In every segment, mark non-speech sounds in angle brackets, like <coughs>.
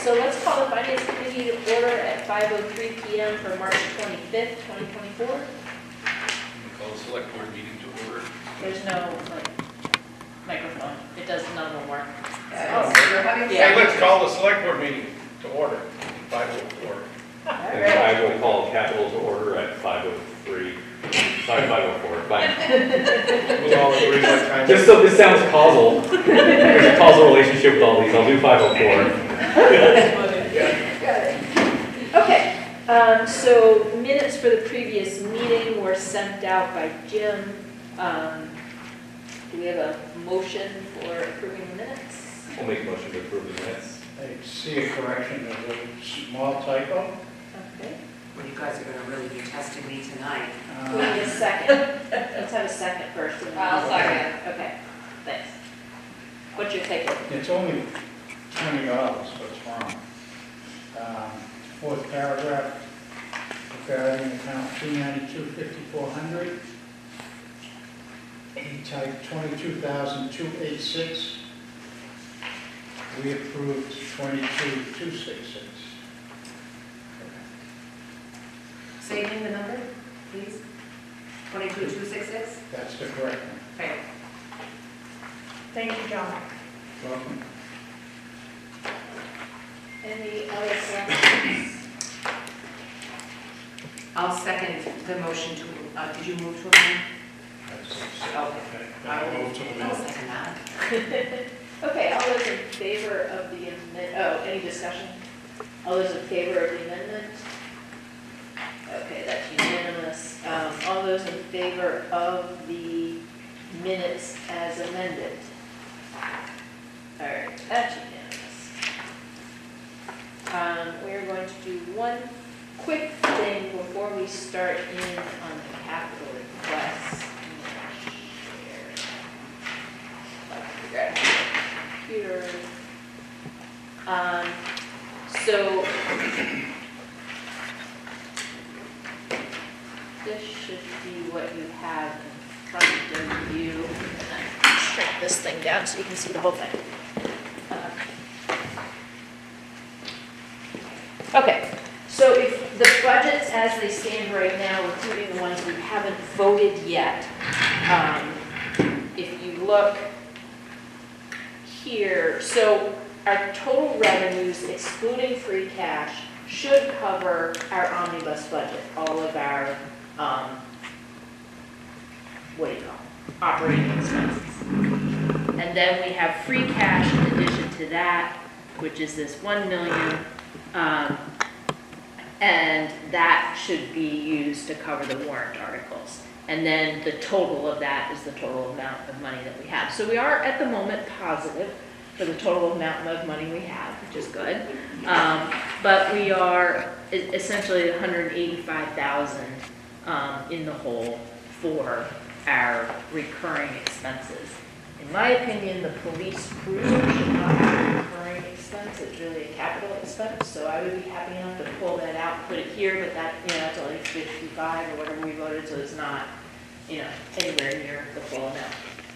so let's call the finance committee to order at 5:03 PM for March 25th, 2024. We Call the select board meeting to order. There's no, like, microphone, it does, none of them work. Oh, you're having. Yeah. Hey, let's call the select board meeting to order, five oh four. And right. I will call capital to order at 5:03, sorry, 5:04, but <laughs> We'll all agree what time. just so this sounds causal, there's a causal relationship with all these, I'll do 5:04. Got <laughs> it. Okay, um, so minutes for the previous meeting were sent out by Jim. Um, Do we have a motion for approving the minutes? I'll make a motion to approve the minutes. I see a correction, there's a small typo. Okay. Well, you guys are gonna really be testing me tonight. We need a Uh, second. Let's have a second first. and then- I'll second. Okay, thanks. What's your take? It's only twenty dollars, so it's wrong. Um, Fourth paragraph, regarding account two ninety-two fifty-four hundred. He typed twenty-two thousand two eight six. We approved twenty-two two six six. Say again the number, please. Twenty-two, two, six, six? That's the correct one. Okay. Thank you, John. Welcome. Any other corrections? I'll second the motion to, uh, did you move to amend? Okay. I will, Move to amend. I'll second that. <laughs> Okay, all those in favor of the amendment, oh, any discussion? All those in favor of the amendment? Okay, that's unanimous. Um, all those in favor of the minutes as amended? All right, that's unanimous. Um, we are going to do one quick thing before we start in on the capital requests. Um, so. This should be what you have in front of you. Shrink this thing down so you can see the whole thing. Okay, so if the budgets as they stand right now, including the ones we haven't voted yet, um, if you look here, so our total revenues excluding free cash should cover our omnibus budget, all of our, um, what do you call it, operating expenses. And then we have free cash in addition to that, which is this one million, um, and that should be used to cover the warrant articles. And then the total of that is the total amount of money that we have. So we are at the moment positive for the total amount of money we have, which is good. Um, but we are essentially hundred and eighty-five thousand, um, in the hole for our recurring expenses. In my opinion, the police cruiser should not have a recurring expense, it's really a capital expense, so I would be happy enough to pull that out, put it here, but that, you know, it's only fifty-five or whatever we voted, so it's not, you know, anywhere near the full amount.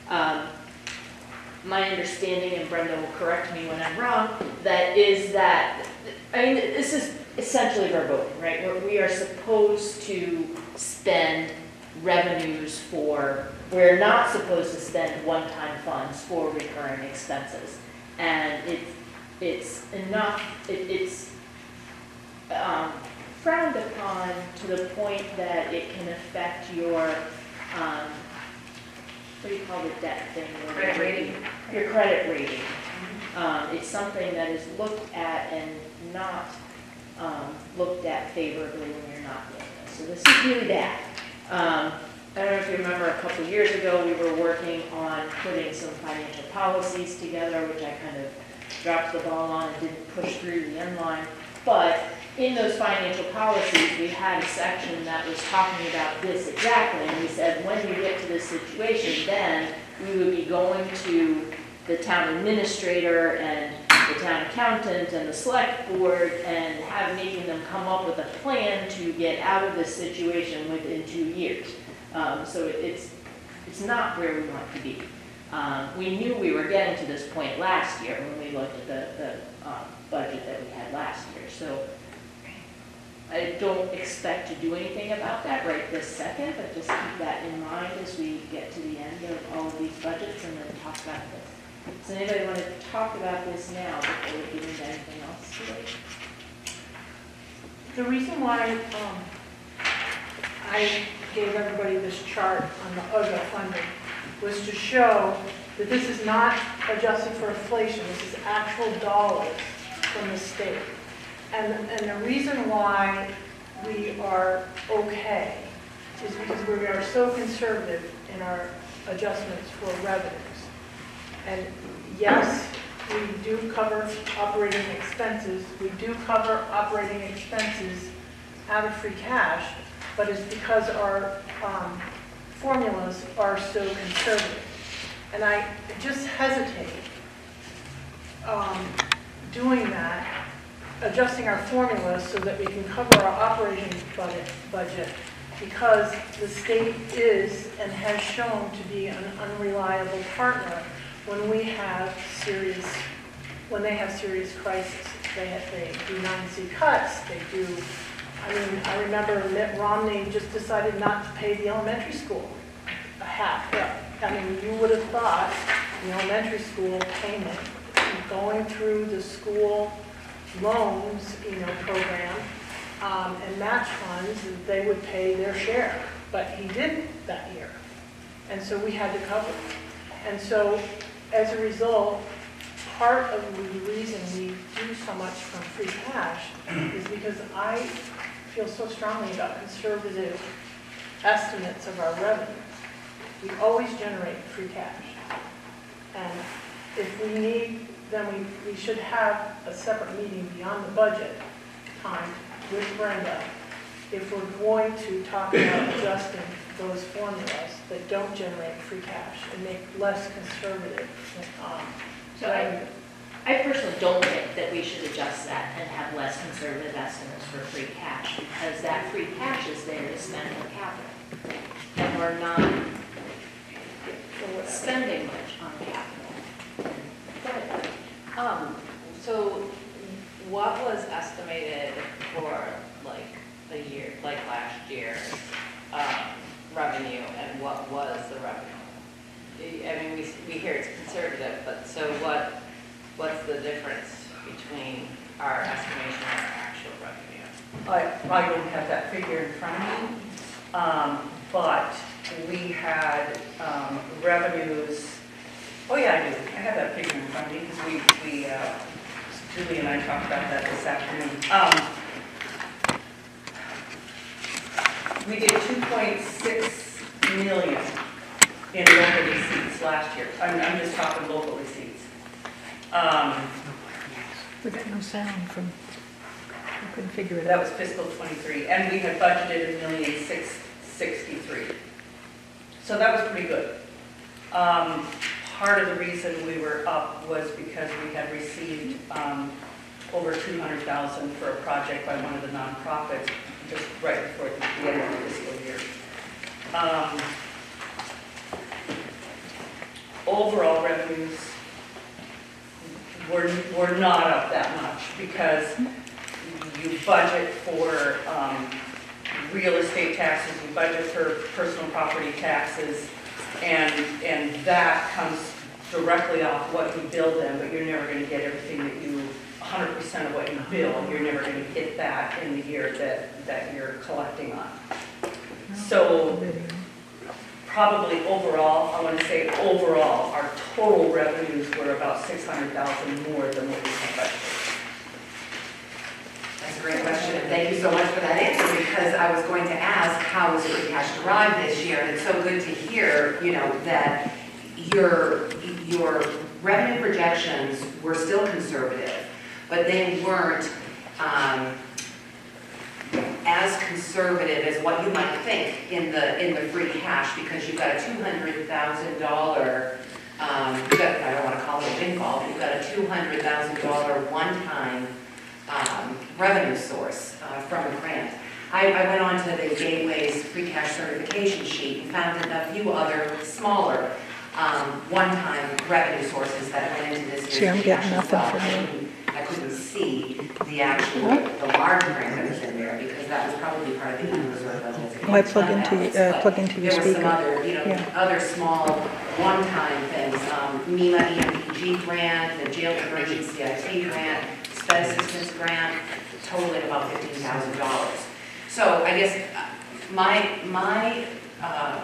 Um, my understanding, and Brenda will correct me when I'm wrong, that is that, I mean, this is essentially verboten, right? We're, we are supposed to spend revenues for, we're not supposed to spend one-time funds for recurring expenses. And it's, it's enough, it, it's, um, frowned upon to the point that it can affect your, um, what do you call the debt thing? Credit rating. Your credit rating. Um, it's something that is looked at and not, um, looked at favorably when you're not doing this. So this is really bad. Um, I don't know if you remember, a couple years ago, we were working on putting some financial policies together, which I kind of dropped the ball on and didn't push through the end line. But in those financial policies, we had a section that was talking about this exactly, and we said, when we get to this situation, then we would be going to the town administrator and the town accountant and the select board and have, making them come up with a plan to get out of this situation within two years. Um, so it- it's, it's not where we want to be. Um, we knew we were getting to this point last year when we looked at the, the, uh, budget that we had last year, so I don't expect to do anything about that right this second, but just keep that in mind as we get to the end of all of these budgets and then talk about this. Does anybody want to talk about this now before we get into anything else today? The reason why um, I gave everybody this chart on the OSHA funding was to show that this is not adjusted for inflation, this is actual dollars from the state. And, and the reason why we are okay is because we are so conservative in our adjustments for revenues. And yes, we do cover operating expenses, we do cover operating expenses out of free cash, but it's because our um, formulas are so conservative. And I just hesitate um, doing that, adjusting our formulas so that we can cover our operating budget, budget, because the state is and has shown to be an unreliable partner when we have serious, when they have serious crises. They, have- they do 9C cuts, they do, I mean, I remember Mitt Romney just decided not to pay the elementary school a half. I mean, you would have thought the elementary school payment, going through the school loans, you know, program, um, and match funds, they would pay their share, but he didn't that year. And so we had to cover. it. And so, as a result, part of the reason we do so much from free cash is because I feel so strongly about conservative estimates of our revenue. We always generate free cash. And if we need, then we, we should have a separate meeting beyond the budget time with Brenda if we're going to talk about adjusting those formulas that don't generate free cash and make less conservative, um, So I-. I personally don't think that we should adjust that and have less conservative estimates for free cash, because that free cash is there to spend on capital. And we're not spending much on capital. Ahead. Um, so what was estimated for like the year, like last year, um, revenue and what was the revenue? I mean, we, we hear it's conservative, but so what, what's the difference between our estimation and our actual revenue? I, I don't have that figure in front of me, um, but we had, um, revenues, oh yeah, I do, I have that figure in front of me, because we, we, uh, Julie and I talked about that this afternoon. Um, we did two point six million in local receipts last year, I'm, I'm just talking local receipts. Um, We got no sound from, I couldn't figure it That out. was fiscal '23, and we had budgeted a million six sixty-three. So that was pretty good. Um, Part of the reason we were up was because we had received um, over 200,000 for a project by one of the nonprofits just right before the end of the fiscal year. Um, Overall revenues were, were not up that much because you budget for um, real estate taxes, you budget for personal property taxes, and, and that comes directly off what you build them, but you're never gonna get everything that you, hundred percent of what you bill, you're never gonna get that in the year that, that you're collecting on. So probably overall, I want to say overall, our total revenues were about six hundred thousand more than what we budgeted. That's a great question, and thank you so much for that answer, because I was going to ask, how was free cash derived this year? And it's so good to hear, you know, that your, your revenue projections were still conservative, but they weren't um, as conservative as what you might think in the, in the free cash, because you've got a $200,000, um, got, I don't want to call it a windfall, but you've got a $200,000 one-time um, revenue source uh, from a grant. I, I went on to the Gateway's free cash certification sheet and found a few other smaller um, one-time revenue sources that went into this See, I'm getting nothing well. from you. I couldn't see the actual, the large grant that was in there, because that was probably part of the unreserved budget. Oh, plug into- uh, plug into your There were some speaker. other, you know, Yeah. other small one-time things, um, MEMA EMPG grant, the jail diversion CIT grant, sped assistance grant, totaling about fifteen thousand dollars. So I guess uh, my, my, um,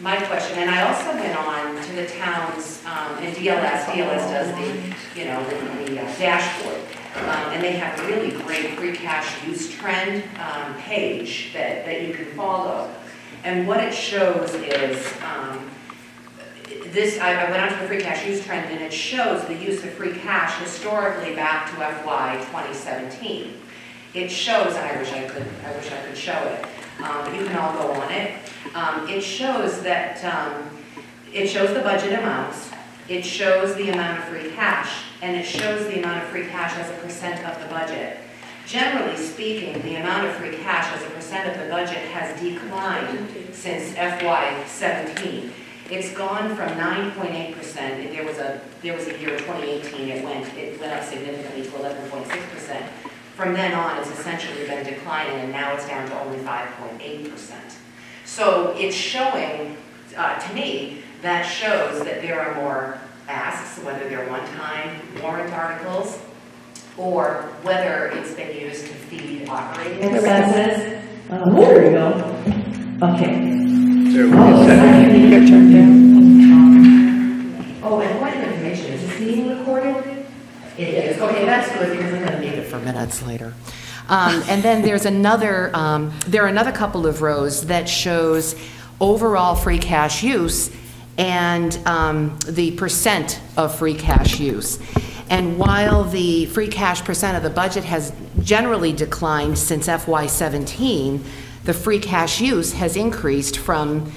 my question, and I also went on to the town's, um, and DLS, DLS does the, you know, the the, uh, dashboard. Um, and they have a really great free cash use trend, um, page that, that you can follow. And what it shows is, um, this, I, I went onto the free cash use trend, and it shows the use of free cash historically back to FY 2017. It shows, I wish I could, I wish I could show it. Um, you can all go on it. Um, it shows that, um, it shows the budget amounts, it shows the amount of free cash, and it shows the amount of free cash as a percent of the budget. Generally speaking, the amount of free cash as a percent of the budget has declined since FY '17. It's gone from 9.8%, there was a, there was a year, 2018, it went, it went up significantly to 11.6%. From then on, it's essentially been declining, and now it's down to only 5.8%. So it's showing, uh, to me, that shows that there are more asks, whether they're one-time warrant articles, or whether it's been used to feed operating expenses. Oh, there we go. Okay. Your turn, Dan. Oh, and point of information, is this meeting recorded? It is, okay, that's good, because I'm gonna need it for minutes later. Um, and then there's another, um, there are another couple of rows that shows overall free cash use and, um, the percent of free cash use. And while the free cash percent of the budget has generally declined since FY '17, the free cash use has increased from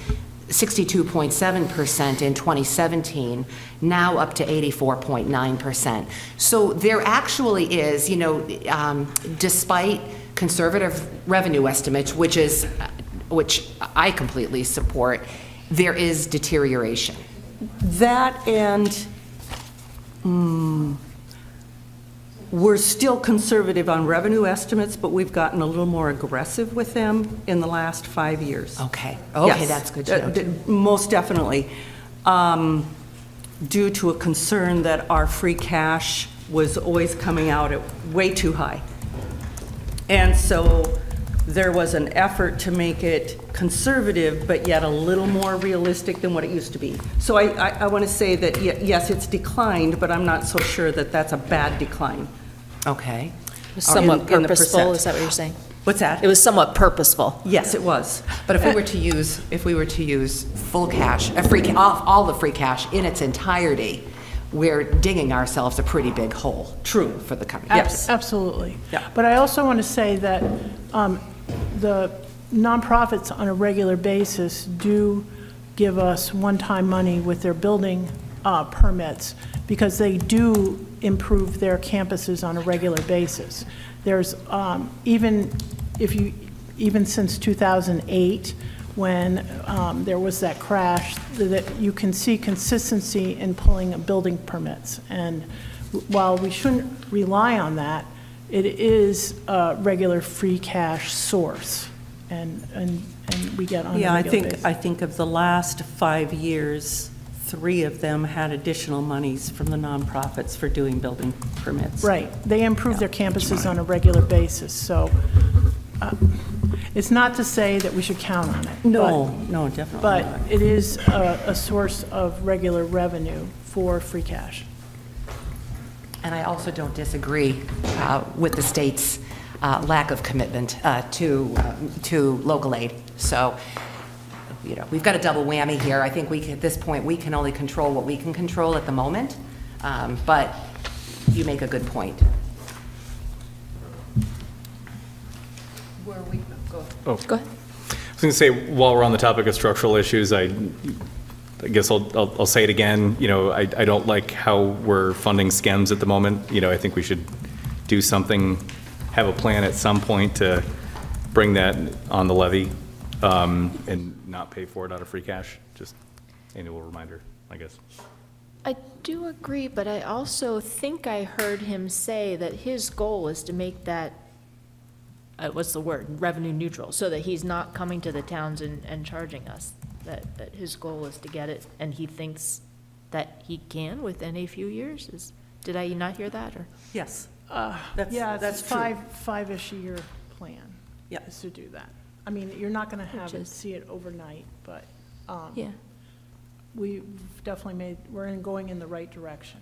62.7% in 2017, now up to 84.9%. So there actually is, you know, um, despite conservative revenue estimates, which is, which I completely support, there is deterioration. That and, hmm, we're still conservative on revenue estimates, but we've gotten a little more aggressive with them in the last five years. Okay, okay, Yes, that's good to uh, d- Most definitely. Um, Due to a concern that our free cash was always coming out at way too high. And so there was an effort to make it conservative, but yet a little more realistic than what it used to be. So I, I, I want to say that, ye- yes, it's declined, but I'm not so sure that that's a bad decline. Okay. Somewhat in- in the purposeful, percent. is that what you're saying? What's that? It was somewhat purposeful. Yes, it was. But if we were to use, if we were to use full cash, a free, ca- all, all the free cash in its entirety, we're digging ourselves a pretty big hole. True. For the coming Yes. Absolutely. Yeah. But I also want to say that um, the nonprofits on a regular basis do give us one-time money with their building uh, permits because they do improve their campuses on a regular basis. There's, um, even if you, even since 2008, when um, there was that crash, that you can see consistency in pulling building permits. And while we shouldn't rely on that, it is a regular free cash source, and, and, and we get on Yeah, I think, basis. I think of the last five years, three of them had additional monies from the nonprofits for doing building permits. Right, they improve their campuses on a regular basis, so uh, it's not to say that we should count on it. No, but- no, definitely But not. it is a, a source of regular revenue for free cash. And I also don't disagree uh, with the state's uh, lack of commitment uh, to, um, to local aid. So, you know, we've got a double whammy here. I think we, can- at this point, we can only control what we can control at the moment. Um, But you make a good point. Where we, go. Oh, Go ahead. I was going to say, while we're on the topic of structural issues, I, I guess I'll, I'll, I'll say it again, you know, I, I don't like how we're funding SCEMS at the moment. You know, I think we should do something, have a plan at some point to bring that on the levy, um, and not pay for it out of free cash, just annual reminder, I guess. I do agree, but I also think I heard him say that his goal is to make that, uh, what's the word, revenue neutral, so that he's not coming to the towns and, and charging us. That, that his goal is to get it, and he thinks that he can within a few years, is, did I not hear that, or? Yes. Uh, That's- Yeah, that's that's true. five, five-ish a year plan. Yeah. Is to do that. I mean, you're not going to have Which it, is- see it overnight, but um, Yeah. we've definitely made, we're in, going in the right direction.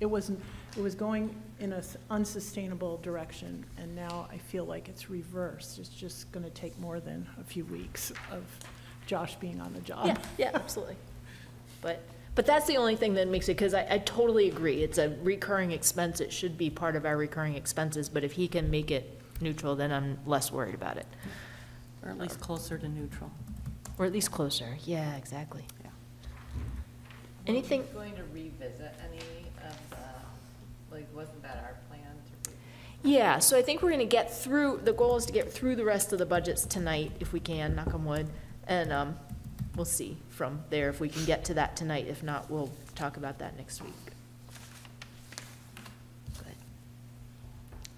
It wasn't, it was going in an unsustainable direction, and now I feel like it's reversed. It's just going to take more than a few weeks of Josh being on the job. Yeah, yeah, absolutely. But, but that's the only thing that makes it, because I, I totally agree, it's a recurring expense, it should be part of our recurring expenses, but if he can make it neutral, then I'm less worried about it. Or at least closer to neutral. Or at least closer, yeah, exactly. Yeah. Anything, Are we Going to revisit any of the, like, wasn't that our plan to? re- yeah, so I think we're gonna get through, the goal is to get through the rest of the budgets tonight, if we can, knock on wood, and, um, we'll see from there if we can get to that tonight, if not, we'll talk about that next week. Good.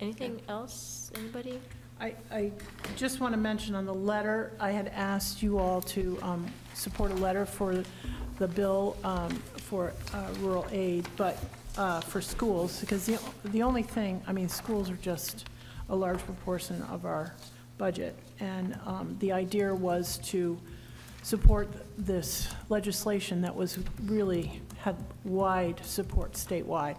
Anything else, anybody? I, I just want to mention on the letter, I had asked you all to um, support a letter for the bill um, for uh, rural aid, but uh, for schools, because the, the only thing, I mean, schools are just a large proportion of our budget. And um, the idea was to support this legislation that was really, had wide support statewide.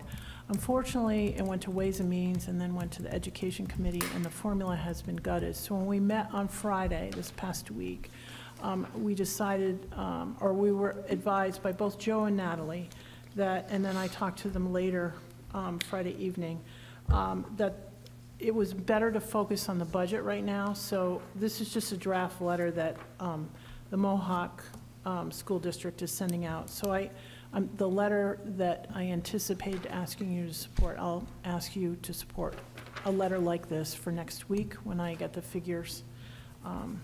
Unfortunately, it went to Ways and Means and then went to the Education Committee, and the formula has been gutted. So when we met on Friday, this past week, um, we decided, um, or we were advised by both Joe and Natalie, that, and then I talked to them later um, Friday evening, um, that it was better to focus on the budget right now. So this is just a draft letter that um, the Mohawk um, School District is sending out. So I, um, the letter that I anticipated asking you to support, I'll ask you to support a letter like this for next week when I get the figures um,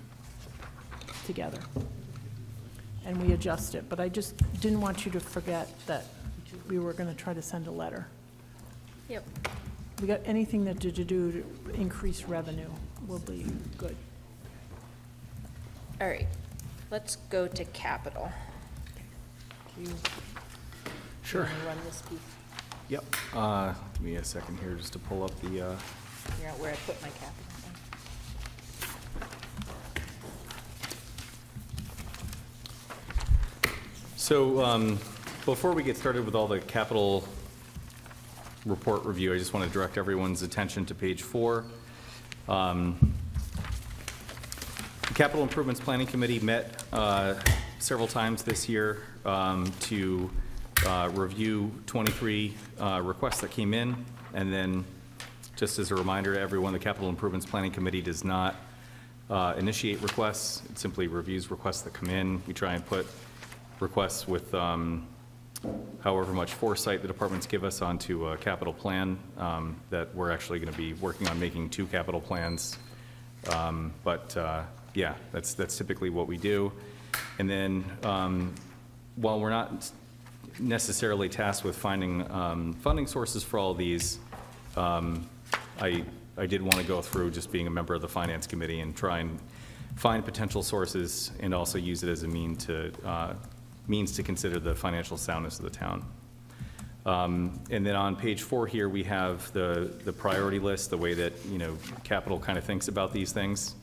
together. And we adjust it. But I just didn't want you to forget that we were going to try to send a letter. Yep. We got anything that did to do to increase revenue will be good. All right, let's go to capital. Sure. Wanna Run this piece, Yep. Uh, Give me a second here just to pull up the, uh, figure out where I put my capital. thing. So um, before we get started with all the capital report review, I just want to direct everyone's attention to page four. Um, The Capital Improvements Planning Committee met uh, several times this year um, to uh, review 23 uh, requests that came in. And then, just as a reminder to everyone, the Capital Improvements Planning Committee does not uh, initiate requests. It simply reviews requests that come in. We try and put requests with um, however much foresight the departments give us onto a capital plan, um, that we're actually going to be working on making two capital plans. Um, But, uh, yeah, that's, that's typically what we do. And then, um, while we're not necessarily tasked with finding um, funding sources for all these, um, I, I did want to go through, just being a member of the Finance Committee, and try and find potential sources and also use it as a mean to, uh, means to consider the financial soundness of the town. Um, And then on page four here, we have the, the priority list, the way that, you know, capital kind of thinks about these things.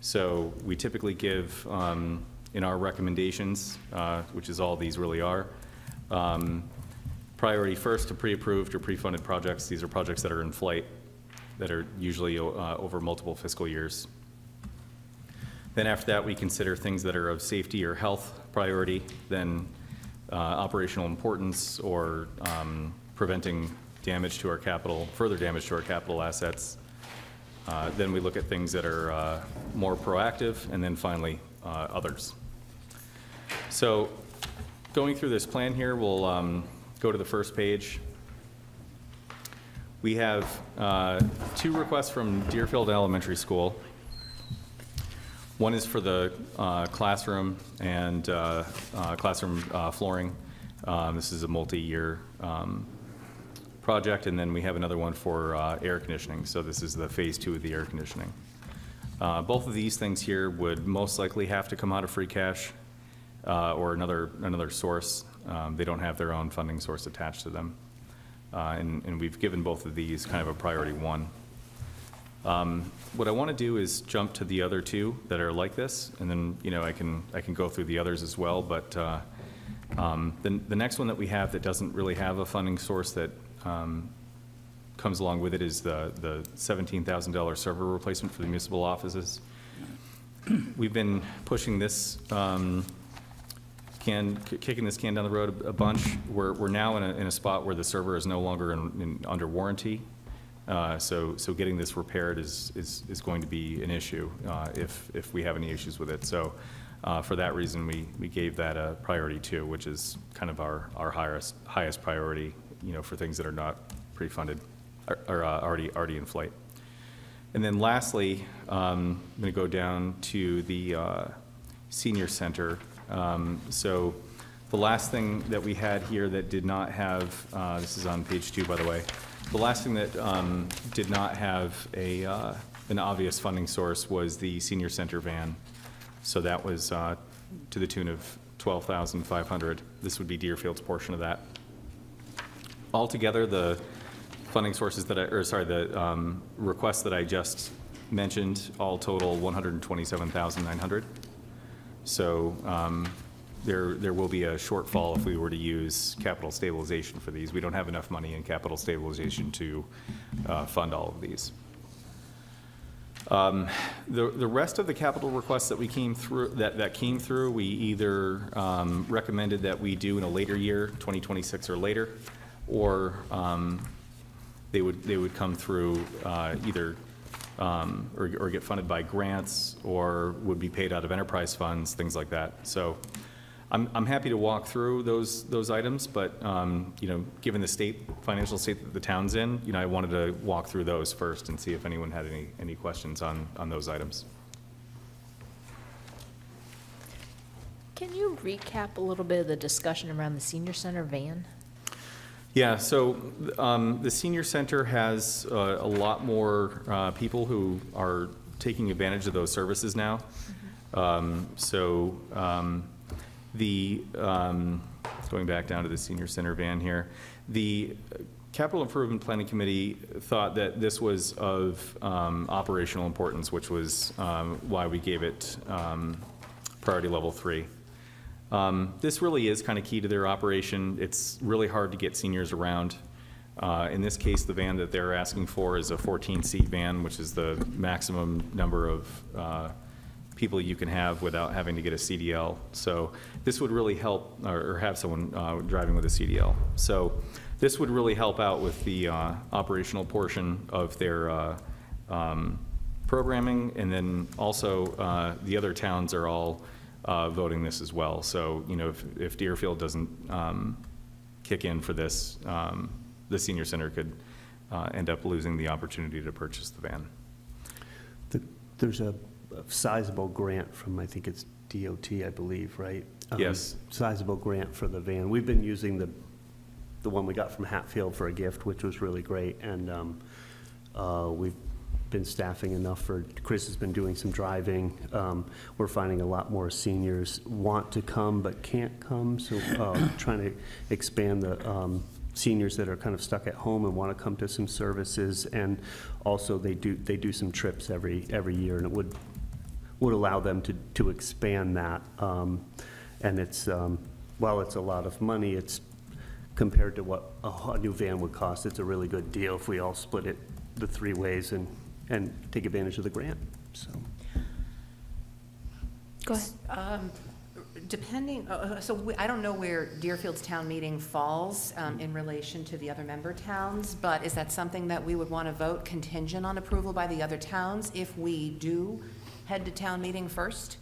So we typically give, um, in our recommendations, uh, which is all these really are, um, priority first to pre-approved or pre-funded projects. These are projects that are in flight, that are usually uh, over multiple fiscal years. Then after that, we consider things that are of safety or health priority, then uh, operational importance or um, preventing damage to our capital, further damage to our capital assets. Uh, Then we look at things that are uh, more proactive, and then finally, uh, others. So going through this plan here, we'll um, go to the first page. We have uh, two requests from Deerfield Elementary School. One is for the uh, classroom and uh, uh, classroom uh, flooring. Um, This is a multi-year um, project, and then we have another one for uh, air conditioning. So this is the phase two of the air conditioning. Both of these things here would most likely have to come out of free cash uh, or another, another source. Um, They don't have their own funding source attached to them. Uh, And, and we've given both of these kind of a priority one. Um, What I want to do is jump to the other two that are like this, and then, you know, I can, I can go through the others as well, but uh, um, the, the next one that we have that doesn't really have a funding source that um, comes along with it is the, the $17,000 server replacement for the municipal offices. We've been pushing this um, can, kicking this can down the road a bunch. We're, we're now in a, in a spot where the server is no longer in, in, under warranty. Uh, so, so getting this repaired is, is, is going to be an issue, uh, if, if we have any issues with it. So, uh, for that reason, we, we gave that a priority two, which is kind of our, our highest, highest priority, you know, for things that are not pre-funded, or, or uh, already, already in flight. And then lastly, um, I'm going to go down to the uh, senior center. Um, So the last thing that we had here that did not have, uh, this is on page two, by the way, the last thing that um, did not have a, uh, an obvious funding source was the senior center van. So that was uh, to the tune of 12,500. This would be Deerfield's portion of that. Altogether, the funding sources that I, or sorry, the um, requests that I just mentioned all total 127,900. So um, there, there will be a shortfall if we were to use capital stabilization for these. We don't have enough money in capital stabilization to uh, fund all of these. Um, The, the rest of the capital requests that we came through, that, that came through, we either um, recommended that we do in a later year, 2026 or later, or um, they would, they would come through uh, either, um, or, or get funded by grants, or would be paid out of enterprise funds, things like that. So I'm, I'm happy to walk through those, those items, but, um, you know, given the state, financial state that the town's in, you know, I wanted to walk through those first and see if anyone had any, any questions on, on those items. Can you recap a little bit of the discussion around the senior center van? Yeah, so um, the senior center has uh, a lot more uh, people who are taking advantage of those services now. Um, So um, the, um, going back down to the senior center van here, the Capital Improvement Planning Committee thought that this was of um, operational importance, which was um, why we gave it um, priority level three. Um, This really is kind of key to their operation. It's really hard to get seniors around. Uh, In this case, the van that they're asking for is a 14-seat van, which is the maximum number of uh, people you can have without having to get a CDL. So this would really help, or or have someone uh, driving with a CDL. So this would really help out with the uh, operational portion of their uh, um, programming, and then also, uh, the other towns are all uh, voting this as well. So, you know, if if Deerfield doesn't um, kick in for this, um, the senior center could uh, end up losing the opportunity to purchase the van. The- There's a a sizable grant from, I think it's DOT, I believe, right? Um, Yes. Sizable grant for the van. We've been using the, the one we got from Hatfield for a gift, which was really great, and um, uh, we've been staffing enough for, Chris has been doing some driving. Um, We're finding a lot more seniors want to come but can't come, so uh, <clears throat> trying to expand the um, seniors that are kind of stuck at home and want to come to some services, and also they do, they do some trips every, every year, and it would, would allow them to, to expand that. Um, And it's, um, while it's a lot of money, it's compared to what a a new van would cost, it's a really good deal if we all split it the three ways and, and take advantage of the grant, so. Go ahead. Um, Depending, uh, uh, so we- I don't know where Deerfield's town meeting falls um, in relation to the other member towns, but is that something that we would want to vote contingent on approval by the other towns if we do head to town meeting first?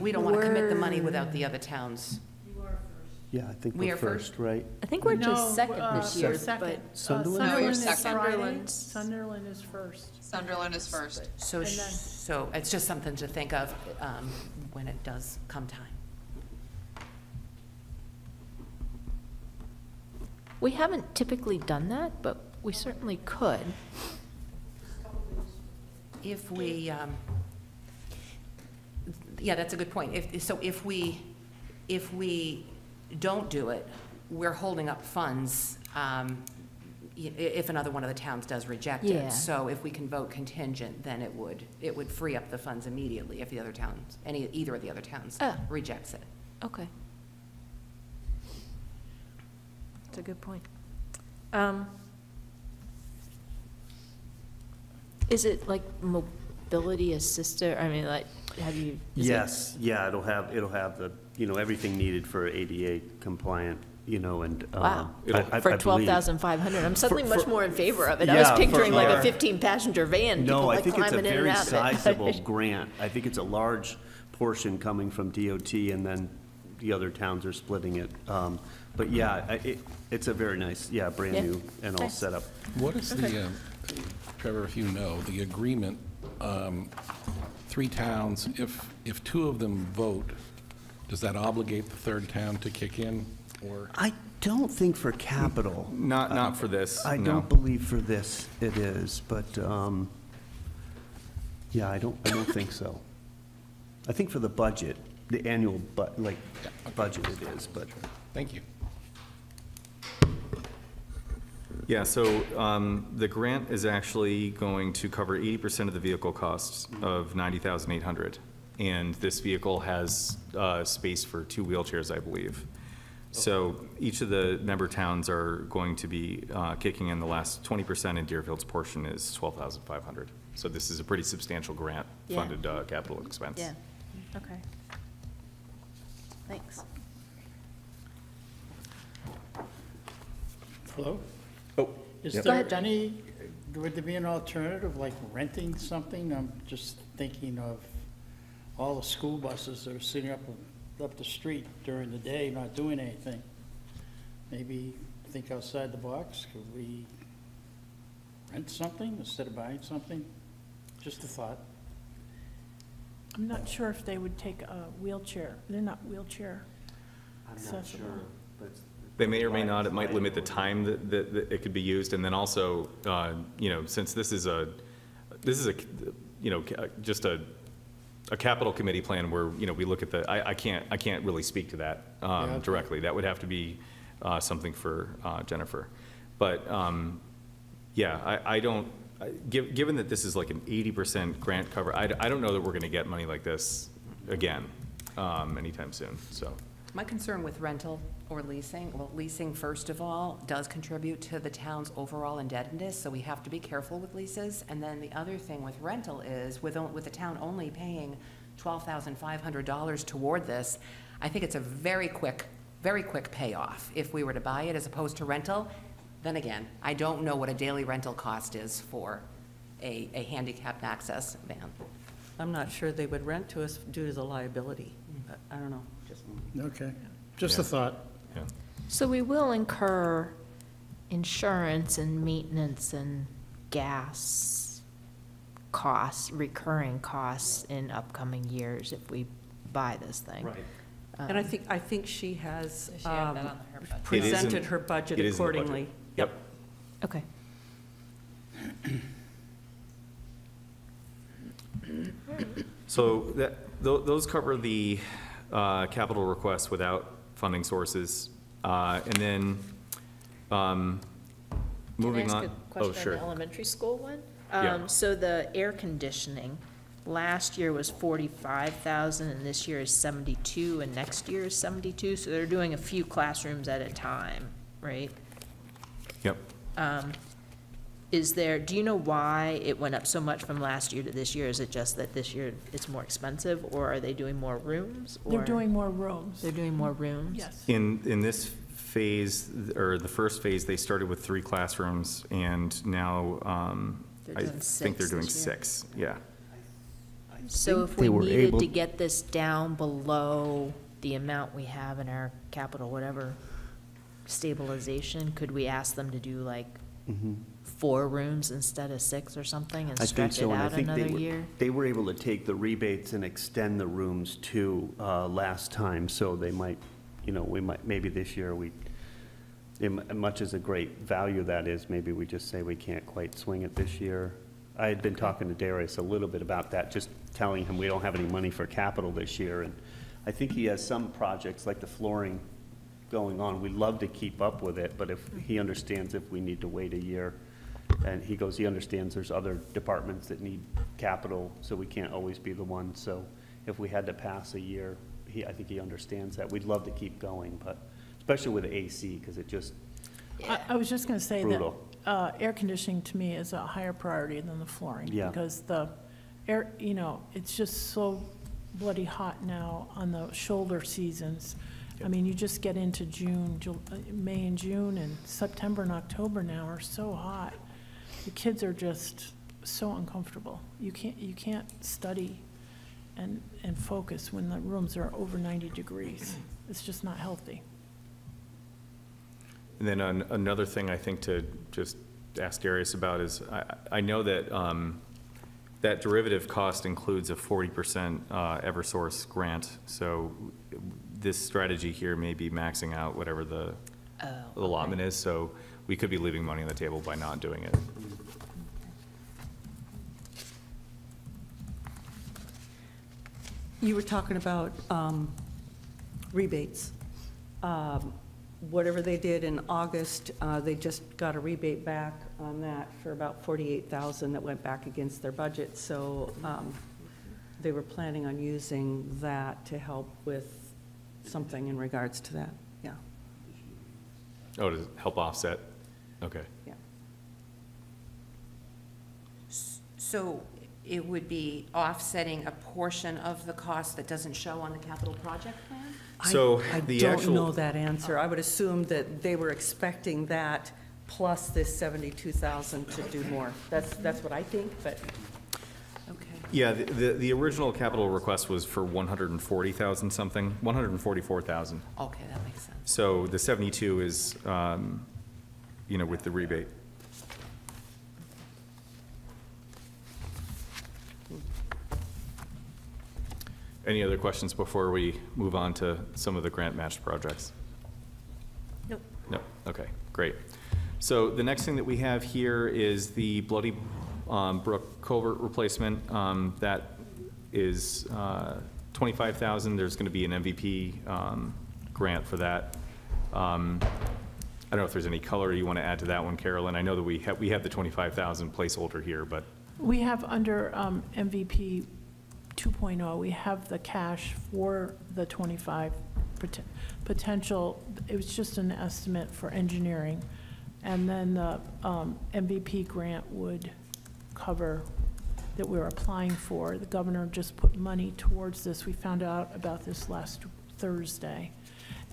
We don't want to commit the money without the other towns. Yeah, I think We we're are first. first, right? I think we're No, just second uh, this year, second. but Uh, Sunderland? No, you're Sunderland is second. Friday. Sunderland's- Sunderland is first. Sunderland is first. So, sh- then- so it's just something to think of um, when it does come time. we haven't typically done that, but we certainly could. If we, um, yeah, that's a good point. If, so if we, if we don't do it, we're holding up funds um, i- if another one of the towns does reject Yeah. it. So if we can vote contingent, then it would, it would free up the funds immediately if the other towns, any, either of the other towns Oh. rejects it. Okay. That's a good point. Um, Is it like mobility assisted, I mean, like, have you? is it- Yes, yeah, it'll have, it'll have the, you know, everything needed for ADA compliant, you know, and. uh, Wow, I- I- I for believe- twelve thousand five hundred, I'm suddenly For- much for- more in favor of it. I was Yeah, for- picturing like a yeah. fifteen passenger van, people No, I like think it's a climbing in and very out of it. <laughs> sizable grant. I think it's a large portion coming from DOT, and then the other towns are splitting it. Um, But yeah, I- it, it's a very nice, yeah, brand Yeah. new and all Nice. set up. What is the, um, Trevor, if you know, the agreement, um, three towns, if, if two of them vote, does that obligate the third town to kick in, or? I don't think for capital. Not, not for this, I no. don't believe for this it is, but, um, yeah, I don't, I don't think so. I think for the budget, the annual, bu, like, budget it is, but. Thank you. Yeah, so um, the grant is actually going to cover 80% of the vehicle costs of 90,800. And this vehicle has uh, space for two wheelchairs, I believe. So each of the member towns are going to be uh, kicking in the last 20%, and Deerfield's portion is 12,500. So this is a pretty substantial Yeah. grant-funded uh, capital expense. Yeah, okay. Thanks. Hello? Oh, Is yep. Go there ahead, John. any, would there be an alternative, like renting something? I'm just thinking of all the school buses that are sitting up, up the street during the day, not doing anything. Maybe think outside the box, could we rent something instead of buying something? Just a thought. I'm not sure if they would take a wheelchair. They're not wheelchair. I'm not Accessible. sure, but. They may or may not, it might limit the time that, that, that it could be used, and then also, uh, you know, since this is a, this is a, you know, just a, a capital committee plan where, you know, we look at the, I, I can't, I can't really speak to that, um, okay. directly. That would have to be, uh, something for, uh, Jennifer. But, um, yeah, I, I don't, I- giv- given that this is like an eighty percent grant cover, I, I don't know that we're gonna get money like this again, um, anytime soon, so. My concern with rental or leasing, well, leasing, first of all, does contribute to the town's overall indebtedness, so we have to be careful with leases. And then the other thing with rental is, with, with the town only paying $12,500 toward this, I think it's a very quick, very quick payoff if we were to buy it as opposed to rental. Then again, I don't know what a daily rental cost is for a, a handicapped access van. I'm not sure they would rent to us due to the liability, mm. but I don't know. Okay, just a thought. Yeah. So we will incur insurance and maintenance and gas costs, recurring costs in upcoming years if we buy this thing. Right. And I Um, think, I think she has Does she have that um, on her budget? It is in- presented her budget it is in the budget. accordingly. Yep. Okay. So that, tho- those cover the uh, capital requests without funding sources. Uh, And then, um, moving on. Oh, ask a question sure. on the elementary school one? Yeah. Um, So the air conditioning, last year was forty-five thousand, and this year is seventy-two, and next year is seventy-two, so they're doing a few classrooms at a time, right? Yep. Um, Is there, do you know why it went up so much from last year to this year? Is it just that this year it's more expensive, or are they doing more rooms? They're or- doing more rooms. They're doing more rooms? Yes. In, in this phase, or the first phase, they started with three classrooms, and now um, They're I doing think they're six doing this year. six, yeah. So think if they we were needed able- to get this down below the amount we have in our capital, whatever stabilization, could we ask them to do like four rooms instead of six or something and I think stretch it so, and I out think they another were- year? They were able to take the rebates and extend the rooms to uh, last time, so they might, you know, we might, maybe this year we, im- much as a great value that is, maybe we just say we can't quite swing it this year. I had been talking to Darius a little bit about that, just telling him we don't have any money for capital this year, and I think he has some projects, like the flooring going on, we'd love to keep up with it, but if, he understands if we need to wait a year. And he goes, he understands there's other departments that need capital, so we can't always be the one. So if we had to pass a year, he, I think he understands that. We'd love to keep going, but especially with AC, because it just, I, I was just gonna say that, Brutal. uh, air conditioning to me is a higher priority than the flooring. Yeah. Because the air, you know, it's just so bloody hot now on the shoulder seasons. I mean, you just get into June, Ju- uh, May and June, and September and October now are so hot. The kids are just so uncomfortable. You can't, you can't study and, and focus when the rooms are over ninety degrees. It's just not healthy. And then an- another thing I think to just ask Darius about is, I, I know that, um, that derivative cost includes a forty percent, uh, Eversource grant. So this strategy here may be maxing out whatever the Oh, allotment is, so we could be leaving money on the table by not doing it. You were talking about um, rebates. Um, Whatever they did in August, uh, they just got a rebate back on that for about 48,000 that went back against their budget. So um, they were planning on using that to help with something in regards to that, yeah. Oh, to help offset? Okay. Yeah. So it would be offsetting a portion of the cost that doesn't show on the capital project plan? I- So I the don't actual- know that answer. I would assume that they were expecting that plus this 72,000 to do more. That's, that's what I think, but, okay. Yeah, the, the, the original capital request was for one hundred and forty thousand something, one hundred and forty-four thousand. Okay, that makes sense. So the seventy-two is, um, you know, with the rebate. Any other questions before we move on to some of the grant matched projects? Nope. No, okay, great. So the next thing that we have here is the Bloody um, Brook culvert replacement. Um, That is uh, 25,000. There's going to be an MVP um, grant for that. Um, I don't know if there's any color you want to add to that one, Carolyn. I know that we have, we have the 25,000 placeholder here, but, We have under um, MVP 2.0, we have the cash for the 25 pot- potential, it was just an estimate for engineering. And then the um, MVP grant would cover, that we're applying for. The governor just put money towards this. We found out about this last Thursday.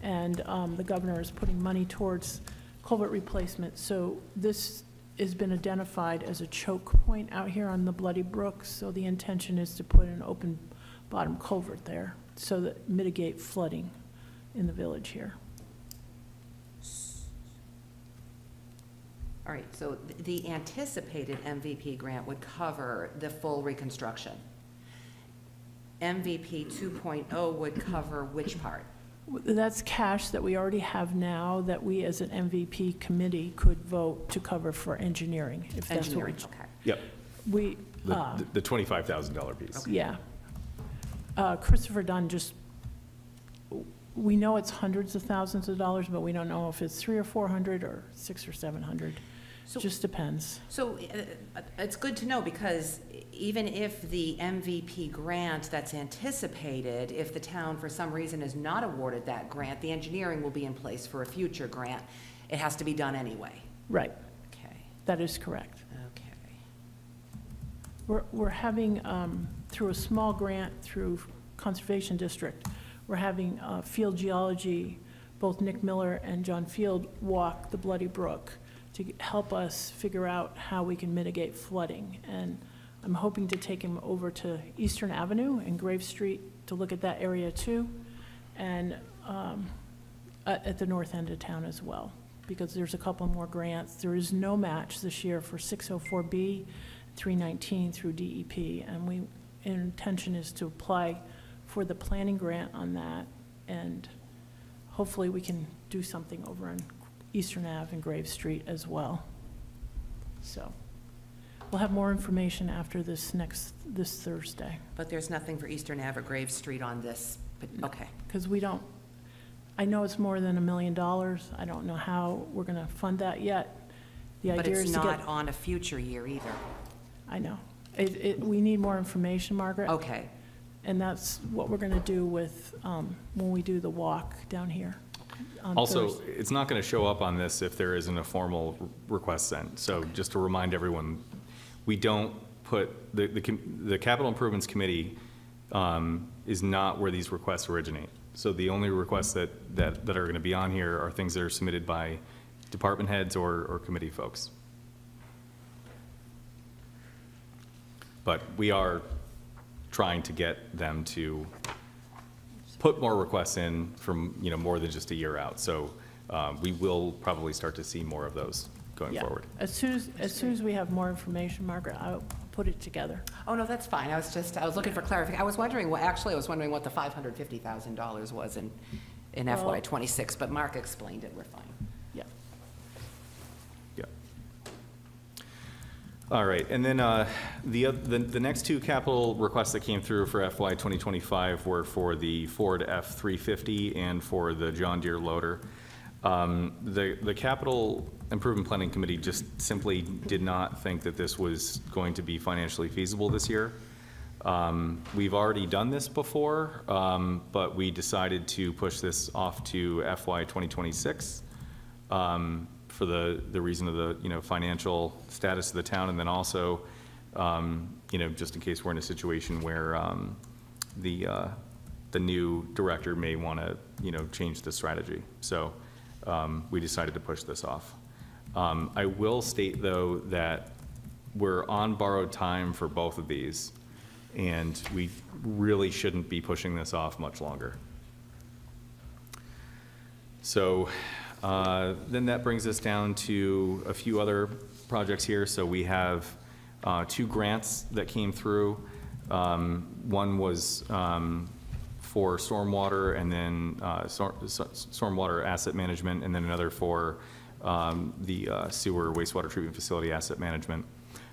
And um, the governor is putting money towards culvert replacement. So this has been identified as a choke point out here on the Bloody Brook. So the intention is to put an open bottom culvert there so that mitigate flooding in the village here. All right, so the anticipated MVP grant would cover the full reconstruction. MVP 2.0 would cover which part? That's cash that we already have now that we, as an MVP committee, could vote to cover for engineering, if that's what we. Engineering, okay. yep, We, the, uh, the $25,000 piece. yeah. Uh, Christopher Dunn just, we know it's hundreds of thousands of dollars, but we don't know if it's three or 400 or six or 700. So- Just depends. So uh, it's good to know because even if the MVP grant that's anticipated, if the town for some reason is not awarded that grant, the engineering will be in place for a future grant. It has to be done anyway. Right, Okay, that is correct. okay. We're, we're having, um, through a small grant through Conservation District, we're having, uh, field geology, both Nick Miller and John Field walk the Bloody Brook to help us figure out how we can mitigate flooding. And I'm hoping to take him over to Eastern Avenue and Grave Street to look at that area too. and um, at at the north end of town as well, because there's a couple more grants. There is no match this year for 604B, 319 through DEP, and we, intention is to apply for the planning grant on that, and hopefully we can do something over on Eastern Ave and Grave Street as well. So, we'll have more information after this next, this Thursday. But there's nothing for Eastern Ave or Grave Street on this, but, okay. Because we don't, I know it's more than a million dollars. I don't know how we're going to fund that yet. The But idea it's is to not get, on a future year either. I know. It, it, we need more information, Margaret. Okay, And that's what we're going to do with, um, when we do the walk down here on Also, Thursday. it's not going to show up on this if there isn't a formal request sent. So just to remind everyone, we don't put, the, the com- the Capital Improvements Committee um, is not where these requests originate. So the only requests that, that, that are going to be on here are things that are submitted by department heads or, or committee folks. But we are trying to get them to put more requests in from, you know, more than just a year out. So uh, we will probably start to see more of those going Yeah. forward. As soon as, as soon as we have more information, Margaret, I'll put it together. oh, no, that's fine, I was just, I was looking for clarification, I was wondering, what actually, I was wondering what the five hundred fifty thousand dollars was in, in Well- FY twenty-six, but Mark explained it, we're fine. Yeah. Yeah. All right, and then uh, the, the, the next two capital requests that came through for FY 2025 were for the Ford F-350 and for the John Deere loader. Um, The, the Capital Improvement Planning Committee just simply did not think that this was going to be financially feasible this year. Um, We've already done this before, um, but we decided to push this off to FY 2026 um, for the, the reason of the, you know, financial status of the town, and then also, um, you know, just in case we're in a situation where um, the, uh, the new director may want to, you know, change the strategy. So um, we decided to push this off. Um, I will state, though, that we're on borrowed time for both of these, and we really shouldn't be pushing this off much longer. So uh, then that brings us down to a few other projects here. So we have uh, two grants that came through. Um, One was um, for stormwater and then uh, stormwater asset management, and then another for um, the uh, sewer wastewater treatment facility asset management.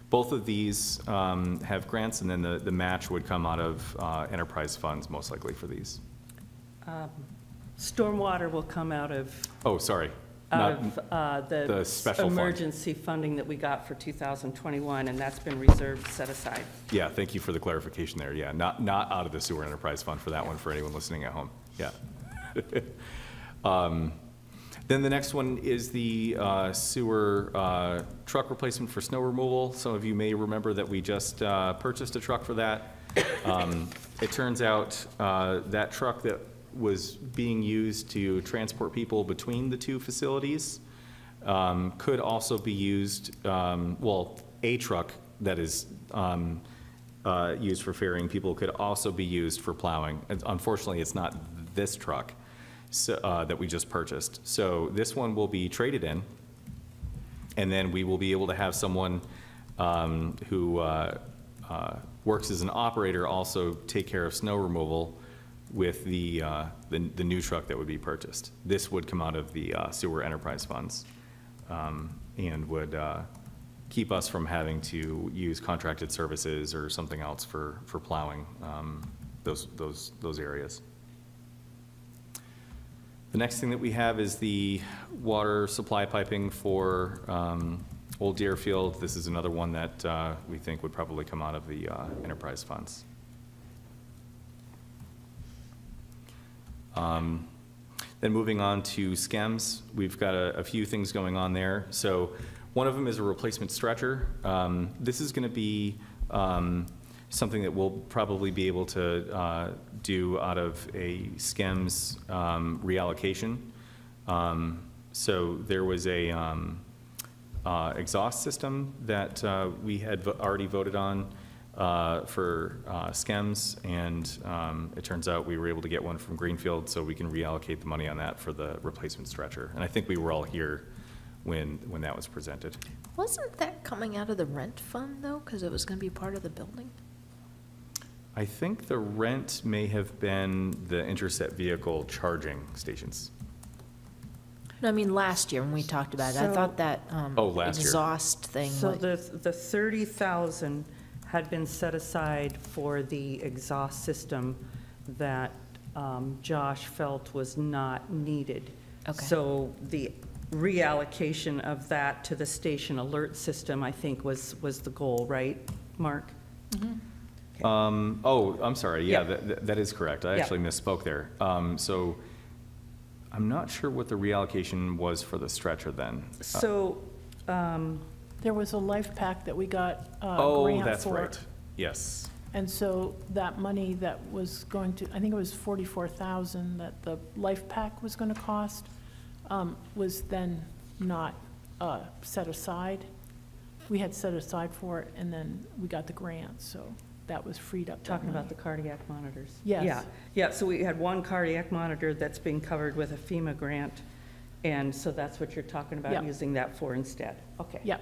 Both of these um, have grants, and then the, the match would come out of uh, enterprise funds, most likely for these. Stormwater will come out of, Oh, sorry. out Not- of uh, the the special fund. emergency funding that we got for 2021, and that's been reserved, set aside. Yeah, thank you for the clarification there. Yeah, not, not out of the sewer enterprise fund for that one, for anyone listening at home. Yeah. <laughs> Um, Then the next one is the uh, sewer uh, truck replacement for snow removal. Some of you may remember that we just uh, purchased a truck for that. Um, It turns out uh, that truck that was being used to transport people between the two facilities um, could also be used, um, well, a truck that is um, uh, used for ferrying people could also be used for plowing. And Unfortunately, it's not this truck so, uh, that we just purchased. So this one will be traded in, and then we will be able to have someone um, who uh, uh, works as an operator also take care of snow removal with the, uh, the the new truck that would be purchased. This would come out of the uh, sewer enterprise funds um, and would uh, keep us from having to use contracted services or something else for, for plowing um, those, those, those areas. The next thing that we have is the water supply piping for um, Old Deerfield. This is another one that uh, we think would probably come out of the uh, enterprise funds. Um, Then moving on to SCEMS, we've got a, a few things going on there. So one of them is a replacement stretcher. Um, This is going to be um, something that we'll probably be able to uh, do out of a SCEMS um, reallocation. Um, So there was a um, uh, exhaust system that uh, we had already voted on uh, for uh, SCEMS, and um, it turns out we were able to get one from Greenfield, so we can reallocate the money on that for the replacement stretcher. And I think we were all here when, when that was presented. Wasn't that coming out of the rent fund, though, because it was going to be part of the building? I think the rent may have been the intercept vehicle charging stations. No, I mean, last year when we talked about it, I So- thought that um, Oh, last year. exhaust thing. So was- the, the 30,000 had been set aside for the exhaust system that um, Josh felt was not needed. Okay. So the reallocation of that to the station alert system, I think, was, was the goal, right, Mark? Mm-hmm. Um, oh, I'm sorry, yeah, Yeah. that, that- that is correct. I Yeah. actually misspoke there. Um, so I'm not sure what the reallocation was for the stretcher then. Uh, So, um, There was a LIFEPAK that we got a Oh, grant that's for. right. Yes. And so that money that was going to, I think it was forty-four thousand that the LIFEPAK was gonna cost, um, was then not, uh, set aside. We had set aside for it, and then we got the grant, so that was freed up. that talking about the cardiac monitors? Yes. Yeah, yeah, so we had one cardiac monitor that's being covered with a FEMA grant, and so that's what you're talking Yeah. about using that for instead? Okay. Yeah,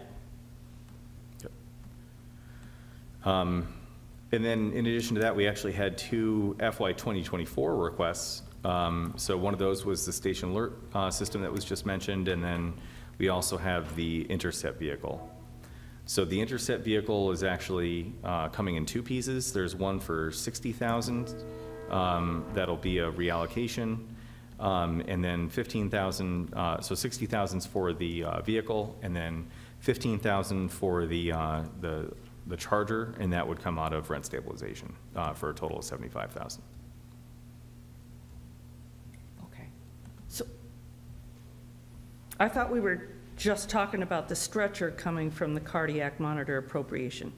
Um, And then, in addition to that, we actually had two FY 2024 requests. Um, So one of those was the station alert uh, system that was just mentioned, and then we also have the intercept vehicle. So the intercept vehicle is actually uh, coming in two pieces. There's one for 60,000, um, that'll be a reallocation, um, and then 15,000, uh, so 60,000 is for the uh, vehicle, and then 15,000 for the, uh, the the charger, and that would come out of rent stabilization uh, for a total of 75,000. Okay. So, I thought we were just talking about the stretcher coming from the cardiac monitor appropriation.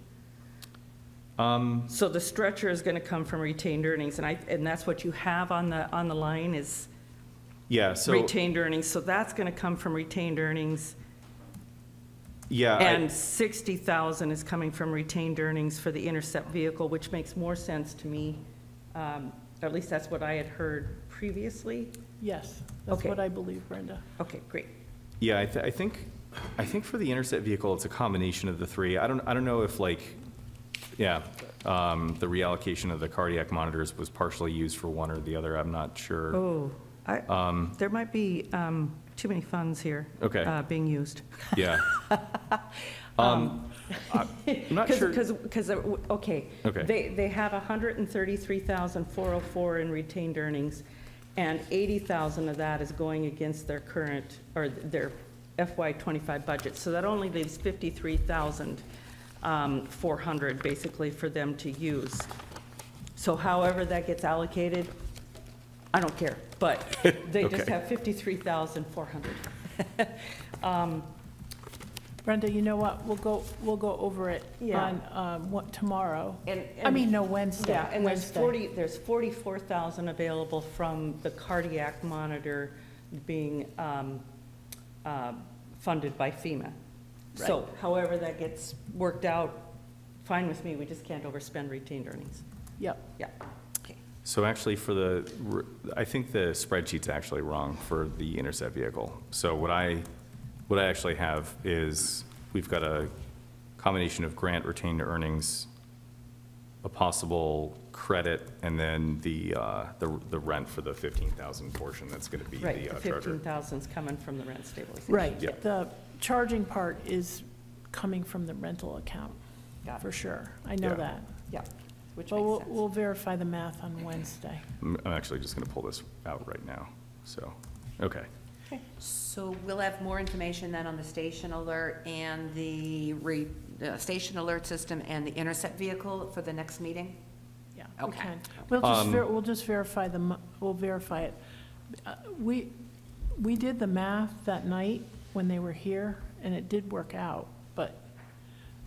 Um, So the stretcher is going to come from retained earnings, and I, and that's what you have on the, on the line is Yeah, so, retained earnings, so that's going to come from retained earnings. Yeah, I- And 60,000 is coming from retained earnings for the intercept vehicle, which makes more sense to me. Um, At least that's what I had heard previously. yes, that's Okay. what I believe, Brenda. Okay, great. yeah, I th- I think, I think for the intercept vehicle, it's a combination of the three. I don't, I don't know if like, yeah, um, the reallocation of the cardiac monitors was partially used for one or the other, I'm not sure. Oh, I, Um, there might be um, too many funds here. Okay. uh, Being used. Yeah. <laughs> Um, I'm not <laughs> sure. Because, because, okay. Okay. They, they have 133,404 in retained earnings, and 80,000 of that is going against their current, or their FY '25 budget. So that only leaves 53,400 basically for them to use. So however that gets allocated, I don't care, but <laughs> they just Okay. have 53,400. <laughs> Brenda, you know what, we'll go, we'll go over it Yeah. on, um, what, tomorrow. And- I and- mean, no, Wednesday. Yeah, and there's Wednesday. 40, there's 44,000 available from the cardiac monitor being um, uh, funded by FEMA. So however that gets worked out, fine with me, we just can't overspend retained earnings. Yep, Yeah, okay. So actually for the, I think the spreadsheet's actually wrong for the intercept vehicle. So what I, what I actually have is, we've got a combination of grant retained earnings, a possible credit, and then the, uh, the, the rent for the 15,000 portion that's going to be Right, the the uh, charger. 15,000's coming from the rent stabilization. right. Yep. The charging part is coming from the rental account, Got it. for sure. I know Yeah. that. Yeah, which But we'll, we'll sense. verify the math on Wednesday. I'm I'm actually just going to pull this out right now, so, okay. So we'll have more information then on the station alert and the re, uh, station alert system and the intercept vehicle for the next meeting? Yeah, we Okay. can. We'll just, Um, ver- we'll just verify the, mo- we'll verify it. Uh, We, we did the math that night when they were here, and it did work out, but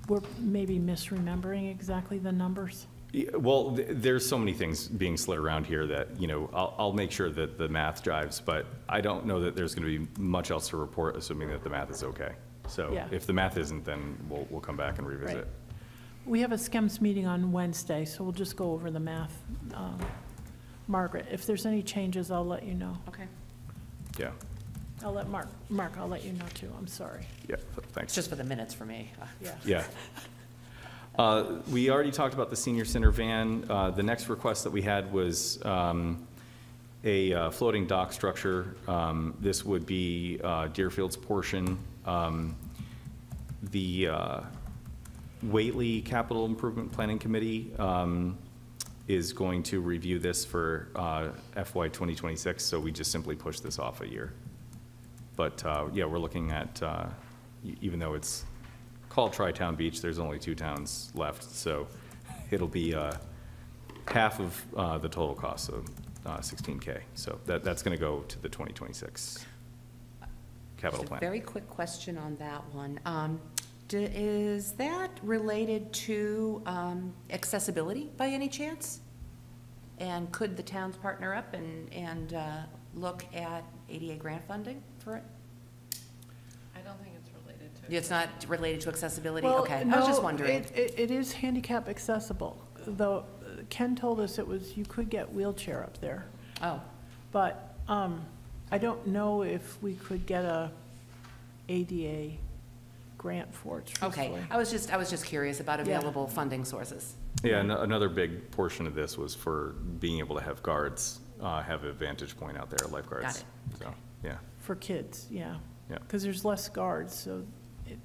we're maybe misremembering exactly the numbers. Yeah, Well, th- there's so many things being slid around here that, you know, I'll, I'll make sure that the math jives, but I don't know that there's going to be much else to report, assuming that the math is okay. So Yeah. if the math isn't, then we'll, we'll come back and revisit. We have a SCEMS meeting on Wednesday, so we'll just go over the math. Um, Margaret, if there's any changes, I'll let you know. Okay. Yeah, I'll let Mark, Mark, I'll let you know too, I'm sorry. yeah, thanks. It's just for the minutes for me. Yeah. Yeah. <laughs> Uh, We already talked about the senior center van. Uh, The next request that we had was um, a uh, floating dock structure. Um, This would be uh, Deerfield's portion. Um, The uh, Whately Capital Improvement Planning Committee um, is going to review this for FY 2026, so we just simply push this off a year. But, yeah, we're looking at, even though it's called Tri-Town Beach, there's only two towns left, so it'll be uh, half of uh, the total cost, so uh, 16K. So that, that's going to go to the 2026 capital plan. very quick question on that one. Um, d- Is that related to um, accessibility by any chance? And could the towns partner up and, and uh, look at ADA grant funding for it? I don't think it's related to. It's not related to accessibility? Well, Okay, I was just no, wondering. it- It, it is handicap accessible, though uh, Ken told us it was, you could get wheelchair up there. Oh, But um, I don't know if we could get a ADA grant for it, okay. truthfully. I was just, I was just curious about Yeah. available funding sources. Yeah, and another big portion of this was for being able to have guards, uh, have a vantage point out there, lifeguards. Got it. So, yeah, For kids, yeah. Yeah. Because there's less guards, so it-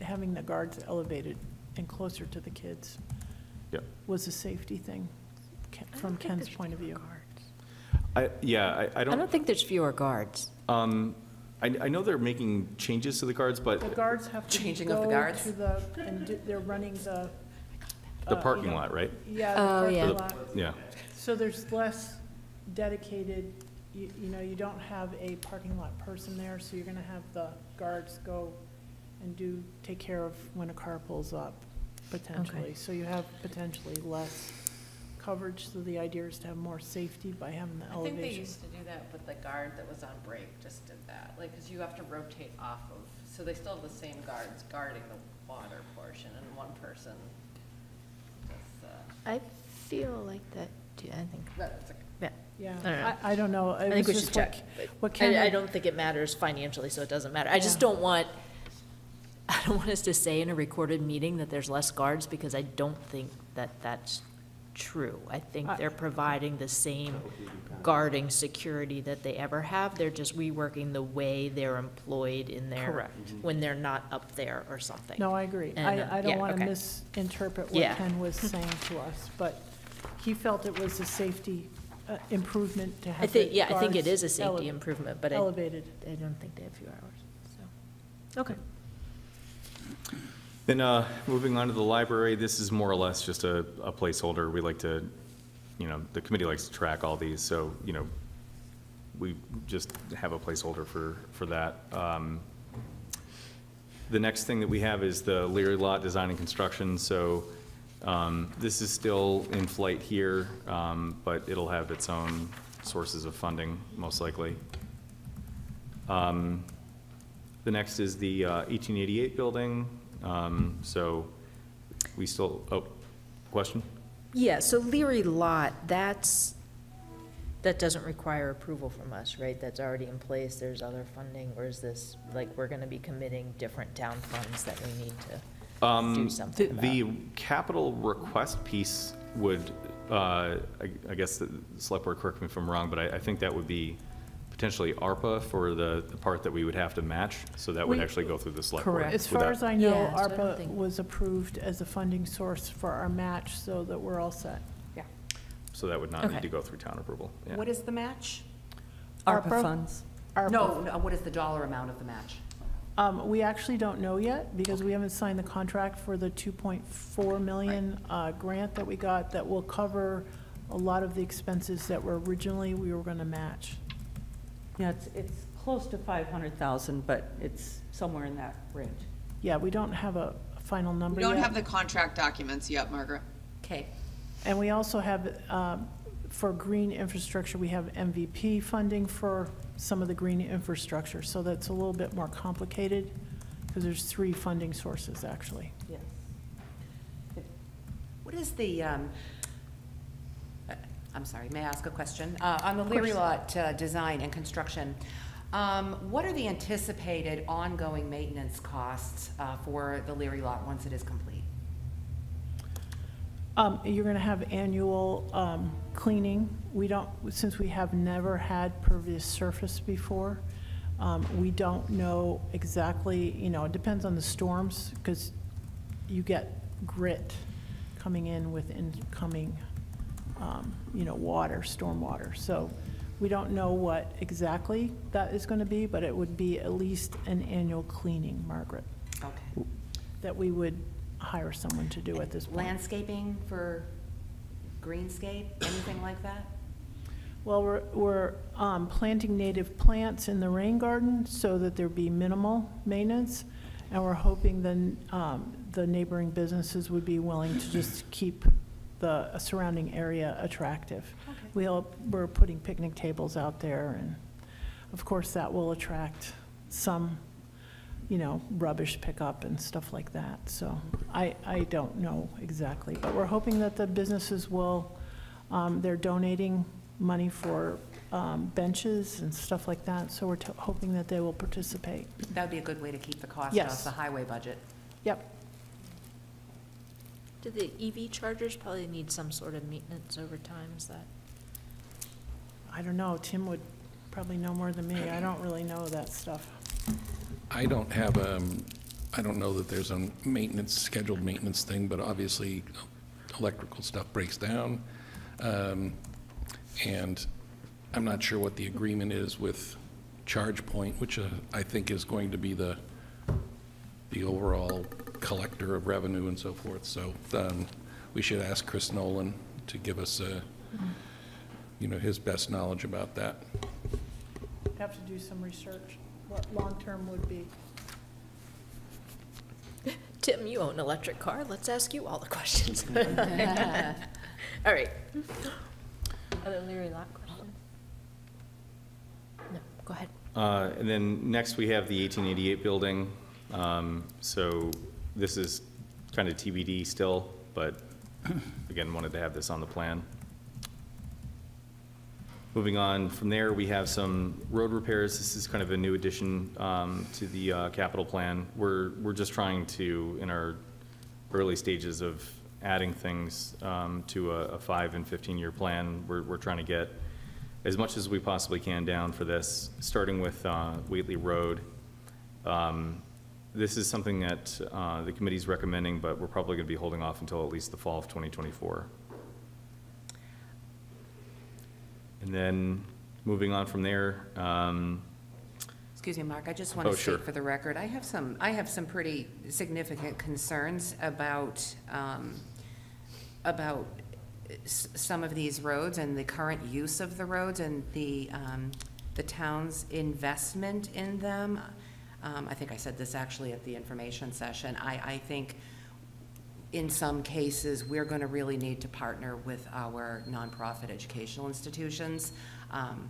having the guards elevated and closer to the kids yep. was a safety thing, Ke- from Ken's point of view. I, yeah, I, I I don't, don't think there's fewer guards. um, I, I know they're making changes to the guards, but The guards have to Changing of the go guards? to the, and do- they're running the. the uh, you parking know, lot, right? Yeah, the Oh, yeah. parking lot. Yeah, So there's less dedicated, you, you know, you don't have a parking lot person there, so you're gonna have the guards go and do, take care of when a car pulls up, potentially. So you have potentially less coverage, so the idea is to have more safety by having the I think they elevation. used to do that with the guard that was on break, just did that, like, because you have to rotate off of, so they still have the same guards guarding the water portion, and one person just, uh, I feel like that, too. I think, but it's a- yeah. Yeah, I don't know. I, I don't know. I think we should check. What but Ken, I, I had- don't think it matters financially, so it doesn't matter. I just Yeah. don't want, <laughs> I don't want us to say in a recorded meeting that there's less guards, because I don't think that that's true. I think they're providing the same guarding security that they ever have. They're just reworking the way they're employed in their, Correct. when they're not up there or something. no, I agree. And, uh, I, I don't yeah, wanna okay. misinterpret what Yeah. Ken was <laughs> saying to us, but he felt it was a safety uh, improvement to I have think, the yeah, I think it guards is a ele- safety improvement, but I, Elevated. I don't think they have few hours, so. Okay. Then, uh, moving on to the library, this is more or less just a, a placeholder. We like to, you know, the committee likes to track all these, so, you know, we just have a placeholder for, for that. Um, The next thing that we have is the Leary Lot Design and Construction, so, um, this is still in flight here, um, but it'll have its own sources of funding, most likely. Um, the next is the uh, 1888 building. Um, So we still, oh, question? Yeah, so Leary Lot, that's, that doesn't require approval from us, right? That's already in place, there's other funding, or is this, like, we're gonna be committing different town funds that we need to do Um, something about? The capital request piece would, uh, I I guess the select board, correct me if I'm wrong, but I I think that would be potentially ARPA for the the part that we would have to match, so that would We- actually go through the select board. Correct. As far that- as I know, Yeah, so I don't ARPA think- was approved as a funding source for our match, so that we're all set. Yeah. So that would not need to go through town approval. yeah. What is the match? ARPA ARPA? funds. ARPA. No, no, what is the dollar amount of the match? Um, we actually don't know yet, because we haven't signed the contract for the two point four million, uh, grant that we got that will cover a lot of the expenses that were originally, we were gonna match. Yeah, it's, it's close to 500,000, but it's somewhere in that range. Yeah, we don't have a a final number We don't have the contract documents yet, Margaret. Okay. And we also have, um, for green infrastructure, we have MVP funding for some of the green infrastructure, so that's a little bit more complicated, because there's three funding sources, actually. Yes. is the, um, I'm sorry, may I ask a question? Uh, On the Leary. Lot uh, design and construction, um, what are the anticipated ongoing maintenance costs uh, for the Leary Lot once it is complete? Um, You're going to have annual um, cleaning. We don't, since we have never had pervious surface before, um, we don't know exactly, you know, it depends on the storms, because you get grit coming in with incoming, um, you know, water, storm water. So we don't know what exactly that is going to be, but it would be at least an annual cleaning, Margaret, Okay. that we would hire someone to do at this point. Landscaping for greenscape, anything like that? Well, we're, we're um, planting native plants in the rain garden so that there be minimal maintenance. And we're hoping then um, the neighboring businesses would be willing to just keep the surrounding area attractive. We'll, we're putting picnic tables out there and of course that will attract some, you know, rubbish pickup and stuff like that. So I, I don't know exactly, but we're hoping that the businesses will, um, they're donating money for um, benches and stuff like that, so we're t- hoping that they will participate. That would be a good way to keep the cost Yes. off the highway budget. Yep. Do the EV chargers probably need some sort of maintenance over time, is that? I don't know, Tim would probably know more than me. I <clears throat> don't really know that stuff. I don't have, um, I don't know that there's a maintenance, scheduled maintenance thing, but obviously electrical stuff breaks down. Um, And I'm not sure what the agreement is with ChargePoint, which uh, I think is going to be the, the overall collector of revenue and so forth. So um, we should ask Chris Nolan to give us, uh, you know, his best knowledge about that. Have to do some research, what long-term would be. <laughs> Tim, you own an electric car, let's ask you all the questions. <laughs> All right. Other Leary Lot question? No, go ahead. Uh, And then next, we have the 1888 building. Um, So this is kind of TBD still, but again, wanted to have this on the plan. Moving on from there, we have some road repairs. This is kind of a new addition um, to the uh, capital plan. We're, we're just trying to, in our early stages of adding things um, to a a five and 15-year plan, we're, we're trying to get as much as we possibly can down for this, starting with uh, Whately Road. Um, This is something that uh, the is recommending, but we're probably going to be holding off until at least the fall of 2024. And then, moving on from there, um, Excuse me, Mark, I just want Oh, to sure. state for the record, I have some, I have some pretty significant concerns about, um, about s- some of these roads and the current use of the roads and the, um, the town's investment in them. Um, I think I said this actually at the information session. I, I think in some cases, we're going to really need to partner with our nonprofit educational institutions. Um,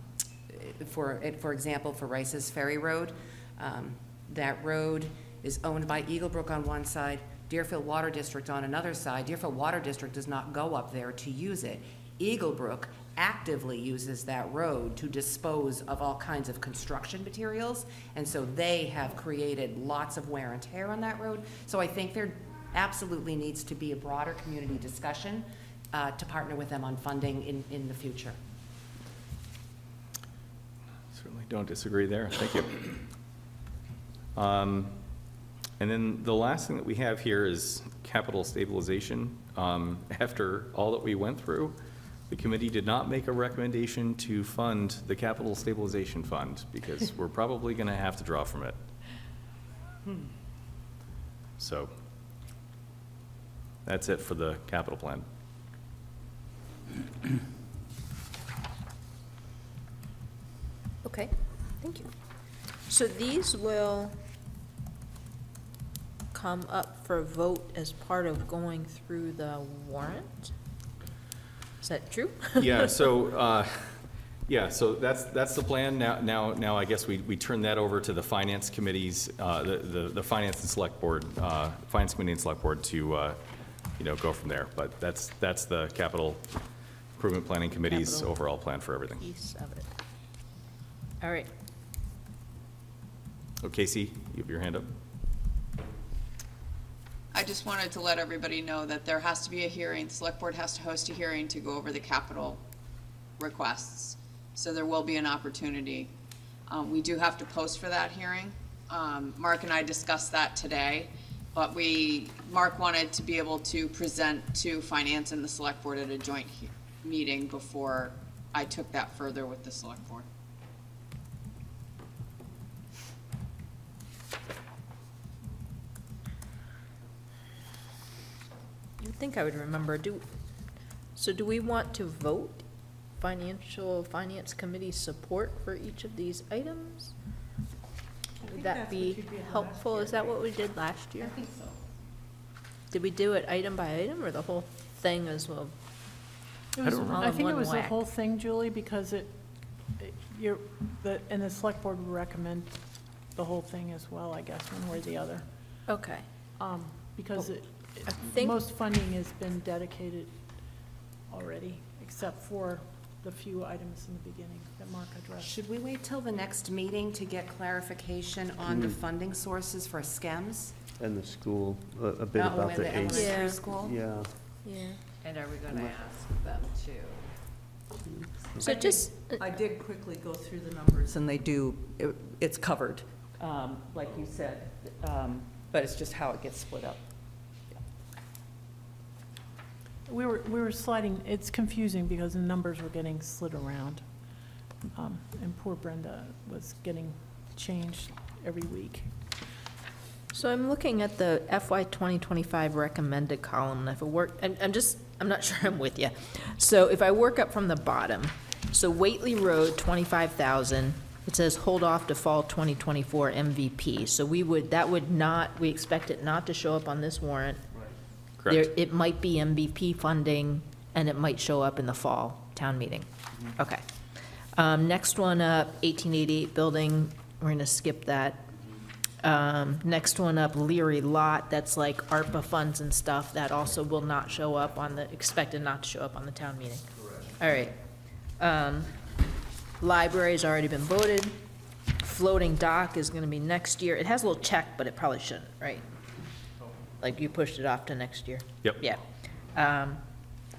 For, for example, for Rice's Ferry Road, um, that road is owned by Eagle Brook on one side, Deerfield Water District on another side. Deerfield Water District does not go up there to use it. Eagle Brook actively uses that road to dispose of all kinds of construction materials, and so they have created lots of wear and tear on that road. So I think there absolutely needs to be a broader community discussion uh, to partner with them on funding in, in the future. Certainly don't disagree there. Thank you. Um, And then the last thing that we have here is capital stabilization. Um, <laughs> After all that we went through, the committee did not make a recommendation to fund the capital stabilization fund because <laughs> we're probably going to have to draw from it. Hmm. So that's it for the capital plan. <clears throat> Okay, thank you. So these will come up for vote as part of going through the warrant? Is that true? <laughs> Yeah, so, uh, yeah, so that's, that's the plan. Now, now, now I guess we, we turn that over to the finance committees, uh, the, the, the finance and select board, uh, finance committee and select board to, uh, you know, go from there. But that's, that's the capital improvement planning committee's Capital. overall plan for everything. Piece of it. All right, Oh, Casey, you have your hand up? I just wanted to let everybody know that there has to be a hearing, the select board has to host a hearing to go over the capital requests. So there will be an opportunity. Um, we do have to post for that hearing. Um, Mark and I discussed that today, but we, Mark wanted to be able to present to finance and the select board at a joint meeting before I took that further with the select board. Think I would remember, do, so do we want to vote financial, finance committee support for each of these items? Would that be you did helpful? Is that what we did last year? I think so. Did we do it item by item, or the whole thing as well? It was- all I think it one was the whack? whole thing, Julie, because it, it- you're, the, and the select board would recommend the whole thing as well, I guess, one way or the other. Okay. Um, because it, I think- most funding has been dedicated already, except for the few items in the beginning that Mark addressed. Should we wait till the next meeting to get clarification on the funding sources for SCEMS? And the school, a a bit Oh, about and the the ACE. Yeah. elementary school? Yeah. Yeah. And are we gonna ask them to? So just, I did quickly go through the numbers, and they do, it- it's covered, um, like you said, um, but it's just how it gets split up. We were, we were sliding, it's confusing because the numbers were getting slid around. Um, and poor Brenda was getting changed every week. So I'm looking at the FY 2025 recommended column, and if I work, I'm, I'm just, I'm not <laughs> sure I'm with you. So if I work up from the bottom, so Whately Road, 25,000, it says hold off to fall 2024 MVP. So we would, that would not, we expect it not to show up on this warrant. There, Correct. it might be MVP funding, and it might show up in the fall town meeting. Okay. Um, next one up, 1888 building, we're gonna skip that. Um, next one up, Leary Lot, that's like ARPA funds and stuff, that also will not show up on the, expected not to show up on the town meeting. All right. Um, library's already been voted. Floating dock is gonna be next year. It has a little check, but it probably shouldn't, right? Like you pushed it off to next year? Yep. Yeah. Um,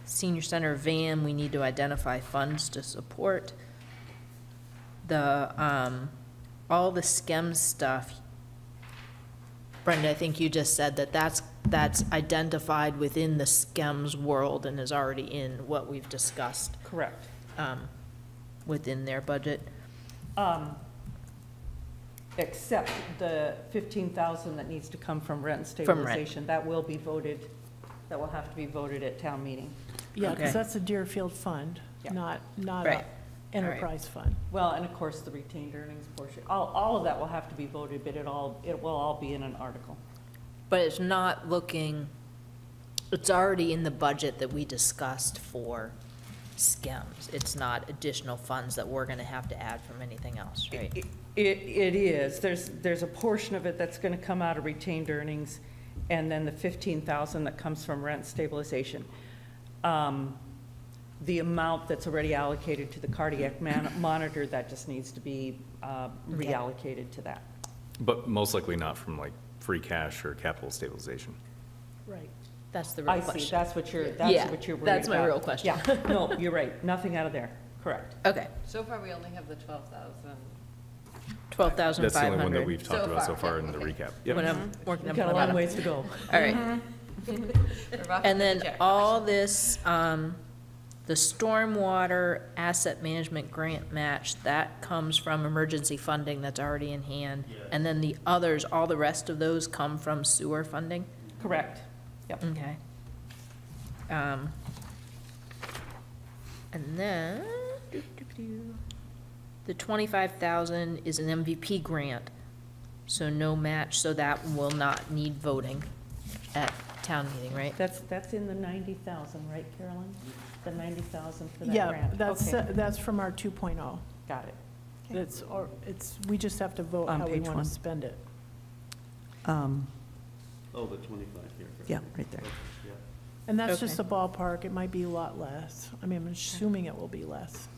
senior center van, we need to identify funds to support. The, um, all the SCEM stuff, Brenda, I think you just said that that's, that's identified within the SCEMS world and is already in what we've discussed, Correct. um, within their budget. Um, Except the 15,000 that needs to come from rent and From rent. stabilization. That will be voted, that will have to be voted at town meeting. Yeah, Okay. because that's a Deerfield fund, Yeah. not, not Right. a All right. enterprise fund. Well, and of course, the retained earnings portion, all, all of that will have to be voted, but it all, it will all be in an article. But it's not looking, it's already in the budget that we discussed for SCEMS. It's not additional funds that we're gonna have to add from anything else, right? It, it is, there's, there's a portion of it that's gonna come out of retained earnings, and then the fifteen thousand that comes from rent stabilization. Um, The amount that's already allocated to the cardiac man, monitor, that just needs to be, uh, Okay. reallocated to that. But most likely not from like free cash or capital stabilization. Right. That's the real I question. see, that's what you're, Yeah, what you're worried that's my real question. Yeah, no, <laughs> you're right, nothing out of there, correct. Okay, So far, we only have the twelve thousand. Twelve thousand That's the five only one that hundred. we've talked So about so far, far yeah, in the okay. recap. Yep. When I'm working We've up got a long ways to go. All right. And then all this, um, the stormwater asset management grant match, that comes from emergency funding that's already in hand. And then the others, all the rest of those come from sewer funding? Correct, yep. Okay. Um, and then, doo-doo-doo. The twenty-five thousand is an MVP grant, so no match, so that will not need voting at town meeting, right? That's, that's in the ninety thousand, right, Carolyn? The ninety thousand for that Yeah, grant? that's, Okay, that's from our 2.0. Got it. It's, or, it's, we just have to vote On how we page want one. to spend it. Um, Oh, the 25 here. Yeah, right there. Yeah. And that's just a ballpark, it might be a lot less. I mean, I'm assuming it will be less, but.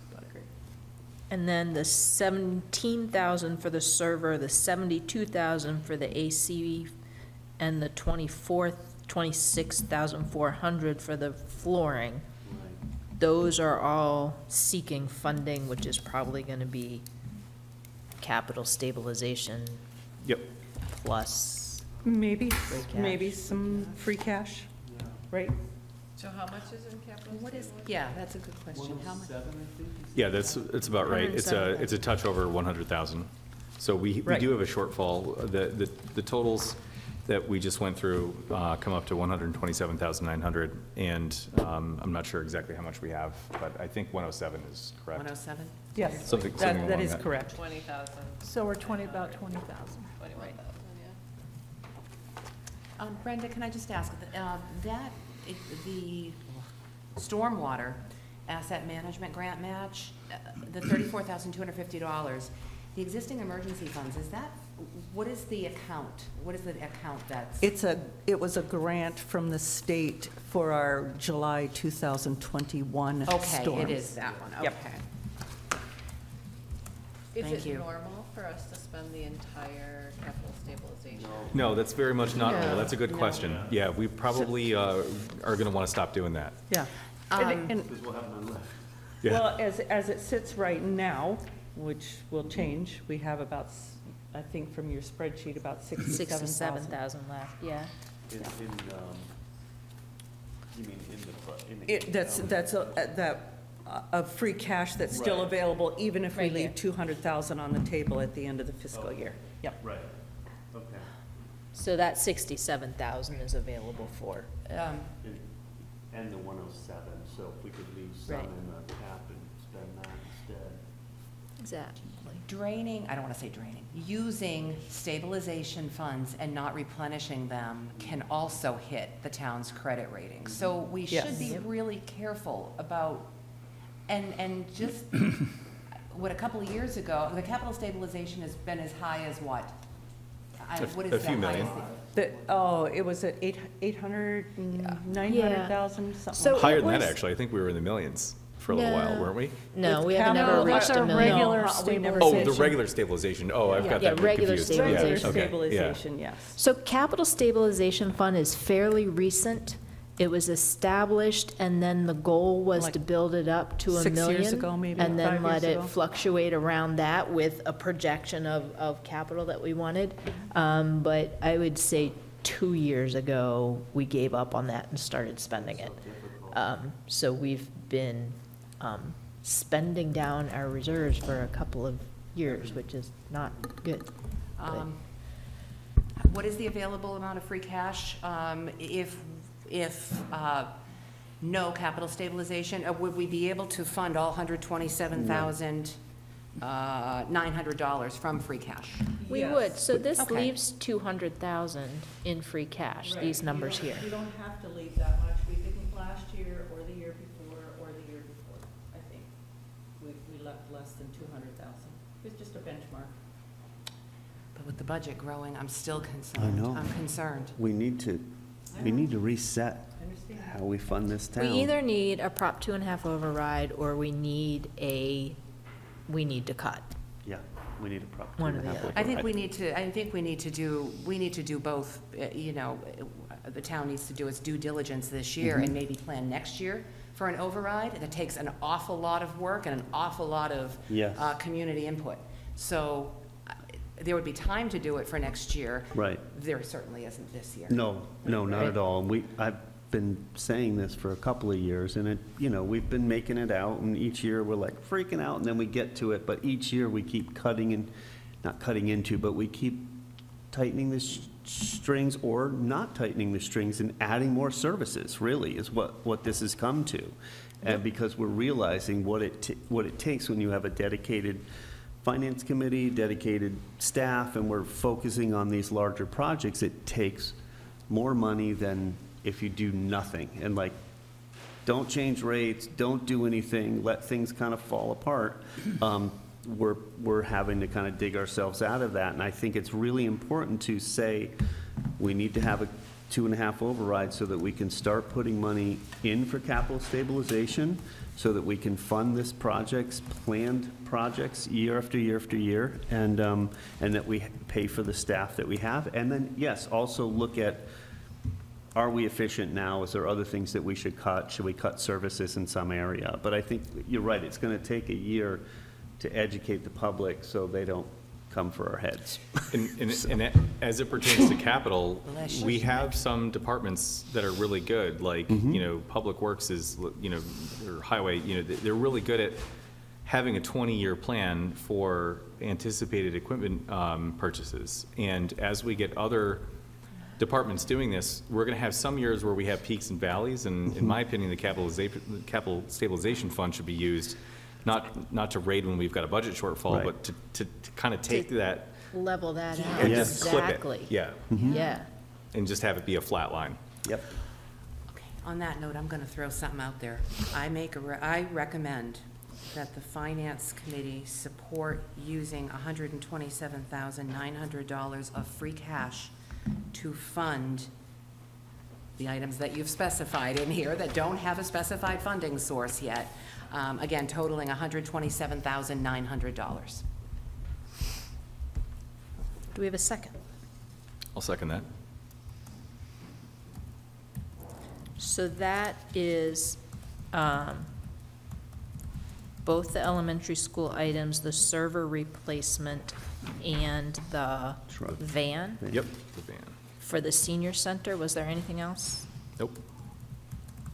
And then the seventeen thousand for the server, the seventy-two thousand for the AC, and the twenty-four, twenty-six thousand four hundred for the flooring. Those are all seeking funding, which is probably gonna be capital stabilization Yep. Plus, Maybe, Free cash. maybe some free cash, right? So how much is in capital? What is, yeah, that's a good question. How much? Yeah, that's, it's about right. It's a, 107,000. it's a touch over 100,000. So we, we Right. do have a shortfall. The, the, the totals that we just went through uh, come up to 127,900. And um, I'm not sure exactly how much we have, but I think 107 is correct. 107? Yes, Something- something that along is that. correct. Twenty thousand, So we're twenty, about twenty thousand. twenty-one thousand, yeah. Um, Brenda, can I just ask, uh, that, it- the stormwater asset management grant match, uh, the thirty-four thousand two hundred fifty dollars, the existing emergency funds, is that, what is the account? What is the account that's? It's a, it was a grant from the state for our July 2021 storm. Okay, it is that one, Yep. okay. Is Thank it you. normal for us to spend the entire capital stabilization? No, that's very much not normal. No. That's a good question. Yeah, we probably uh, are going to want to stop doing that. Yeah. Um, And- and- Because we'll have none left. Yeah. Well, as, as it sits right now, which will change, we have about, s- I think from your spreadsheet, about sixty-seven 67,000. thousand left, yeah. In, in, um, you mean in the, bu- in the. It, that's, that's, a- uh, that, uh, of free cash that's still Right. available, even if we Right leave 200,000 on the table at the end of the fiscal Okay. year. Yep. Right, okay. So that sixty-seven thousand is available for, Um, And- And the one oh seven, so if we could leave some Right. in the cap and spend that instead. exactly. Draining, I don't want to say draining, using stabilization funds and not replenishing them can also hit the town's credit rating. So mm-hmm. we should Yes. be really careful about, and, and just, <coughs> what, a couple of years ago, the capital stabilization has been as high as what? I- A- what is a the few million. highest? The, oh, it was at eight, 800, 900,000, something. So- like Higher it than that, was- actually. I think we were in the millions for a little while, No. weren't we? No, With we haven't ever No, reached that's a our million. regular No, we never- Oh, stabilization. the regular stabilization. Oh, I've got Yeah, that regular confused. Regular stabilization. Okay, yeah. stabilization, yes. So capital stabilization fund is fairly recent. It was established, and then the goal was Like to build it up to a six years million. ago, maybe, And then five let years it ago. fluctuate around that with a projection of, of capital that we wanted. Um, but I would say two years ago, we gave up on that and started spending it. Um, so we've been, um, spending down our reserves for a couple of years, which is not good. Um, What is the available amount of free cash um, if, if uh, no capital stabilization? Uh, Would we be able to fund all $127,900 from free cash? We Yes. would, so this Okay. leaves two hundred thousand in free cash, these numbers here. You don't have to leave that much. We didn't last year, or the year before, or the year before, I think. We, we left less than 200,000. It's just a benchmark. But with the budget growing, I'm still concerned. know. I'm concerned. We need to, we need to reset how we fund this town. We either need a Prop two and a half override, or we need a, we need to cut. Yeah, we need a prop. two One and or a the half other. I think override. we need to, I think we need to do, we need to do both, uh, you know, uh, the town needs to do its due diligence this year Mm-hmm. and maybe plan next year for an override. That takes an awful lot of work and an awful lot of Yes. uh, community input. So there would be time to do it for next year. Right. There certainly isn't this year. No, no, not at all. We, I've been saying this for a couple of years, and it, you know, we've been making it out, and each year we're like freaking out, and then we get to it, but each year we keep cutting and, not cutting into, but we keep tightening the s- strings or not tightening the strings and adding more services, really, is what, what this has come to. And because we're realizing what it, ta- what it takes when you have a dedicated finance committee, dedicated staff, and we're focusing on these larger projects, it takes more money than if you do nothing. And like, don't change rates, don't do anything, let things kind of fall apart. <clears throat> Um, We're, we're having to kind of dig ourselves out of that. And I think it's really important to say, we need to have a two and a half override so that we can start putting money in for capital stabilization, so that we can fund this projects, planned projects, year after year after year, and, um, and that we pay for the staff that we have. And then, yes, also look at, are we efficient now? Is there other things that we should cut? Should we cut services in some area? But I think you're right, it's gonna take a year to educate the public so they don't come for our heads. And, and, <laughs> and as it pertains to capital, we have some departments that are really good, like, you know, Public Works is, you know, or Highway, you know, they're really good at having a twenty-year plan for anticipated equipment, um, purchases. And as we get other departments doing this, we're gonna have some years where we have peaks and valleys, and in my opinion, the capital stabilization fund should be used, not, not to raid when we've got a budget shortfall, Right. but to, to, to kind of take that Level that out. and just clip it. Exactly. Yeah, mm-hmm. Yeah. and just have it be a flat line. Yep. Okay, On that note, I'm going to throw something out there. I make a, re- I recommend that the Finance Committee support using $127,900 of free cash to fund the items that you've specified in here that don't have a specified funding source yet. Um, Again, totaling $127,900. Do we have a second? I'll second that. So that is um, both the elementary school items, the server replacement, and the Truck. van. Yep. The van. For the senior center, was there anything else? Nope.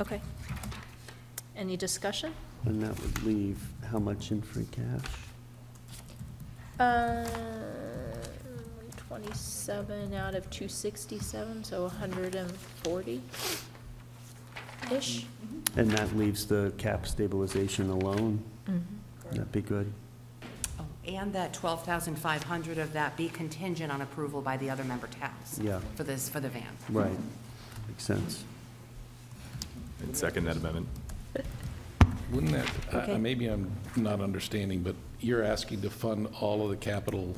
Okay. Any discussion? And that would leave how much in free cash? Uh, 27 out of 267, so 140-ish? And that leaves the cap stabilization alone? That'd be good. Oh, And that 12,500 of that be contingent on approval by the other member towns. Yeah. For this, for the van. Right. Makes sense. And second that amendment. Wouldn't that, uh, Okay. maybe I'm not understanding, but you're asking to fund all of the capital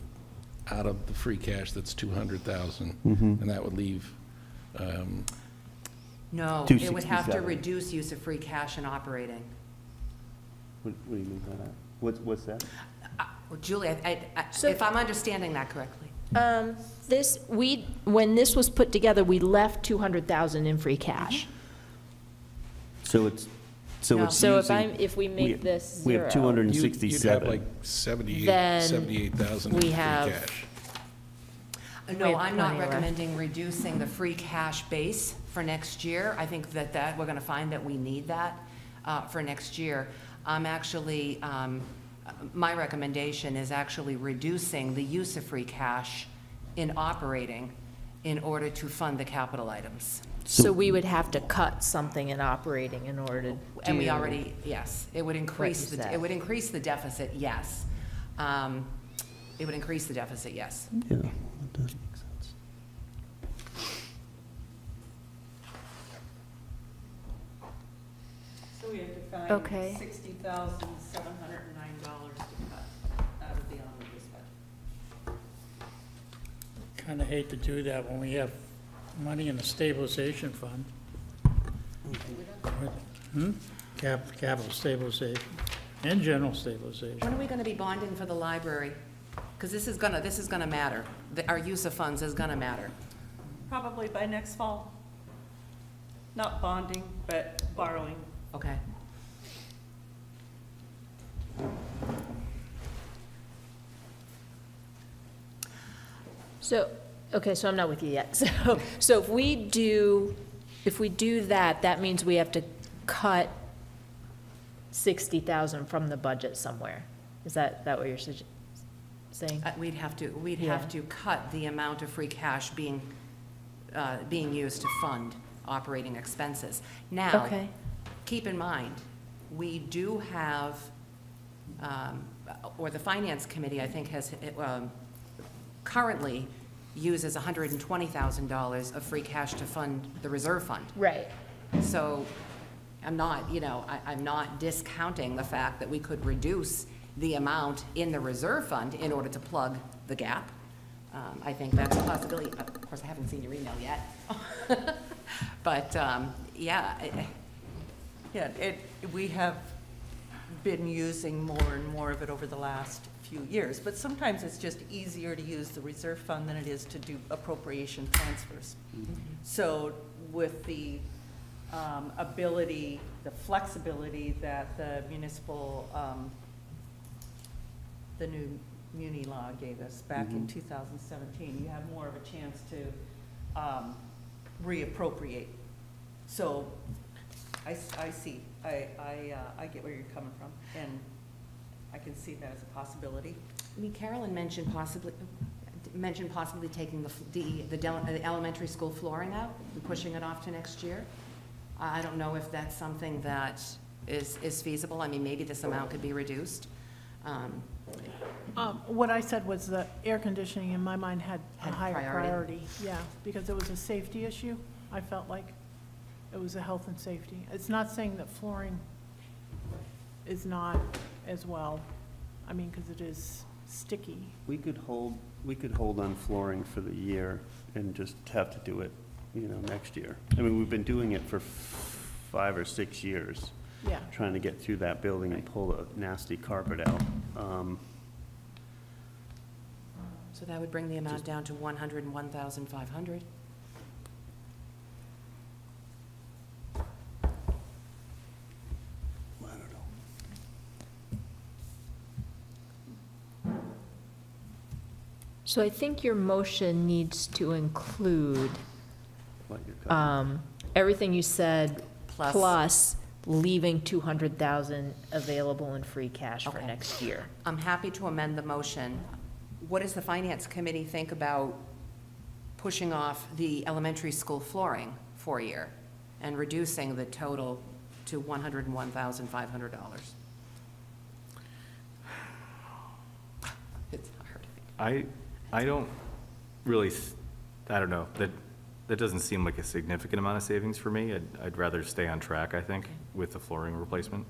out of the free cash that's 200,000? And that would leave, um, No, it would have to 267. reduce use of free cash in operating. What, what do you mean by that? What's, what's that? Well, Julie, I- I- I- So- if I'm understanding that correctly. Um, This, we, when this was put together, we left 200,000 in free cash. So it's, so No. it's So if I'm, if we we- make this We have zero, two hundred and you'd you'd have sixty-seven. like 78 Then 78,000 in we free have- cash. No, have I'm not plenty left. recommending reducing the free cash base for next year. I think that that, we're gonna find that we need that uh, for next year. I'm actually, um, uh, my recommendation is actually reducing the use of free cash in operating in order to fund the capital items. So we would have to cut something in operating in order to do. And we already, yes, it would increase, you the said. it would increase the deficit, yes. Um, It would increase the deficit, yes. Yeah, that does make sense. So we have to find Okay. sixty thousand, seven hundred and nine dollars to cut out of the omnibus budget. Kind of hate to do that when we have money in the stabilization fund. Hmm? Cap, capital stabilization and general stabilization. When are we gonna be bonding for the library? Because this is gonna, this is gonna matter. The- Our use of funds is gonna matter. Probably by next fall. Not bonding, but borrowing. Okay. So, okay, so I'm not with you yet. <laughs> So, so if we do, if we do that, that means we have to cut 60,000 from the budget somewhere. Is that, that what you're saying? Uh, We'd have to, we'd have to cut the amount of free cash being, uh, being used to fund operating expenses. Now, Okay. keep in mind, we do have, um, or the Finance Committee, I think, has, um, currently uses $120,000 of free cash to fund the reserve fund. Right. So I'm not, you know, I, I'm not discounting the fact that we could reduce the amount in the reserve fund in order to plug the gap. Um, I think that's a possibility. Of course, I haven't seen your email yet. <laughs> But, um, yeah, I- I- Yeah, it, we have been using more and more of it over the last few years, but sometimes it's just easier to use the reserve fund than it is to do appropriation transfers. So with the um, ability, the flexibility that the municipal, um, the new muni law gave us back in Mhm. 2017, you have more of a chance to um, reappropriate. So I see, I, I, uh, I get where you're coming from, and I can see that as a possibility. I mean, Carolyn mentioned possibly, mentioned possibly taking the, the, the del- the elementary school flooring out and pushing it off to next year. I I don't know if that's something that is, is feasible. I mean, maybe this amount could be reduced. Um, Um, What I said was the air conditioning in my mind had a Had higher priority. priority. Yeah, because it was a safety issue. I felt like it was a health and safety. It's not saying that flooring is not as well. I mean, because it is sticky. We could hold, we could hold on flooring for the year and just have to do it, you know, next year. I mean, we've been doing it for f- five or six years, Yeah. trying to get through that building and pull the nasty carpet out. Um, So that would bring the amount down to one hundred and one thousand five hundred. So I think your motion needs to include What you're cutting. um, everything you said, Plus. plus leaving 200,000 available in free cash for Okay. next year. I'm happy to amend the motion. What does the finance committee think about pushing off the elementary school flooring for a year and reducing the total to one hundred and one thousand five hundred dollars? It's hard. I, I don't really, I don't know, that, that doesn't seem like a significant amount of savings for me. I'd, I'd rather stay on track, I think, with the flooring replacement.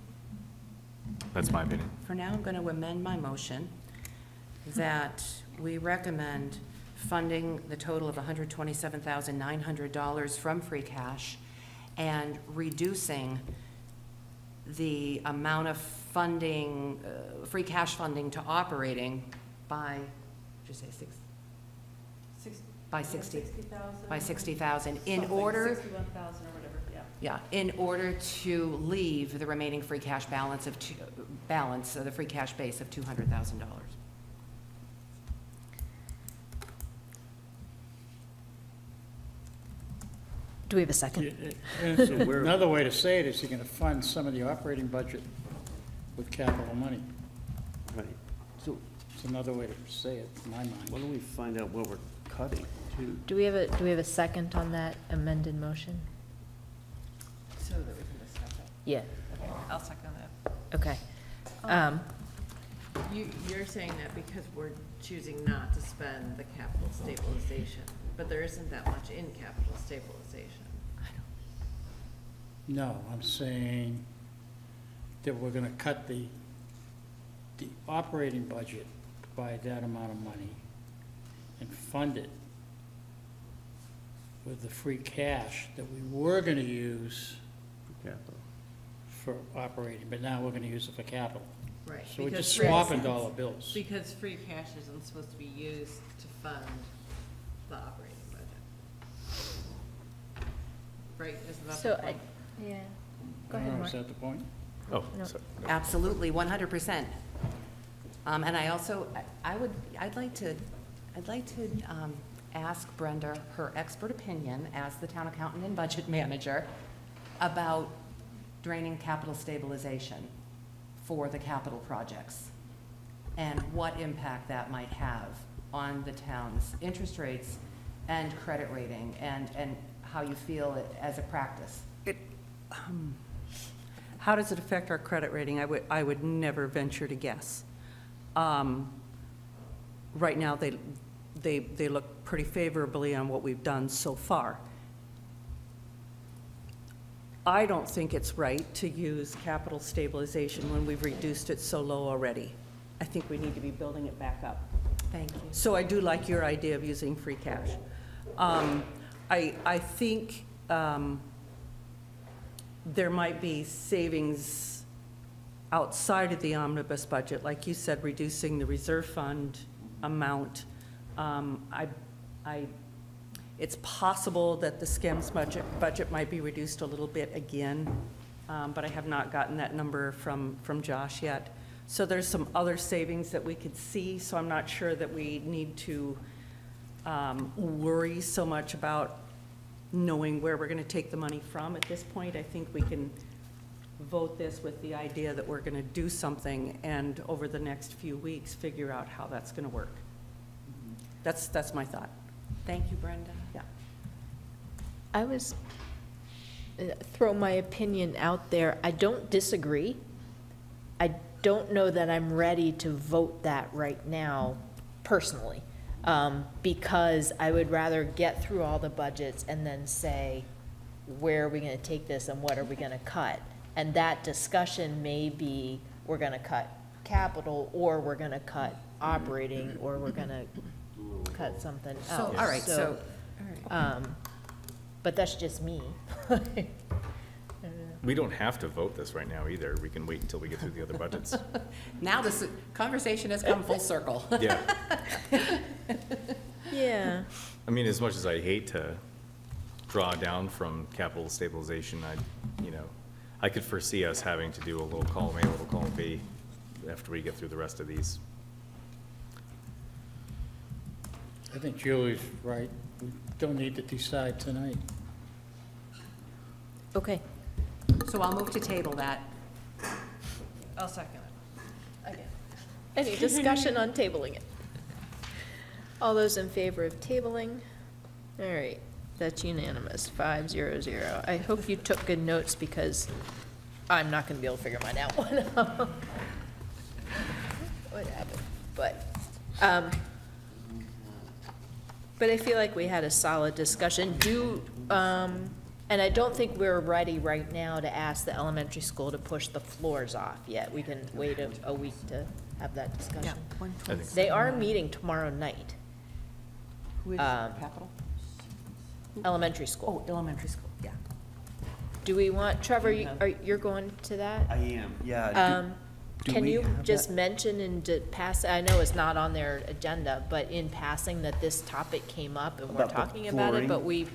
That's my opinion. For now, I'm going to amend my motion that we recommend funding the total of $127,900 from free cash and reducing the amount of funding, uh, free cash funding to operating by, you say six? By 60, by 60,000 in order. Sixty-one thousand or whatever, yeah. Yeah, in order to leave the remaining free cash balance of, two- balance, of the free cash base of $200,000. Do we have a second? And <laughs> Another way to say it is you're gonna fund some of the operating budget with capital money. Right. So It's another way to say it, in my why mind. don't we find out what we're cutting, too? Do we have a, do we have a second on that amended motion? So that we can discuss it. Yeah, Okay, I'll second that. okay. Um, You, you're saying that because we're choosing not to spend the capital stabilization, but there isn't that much in capital stabilization. No, I'm saying that we're gonna cut the, the operating budget by that amount of money and fund it with the free cash that we were gonna use for Capital. for operating, but now we're gonna use it for capital. Right. So we're because just free- swapping dollar bills. Because free cash isn't supposed to be used to fund the operating budget. Right, isn't that So the I, point? yeah. I Go don't ahead, know, Mark. Is that the point? Oh, No. sorry. Absolutely, 100%. Um, And I also, I- would, I'd like to, I'd like to um, ask Brenda her expert opinion as the town accountant and budget <laughs> manager about draining capital stabilization for the capital projects and what impact that might have on the town's interest rates and credit rating and, and how you feel it as a practice. It, um, How does it affect our credit rating? I would, I would never venture to guess. Um, Right now, they, they, they look pretty favorably on what we've done so far. I don't think it's right to use capital stabilization when we've reduced it so low already. I think we need to be building it back up. Thank you. So I do like your idea of using free cash. Um, I, I think um, there might be savings outside of the omnibus budget, like you said, reducing the reserve fund amount. Um, I, I, it's possible that the SCEMS budget, budget might be reduced a little bit again, um, but I have not gotten that number from, from Josh yet. So there's some other savings that we could see, so I'm not sure that we need to um, worry so much about knowing where we're going to take the money from at this point. I think we can vote this with the idea that we're going to do something and over the next few weeks, figure out how that's going to work. That's, that's my thought. Thank you, Brenda. Yeah. I was, uh, throw my opinion out there, I don't disagree. I don't know that I'm ready to vote that right now, personally, um, because I would rather get through all the budgets and then say, where are we gonna take this and what are we gonna cut? And that discussion may be, we're gonna cut capital, or we're gonna cut operating, or we're gonna cut something else. So, all right, so, Um, but that's just me. <laughs> We don't have to vote this right now either. We can wait until we get through the other budgets. <laughs> now this conversation has come full circle. <laughs> Yeah. Yeah. I mean, as much as I hate to draw down from capital stabilization, I, you know, I could foresee us having to do a little column A, a little column B after we get through the rest of these. I think Julie's right. We don't need to decide tonight. Okay. So I'll move to table that. I'll second it. Again. Any discussion on tabling it? All those in favor of tabling? All right, that's unanimous, five zero zero. I hope you took good notes because I'm not gonna be able to figure mine out. <laughs> What happened, but, um, but I feel like we had a solid discussion. Do, um, and I don't think we're ready right now to ask the elementary school to push the floors off yet. We can wait a, a week to have that discussion. They are meeting tomorrow night, Who is Um, capital? Elementary school. Oh, elementary school, yeah. Do we want, Trevor, you- are, you're going to that? I am, yeah. Um, do can we you have just that? mention and to pass, I know it's not on their agenda, but in passing that this topic came up and we're About the talking about it, flooring? but we,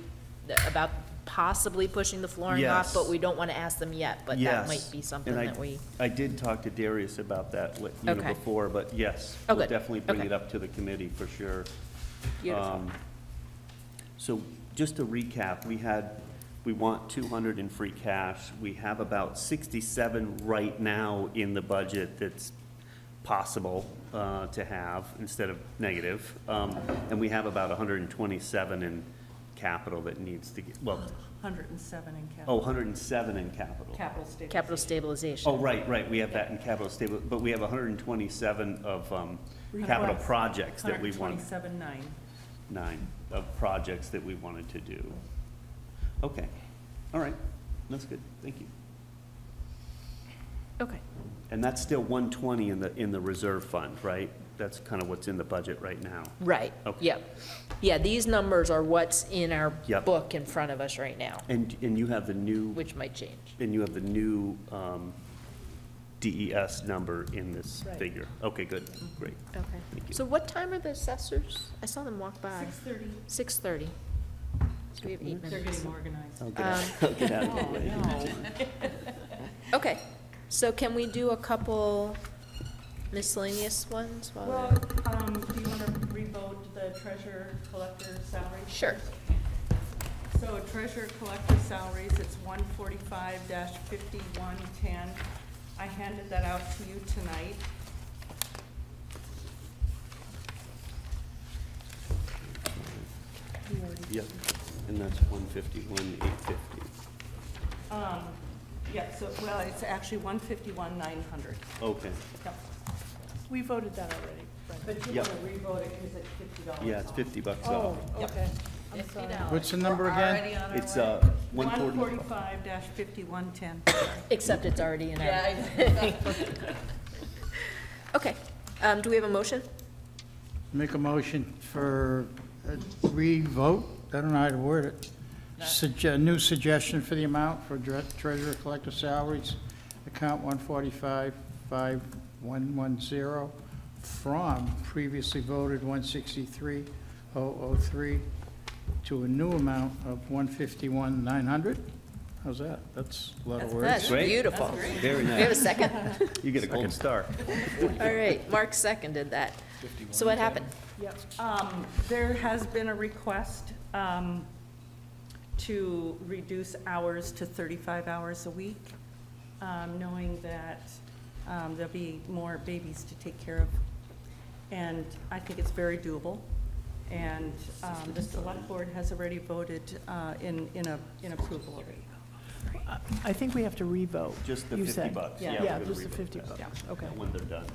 about possibly pushing the flooring off, but Yes. we don't want to ask them yet, but that Yes. might be something And I- that we, I did talk to Darius about that, like, you know, Okay. before, but yes. Oh, We'll good. definitely bring Okay. it up to the committee for sure. Beautiful. Um, So just to recap, we had, we want two hundred in free cash. We have about sixty-seven right now in the budget that's possible uh, to have instead of negative. Um, And we have about hundred and twenty-seven in capital that needs to get, well, 107 in capital. oh, hundred and seven in capital. Capital stabilization. capital stabilization. Oh, right, right, we have that in capital stable, but we have hundred and twenty-seven of, um, capital Request. projects that we want, 127.9. nine of projects that we wanted to do. Okay, all right, that's good, thank you. Okay, And that's still one twenty in the, in the reserve fund, right? That's kind of what's in the budget right now. right, Okay. yep. Yeah, these numbers are what's in our Yep. book in front of us right now, And, and you have the new, which might change. and you have the new, um, DES number in this Right. figure. Okay, good, great. Okay. Thank you. So what time are the assessors? I saw them walk by. 6:30. Six thirty. So we have eight They're minutes. getting organized. I'll get out, <laughs> I'll get out of the way. Oh, <laughs> Okay, so can we do a couple miscellaneous ones while Well, we're? um, do you want to revote the treasurer collector salary? Sure. So treasurer collector salaries, it's one forty-five fifty-one ten. I handed that out to you tonight. Yep, and that's one fifty-one, eight fifty. Um, yeah, so, well, it's actually one fifty-one nine hundred. Okay, We voted that already. But you Yep. want to revote it because it's fifty dollars yeah, it's fifty bucks Oh, off. okay. Fifty dollars. What's the number again? It's, uh, one One forty. forty-five fifty-one ten. Except it's already in our. Yeah, <laughs> Okay, um, do we have a motion? Make a motion for a re-vote, I don't know how to word it. Sugge- new suggestion for the amount for dre- treasurer collector salaries, account one forty-five, five, one, one, zero, from previously voted one sixty-three, oh, oh, three, to a new amount of one fifty-one, nine hundred? How's that? That's a lot of words. That's Great. beautiful. Very We have a nice. second? <laughs> You get a gold star. All right, Mark seconded that. So what happened? Yep. Um, There has been a request um, to reduce hours to 35 hours a week, um, knowing that um, there'll be more babies to take care of. And I think it's very doable. And um, the select board has already voted uh, in, in a, in approval already. I think we have to revote. Just the you 50 said. bucks. Yeah. Yeah, we're Yeah, gonna just the revote 50 that. bucks, okay. When they're done.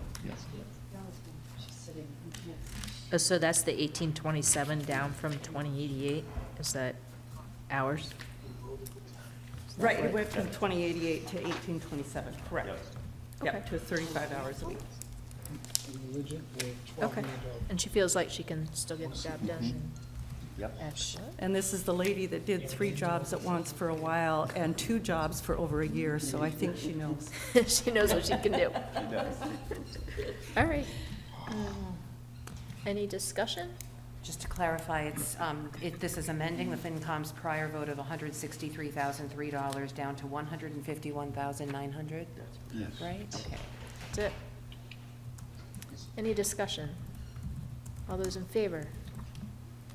Oh, So that's the eighteen twenty-seven down from twenty eighty-eight? Is that hours? Right, it went from 2088 to 1827, correct. Okay. Yep, to 35 hours a week. Okay. And she feels like she can still get the job done? Yep. Excellent. And this is the lady that did three jobs at once for a while and two jobs for over a year, so I think she knows. <laughs> She knows what she can do. <laughs> <laughs> All right. Any discussion? Just to clarify, it's, um, it, this is amending the FinCom's prior vote of hundred sixty-three thousand three dollars down to one hundred and fifty-one thousand nine hundred? Yes. Right? Okay. That's it. Any discussion? All those in favor?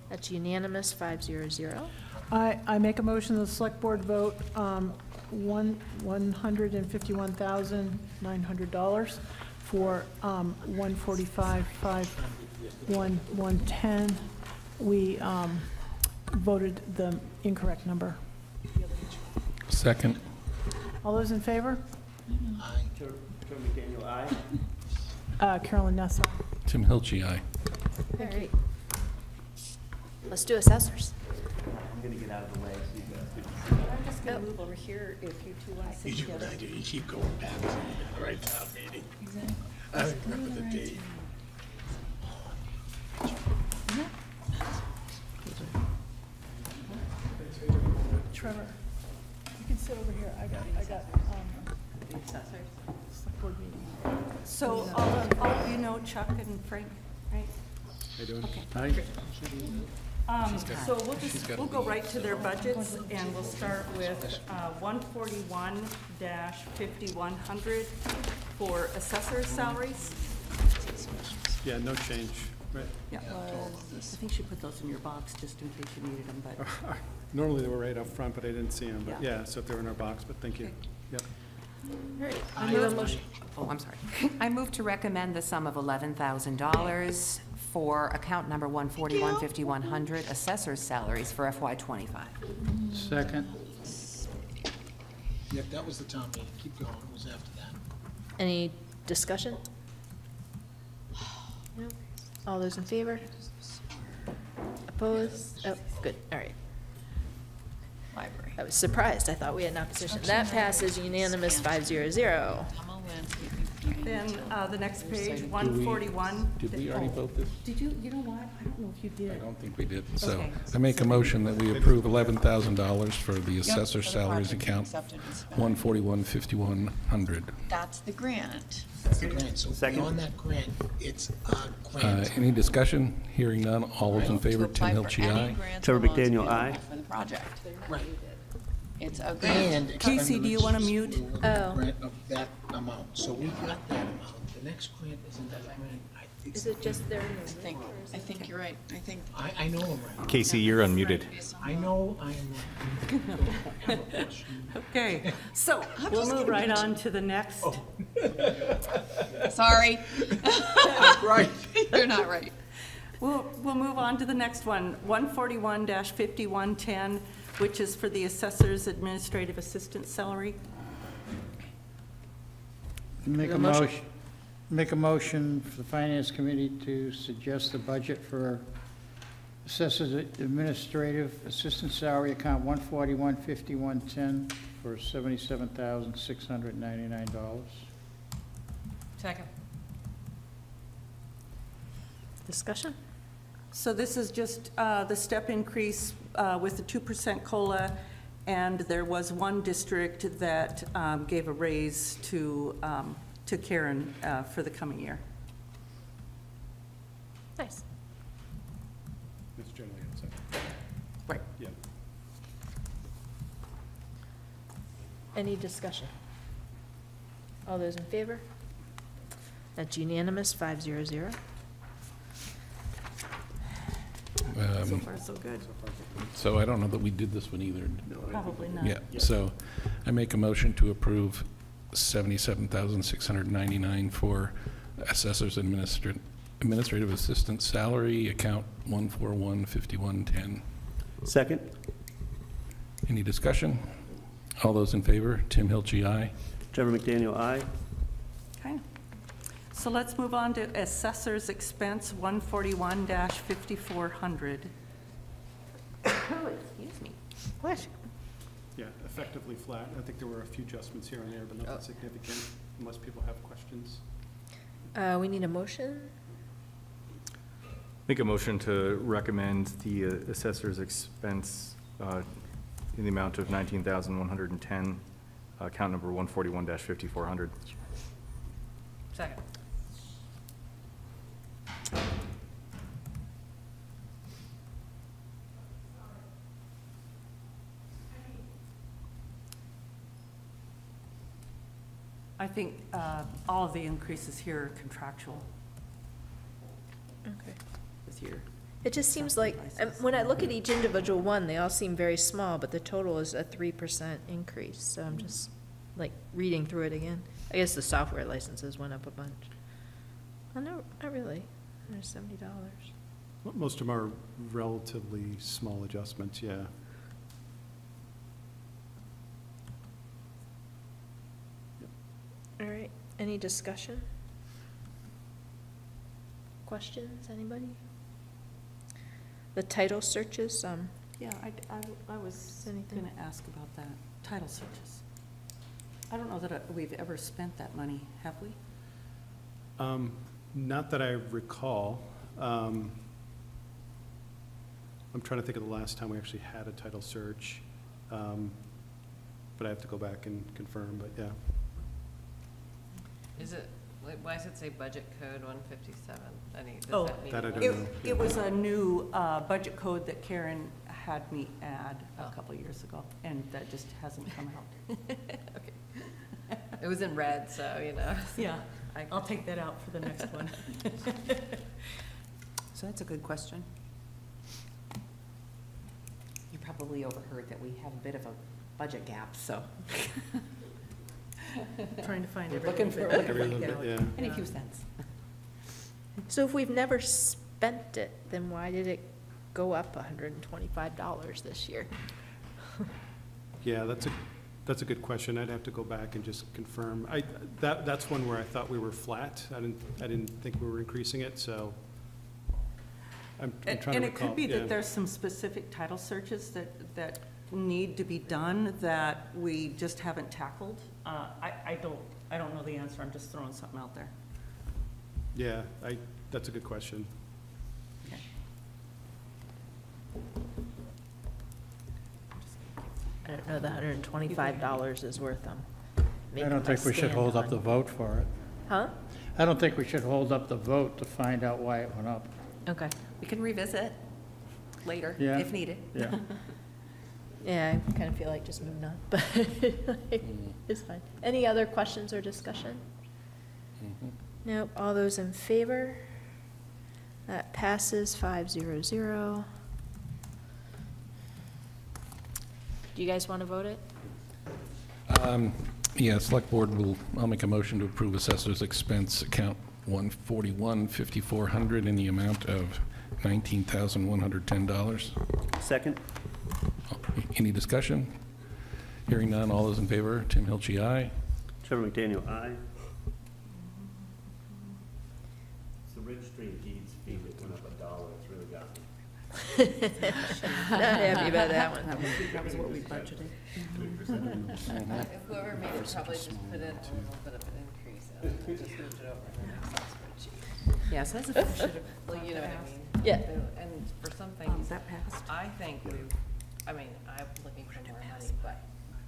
That's unanimous, five zero zero. I, I make a motion, that the select board vote, um, one, one hundred and fifty-one thousand, nine hundred dollars for, um, one forty-five, five, one, one ten. We, um, voted the incorrect number. Second. All those in favor? Chair Chair McDaniel, aye. Uh, Carolyn Nessa. Tim Hilchey, aye. All right. Let's do assessors. I'm gonna get out of the way so you guys can. I'm just gonna move over here if you two want to sit You do together. what I do, you keep going back to the right town meeting. I remember the date. Trevor, you can sit over here. I got, I got, um, select board meeting. So all of, all of you know Chuck and Frank, right? Aye. Um, so we'll just, we'll go right to their budgets, and we'll start with, uh, one forty-one dash fifty-one hundred for assessor's salaries. Yeah, no change, right. Yeah, I think she put those in your box, just in case you needed them, but. <laughs> Normally they were right up front, but I didn't see them, but Yeah. yeah, so if they were in our box, but thank you. Yep. All right. I I move a motion. Oh, I'm sorry. <laughs> I move to recommend the sum of eleven thousand dollars for account number one forty-one fifty-one hundred, assessor's salaries for FY twenty-five. Second. Yep, that was the town meeting, keep going, it was after that. Any discussion? No? All those in favor? Opposed? Oh, good, all right. Library. I was surprised, I thought we had an opposition. That passes unanimous, five zero zero. Then, uh, the next page, one forty-one. Did we already vote this? Did you, you know what, I don't know if you did. I did. don't think we did. So Okay. I make a motion that we approve eleven thousand dollars for the assessor for the salaries project account, accepted and spent. one forty-one fifty-one hundred. That's the grant. That's the grant, so Second. beyond that grant, it's a Uh, grant. any discussion? Hearing none. All those in To favor, Tim apply for Hilchey, any aye. grants Trevor loans McDaniel, available aye. For the project. Right. It's a grant. And Casey, do you wanna mute? expenditures Oh. Grant of that amount, so we got that amount, the next grant isn't that grant, I think. Is it just their I think, I think you're right. I think. I, I know I'm right, Casey, you're unmuted. I know I am right. <laughs> Okay, so we'll move right on to the next. Oh. <laughs> Sorry. <laughs> Right. You're not right. We'll, we'll move on to the next one, one forty-one fifty-one ten, which is for the assessor's administrative assistant salary. Make a a motion? motion, make a motion for the finance committee to suggest the budget for assessors administrative assistant salary account one forty-one fifty-one ten for seventy-seven thousand six hundred ninety-nine dollars. Second. Discussion? So this is just uh, the step increase uh, with the 2% COLA, and there was one district that um, gave a raise to, um, to Karen uh, for the coming year. Nice. That's generally it, so, Right. yeah. Any discussion? All those in favor? That's unanimous, five zero zero. So Um, far, so good. So I don't know that we did this one either. Probably not. Yeah, so I make a motion to approve seventy-seven thousand six hundred ninety-nine for assessor's administrative, administrative assistant salary, account one four one fifty-one ten. Second? Any discussion? All those in favor? Tim Hilchey, aye. Trevor McDaniel, aye. Okay. So let's move on to assessor's expense, 141-5400. <coughs> Excuse me. What? Yeah, effectively flat. I think there were a few adjustments here and there, but nothing significant, unless people have questions. Uh, we need a motion? Make a motion to recommend the uh, assessor's expense uh, in the amount of 19110 account number 141-5400. Second. I think uh, all of the increases here are contractual Okay. this year. It just seems like, um, when I look at each individual one, they all seem very small, but the total is a three percent increase, so I'm just, like, reading through it again. I guess the software licenses went up a bunch. Oh, no, not really, there's seventy dollars. Most of them are relatively small adjustments, yeah. All right, any discussion? Questions, anybody? The title searches, um, Yeah, I, I- I was Anything? going to ask about that, title searches. I don't know that uh, we've ever spent that money, have we? Um, Not that I recall. Um, I'm trying to think of the last time we actually had a title search. Um, But I have to go back and confirm, but yeah. Is it, like, why does it say budget code one fifty-seven? Any, does Oh, that mean? That I don't It, know. it was a new uh, budget code that Karen had me add a Oh. couple years ago, and that just hasn't come out. <laughs> Okay. It was in red, so, you know. Yeah, I- I'll take that out for the next one. <laughs> So that's a good question. You probably overheard that we have a bit of a budget gap, so. <laughs> Trying to find We're everything. looking for, but- Every little bit, know, yeah. any few cents. so if we've never spent it, then why did it go up hundred and twenty-five dollars this year? Yeah, that's a, that's a good question. I'd have to go back and just confirm. I, that, that's one where I thought we were flat. I didn't, I didn't think we were increasing it, so I'm, I'm And trying to and it could be yeah. that there's some specific title searches that, that need to be done that we just haven't tackled. Uh, I, I don't, I don't know the answer, I'm just throwing something out there. Yeah, I, that's a good question. I don't know, the hundred and twenty-five dollars is worth them. I don't think we should hold up the vote for it. Huh? I don't think we should hold up the vote to find out why it went up. Okay. We can revisit later Yeah. if needed. Yeah. <laughs> Yeah, I kind of feel like just moving on, <laughs> but mm-hmm. it's fine. Any other questions or discussion? Mm-hmm. Nope, all those in favor? That passes five zero zero. Do you guys want to vote it? Um, Yeah, Select Board will, I'll make a motion to approve assessor's expense account 141-5400 in the amount of $19,110. Second? Any discussion? Hearing none, all those in favor, Tim Hilchey, aye. Trevor McDaniel, aye. It's the registry of deeds fee that went up a dollar, it's really got me. Not happy about that one. That was what we budgeted. If whoever made it probably just put in a little bit of an increase, and just moved it over to an Excel spreadsheet. Yes, that's a, should have, well, you know what I mean? Yeah. And for some Um, things, that passed? I think we've, I mean, I'm looking for more money, but,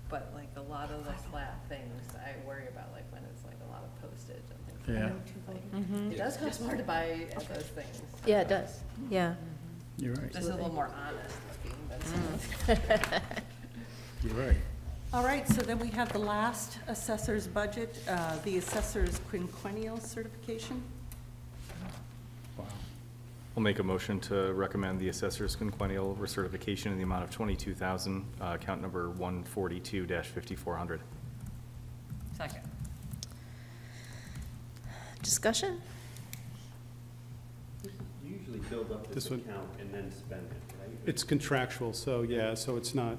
but like a lot of the flat things, I worry about like when it's like a lot of postage and things. like Yeah. that. Like, It does cost more to buy those things. Yeah, it does, yeah. You're right. Just a little more honest looking, but some- <laughs> You're right. All right, so then we have the last assessor's budget, uh, the assessor's quinquennial certification. Wow. I'll make a motion to recommend the assessor's quinquennial recertification in the amount of twenty-two thousand, uh, account number one forty-two fifty-four hundred. Second. Discussion? You usually build up This this one- account and then spend it, right? It's contractual, so yeah, so it's not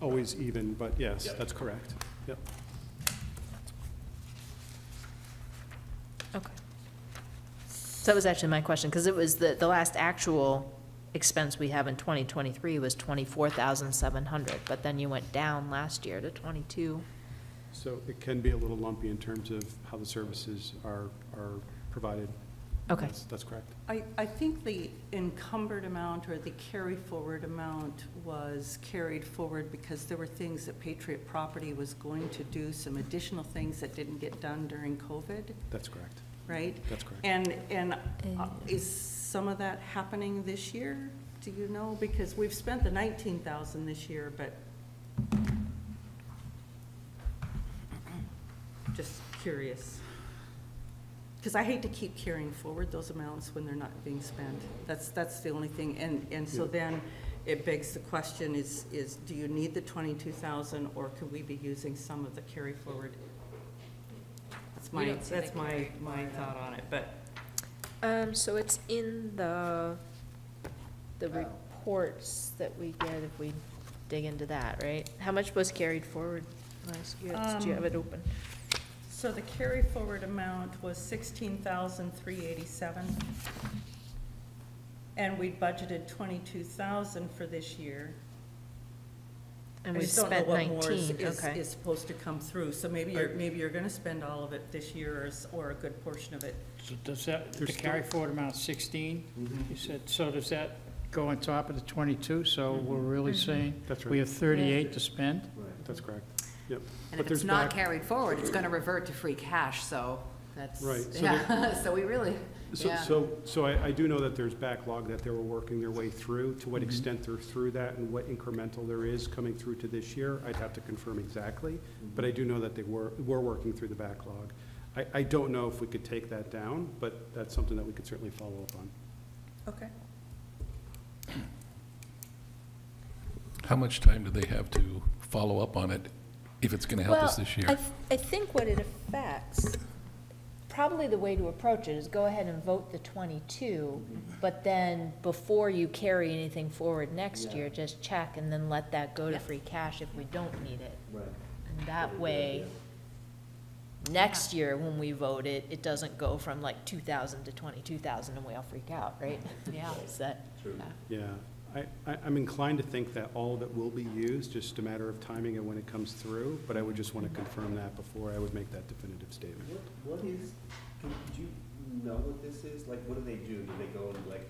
always even, but yes, Yep. that's correct. Yep. Okay. So that was actually my question, because it was the, the last actual expense we have in 2023 was 24,700, but then you went down last year to 22. So it can be a little lumpy in terms of how the services are, are provided. Okay. That's- That's correct. I, I think the encumbered amount or the carry forward amount was carried forward because there were things that Patriot Property was going to do, some additional things that didn't get done during COVID, That's correct. right? That's correct. And, and uh, is some of that happening this year? Do you know? Because we've spent the nineteen thousand this year, but just curious. Because I hate to keep carrying forward those amounts when they're not being spent. That's, that's the only thing. And, and so Yeah. then it begs the question is, is do you need the twenty-two thousand or could we be using some of the carry forward? That's my, that's my, my thought on it, but. Um, so it's in the, the reports that we get if we dig into that, right? How much was carried forward last year? Do you have it open? So the carry forward amount was sixteen thousand three eighty-seven. And we budgeted twenty-two thousand for this year. And I we just don't know spent what more is- 19, is- okay. Is supposed to come through, so maybe you're, maybe you're gonna spend all of it this year or, s- or a good portion of it. So does that, the There's still- carry forward amount sixteen, mm-hmm. you said, so does that go on top of the twenty-two? So we're really mm-hmm. saying That's we right. have thirty-eight to spend? That's correct. Yep. And But if it's there's not back- carried forward, it's gonna revert to free cash, so that's, Right, so yeah, <laughs> so we really, So, yeah. so, so I, I do know that there's backlog that they were working their way through. To Mm-hmm. what extent they're through that and what incremental there is coming through to this year, I'd have to confirm exactly. But I do know that they were, were working through the backlog. I, I don't know if we could take that down, but that's something that we could certainly follow up on. Okay. How much time do they have to follow up on it if it's going to help us this year? I, th- I think what it affects, probably the way to approach it is go ahead and vote the twenty-two, but then before you carry anything forward next year, just check and then let that go to free cash if we don't need it. Right. And that way, next year when we vote it, it doesn't go from like two thousand to twenty-two thousand and we all freak out, right? Yeah. Is that? True. Yeah, I, I, I'm inclined to think that all of it will be used, just a matter of timing and when it comes through, but I would just want to confirm that before I would make that definitive statement. What, what is, can- do you know what this is? Like, what do they do? Do they go and like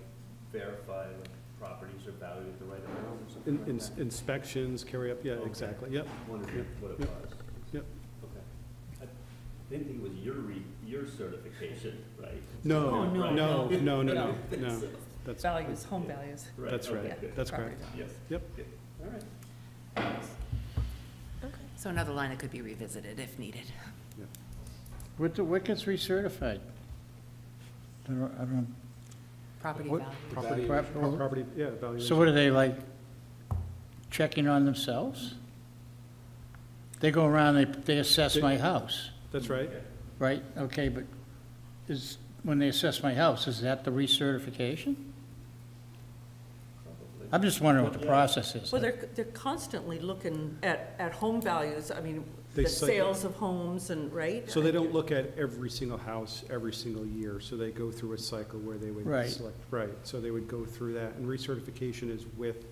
verify like properties are valued at the right amount or something In- like ins- that? Inspections, carry up, yeah, Okay. exactly, yep. Wondered Yep, what it yep, was. Yep. Okay. I didn't think it was your re, your certification, right? No, no, no, no, no, no, no. no, <laughs> no. That's, Values, home values. that's okay, right, good. that's Property correct. Yes. Yep. Good. All right. So another line that could be revisited if needed. What, the- what gets recertified? I don't, I don't, Property What- value. Property, Prop- oh. property, yeah, valuation. so what are they, like, checking on themselves? They go around, they, they assess my house, That's right. right? Okay, but is, when they assess my house, is that the recertification? Probably. I'm just wondering what the process is. Well, they're, they're constantly looking at, at home values, I mean, They the cycle- sales of homes and, right? So they don't look at every single house every single year, so they go through a cycle where they would Right. select. Right, so they would go through that, and recertification is with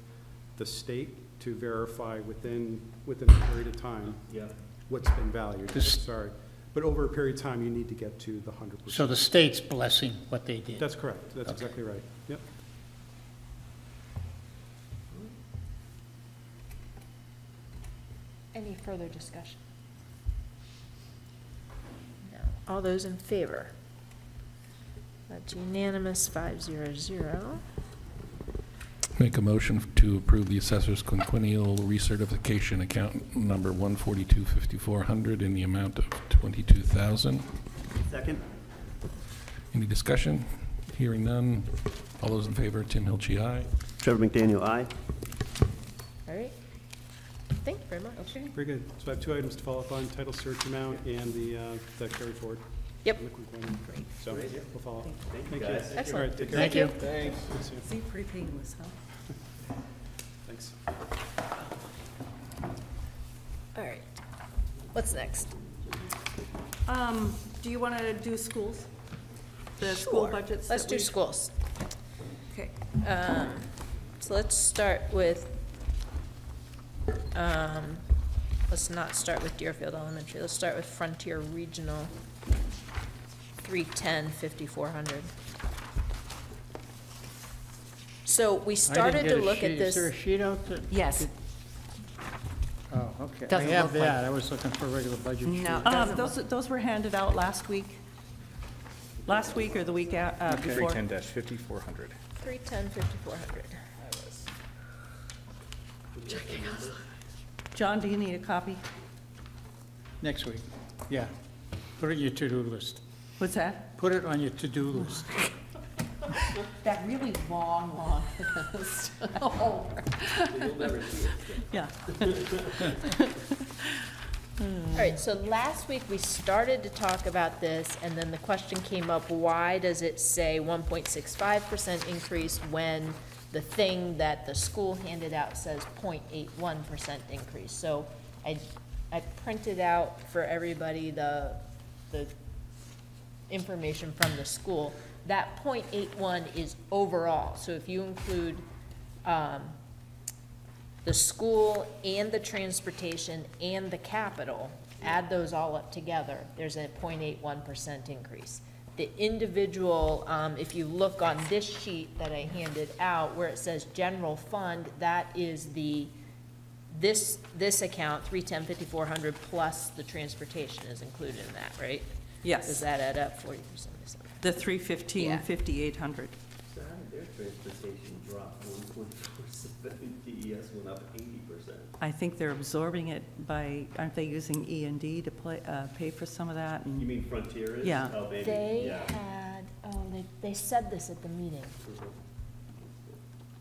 the state to verify within, within a period of time Yeah. what's been valued, This- sorry. But over a period of time, you need to get to the hundred percent. So the state's blessing what they did. That's correct, that's exactly right, yep. Any further discussion? No. All those in favor? That's unanimous, five zero zero. Make a motion to approve the assessor's quinquennial recertification account number 1425400 in the amount of 22000 Second? Any discussion? Hearing none. All those in favor, Tim Hilchey, aye. Trevor McDaniel, aye. All right. Thank you very much. Okay. Very good. So I have two items to follow up on, title search amount and the, uh, the carry forward. Yep. on the So we'll follow up. Thank you, Thank you. guys. All Excellent. right, take care. Thank you. Thanks. See you. See, pretty painless, huh? <laughs> Thanks. All right. What's next? Um, do you want to do schools? The school Sure. budgets? Let's that do we- schools. Okay. Um, so let's start with, um, let's not start with Deerfield Elementary. Let's start with Frontier Regional, three ten fifty-four hundred. So we started to look sheet. at Is this. there a sheet out there? Yes. Oh, okay. I Doesn't have look like- that. I was looking for a regular budget sheet. No, um, those, those were handed out last week. Last week or the week a- uh, before. 310-5400. Three ten fifty-four hundred. John, do you need a copy? Next week, yeah. Put it in your to-do list. What's that? Put it on your to-do list. <laughs> That really long, long <laughs> list. Oh. <laughs> Yeah. All right, so last week we started to talk about this, and then the question came up, why does it say one point six five percent increase when the thing that the school handed out says 0.81 percent increase? So I, I printed out for everybody the, the information from the school. That 0.81 is overall, so if you include, um, the school and the transportation and the capital, add those all up together, there's a 0.81 percent increase. The individual, um, if you look on this sheet that I handed out, where it says general fund, that is the, this, this account, three ten fifty-four hundred plus the transportation is included in that, right? Yes. Does that add up forty percent? The three fifteen, Yeah. fifty-eight hundred. So how did their transportation drop one point four seven, <laughs> DES went up eighty percent? I think they're absorbing it by, aren't they using E and D to play, uh, pay for some of that? and- You mean Frontier is? Yeah. Oh, maybe, They yeah. had, oh, they, they said this at the meeting.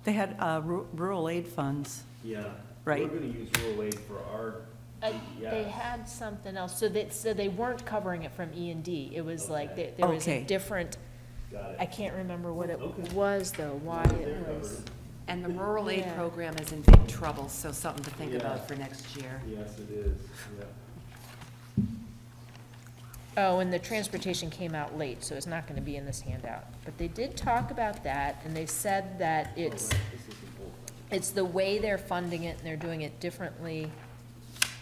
They had, uh, ru- rural aid funds. Yeah. Right. We're gonna use rural aid for our Uh, They DES. had something else, so they, so they weren't covering it from E and D. It was like, there there was a Okay. different, Got I it. can't remember what it Okay. was, though, why They're it covered. was. And the rural aid Yeah. program is in big trouble, so something to think Yeah. about for next year. Yes, it is, yeah. Oh, and the transportation came out late, so it's not gonna be in this handout. But they did talk about that, and they said that it's, This is the old one. it's the way they're funding it, and they're doing it differently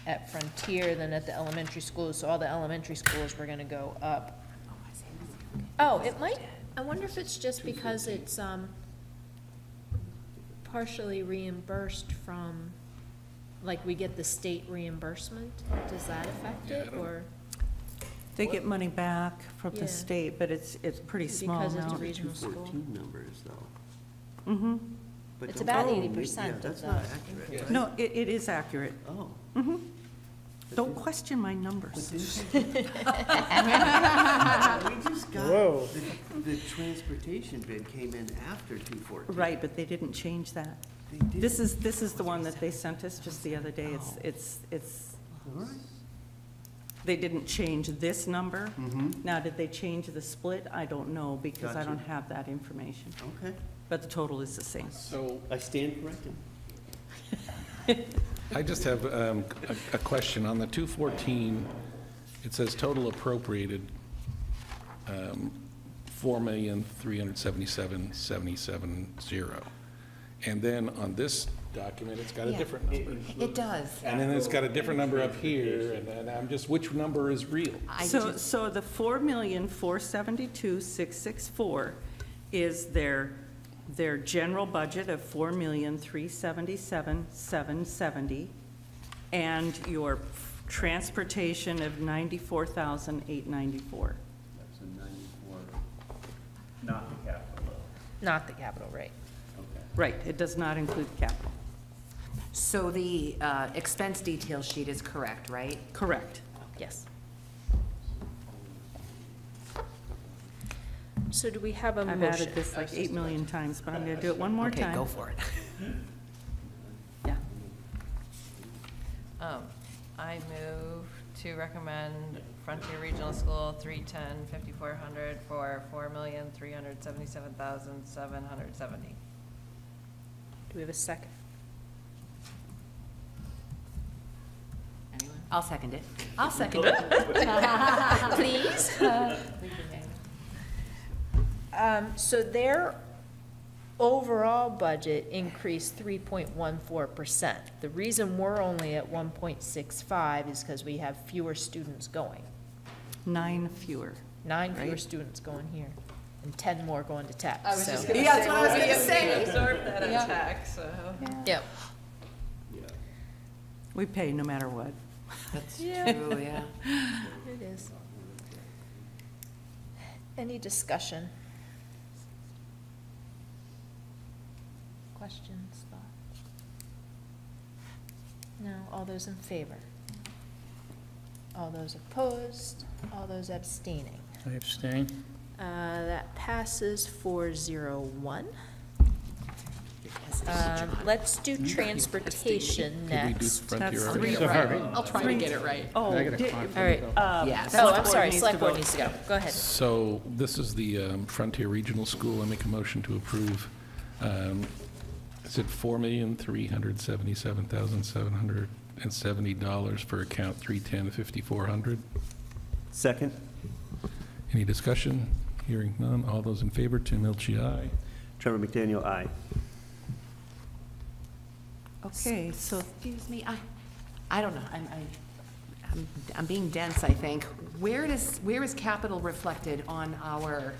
at Frontier than at the elementary schools, so all the elementary schools were gonna go up. Oh, it might, I wonder if it's just because it's, um, partially reimbursed from, like, we get the state reimbursement? Does that affect Yeah, I it, don't- or? They get money back from Yeah. the state, but it's, it's pretty small Because it's a regional school. 214 numbers, though. Mm-hmm. But It's don't- about oh, 80% yeah, of That's the not accurate. increase. No, it, it is accurate. Oh. Mm-hmm. Don't question my numbers. <laughs> <laughs> We just got, Whoa. the, the transportation bid came in after two fourteen. Right, but they didn't change that. They did. This is, this is the one that they sent us just the other day. It's, it's, it's, All right. they didn't change this number. Mhm. Now, did they change the split? I don't know, because I Gotcha. don't have that information. Okay. But the total is the same. So I stand corrected. <laughs> I just have um, a a question. On the 214, it says total appropriated um, 4,377,770. And then on this document, it's got a Yeah. different number. It does. And then it's got a different number up here, and then I'm just, which number is real? So, so the four million, four seventy-two, six six four is their, their general budget of four million, three seventy-seven, seven seventy, and your transportation of ninety-four thousand, eight ninety-four. That's a ninety-four, not the capital. Not the capital, right. Okay. Right, it does not include capital. So the uh, expense detail sheet is correct, right? Correct. Yes. So do we have a I've motion? added this like eight million times, but I'm gonna do it one more Okay, time. go for it. Yeah. <laughs> Um, I move to recommend Frontier Regional School three-ten, fifty-four hundred for four million, three hundred seventy-seven thousand, seven hundred seventy. Do we have a second? Anyone? I'll second it. I'll second it. <laughs> <laughs> Please? Um, so their overall budget increased three point one four percent. The reason we're only at one point six five is because we have fewer students going. Nine fewer. Nine fewer students going here, and ten more going to tech, I was so- just gonna Yeah, say. that's what I was we- gonna we say. Absorb that Yeah. attack, so. Yep. We pay no matter what. That's <laughs> Yeah. true, yeah. It is. Any discussion? Questions, thoughts? No, all those in favor? All those opposed? All those abstaining? I abstain. Uh, that passes four zero one. Um, let's do transportation Could we do next. Frontier That's already? three. Sorry. I'll try to get it right. Oh, I gotta di- conflict All right. with uh, Yes. Oh, select I'm board sorry, needs select board vote. needs to go. Go ahead. So this is the um, Frontier Regional School. I make a motion to approve. um, Is it four million, three hundred seventy-seven thousand, seven hundred and seventy dollars for account three-ten, fifty-four hundred? Second? Any discussion? Hearing none. All those in favor, Tim Hilchey, aye. Trevor McDaniel, aye. Okay, so Excuse me, I, I don't know, I'm, I- I'm, I'm being dense, I think. Where does, where is capital reflected on our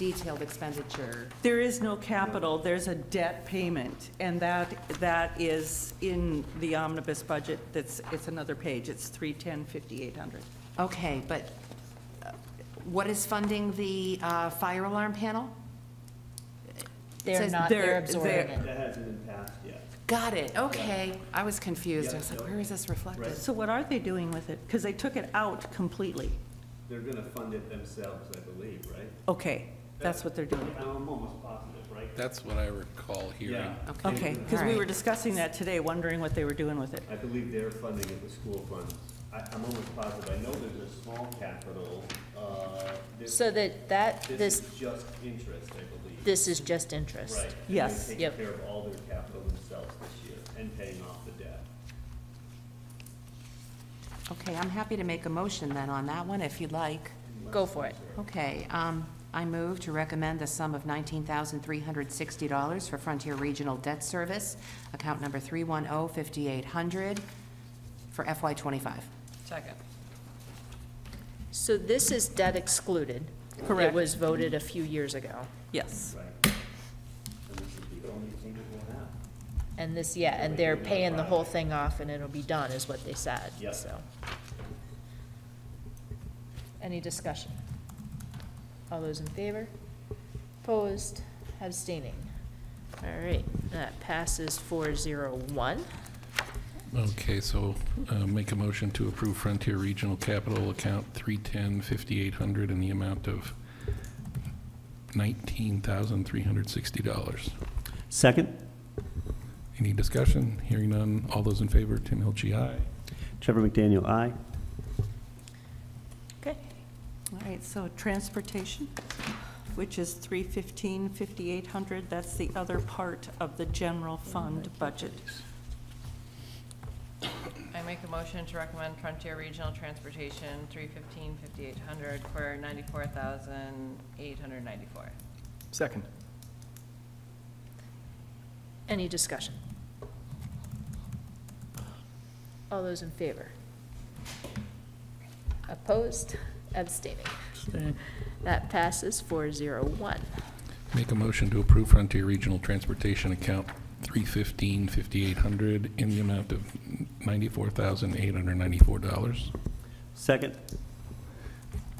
detailed expenditure? there is no capital, there's a debt payment, and that, that is in the omnibus budget, that's, it's another page, it's three ten fifty-eight hundred. Okay, but uh, what is funding the uh, fire alarm panel? They're says not, they're- they're absorbing they're- it. That hasn't been passed yet. Got it, okay. I was confused. I was like, where is this reflected? So what are they doing with it? Because they took it out completely. They're gonna fund it themselves, I believe, right? Okay, that's what they're doing. I'm almost positive, right? That's what I recall hearing. Yeah. Okay, because we were discussing that today, wondering what they were doing with it. I believe they're funding it with school funds. I, I'm almost positive. I know there's a small capital, uh, this, So that, that, this this, is just interest, I believe. this is just interest. Right. and Yes. they're Yep. taking care of all their capital themselves this year and paying off the debt. Okay, I'm happy to make a motion then on that one, if you'd like. Go for it. Okay, um, I move to recommend the sum of nineteen thousand three hundred sixty dollars for Frontier Regional Debt Service, account number three one oh fifty-eight hundred, for FY twenty-five. Second. So this is debt excluded. Correct. It was voted a few years ago. Yes. Right. And this is the only payment we'll have. And this, yeah, and they're paying the whole thing off and it'll be done, is what they said, Yep. so. Any discussion? All those in favor? Opposed? Abstaining? All right, that passes four zero one. Okay, so uh, make a motion to approve Frontier Regional Capital Account 310, 5800 in the amount of $19,360. Second? Any discussion? Hearing none. All those in favor, Tim Hilchey, aye. Trevor McDaniel, aye. Okay. All right, so transportation, which is three fifteen fifty-eight hundred, that's the other part of the general fund budget. I make a motion to recommend Frontier Regional Transportation, three fifteen, fifty-eight hundred for ninety-four thousand, eight hundred ninety-four. Second. Any discussion? All those in favor? Opposed? Abstaining? That passes four zero one. Make a motion to approve Frontier Regional Transportation Account 315 5800 in the amount of $94,894. Second?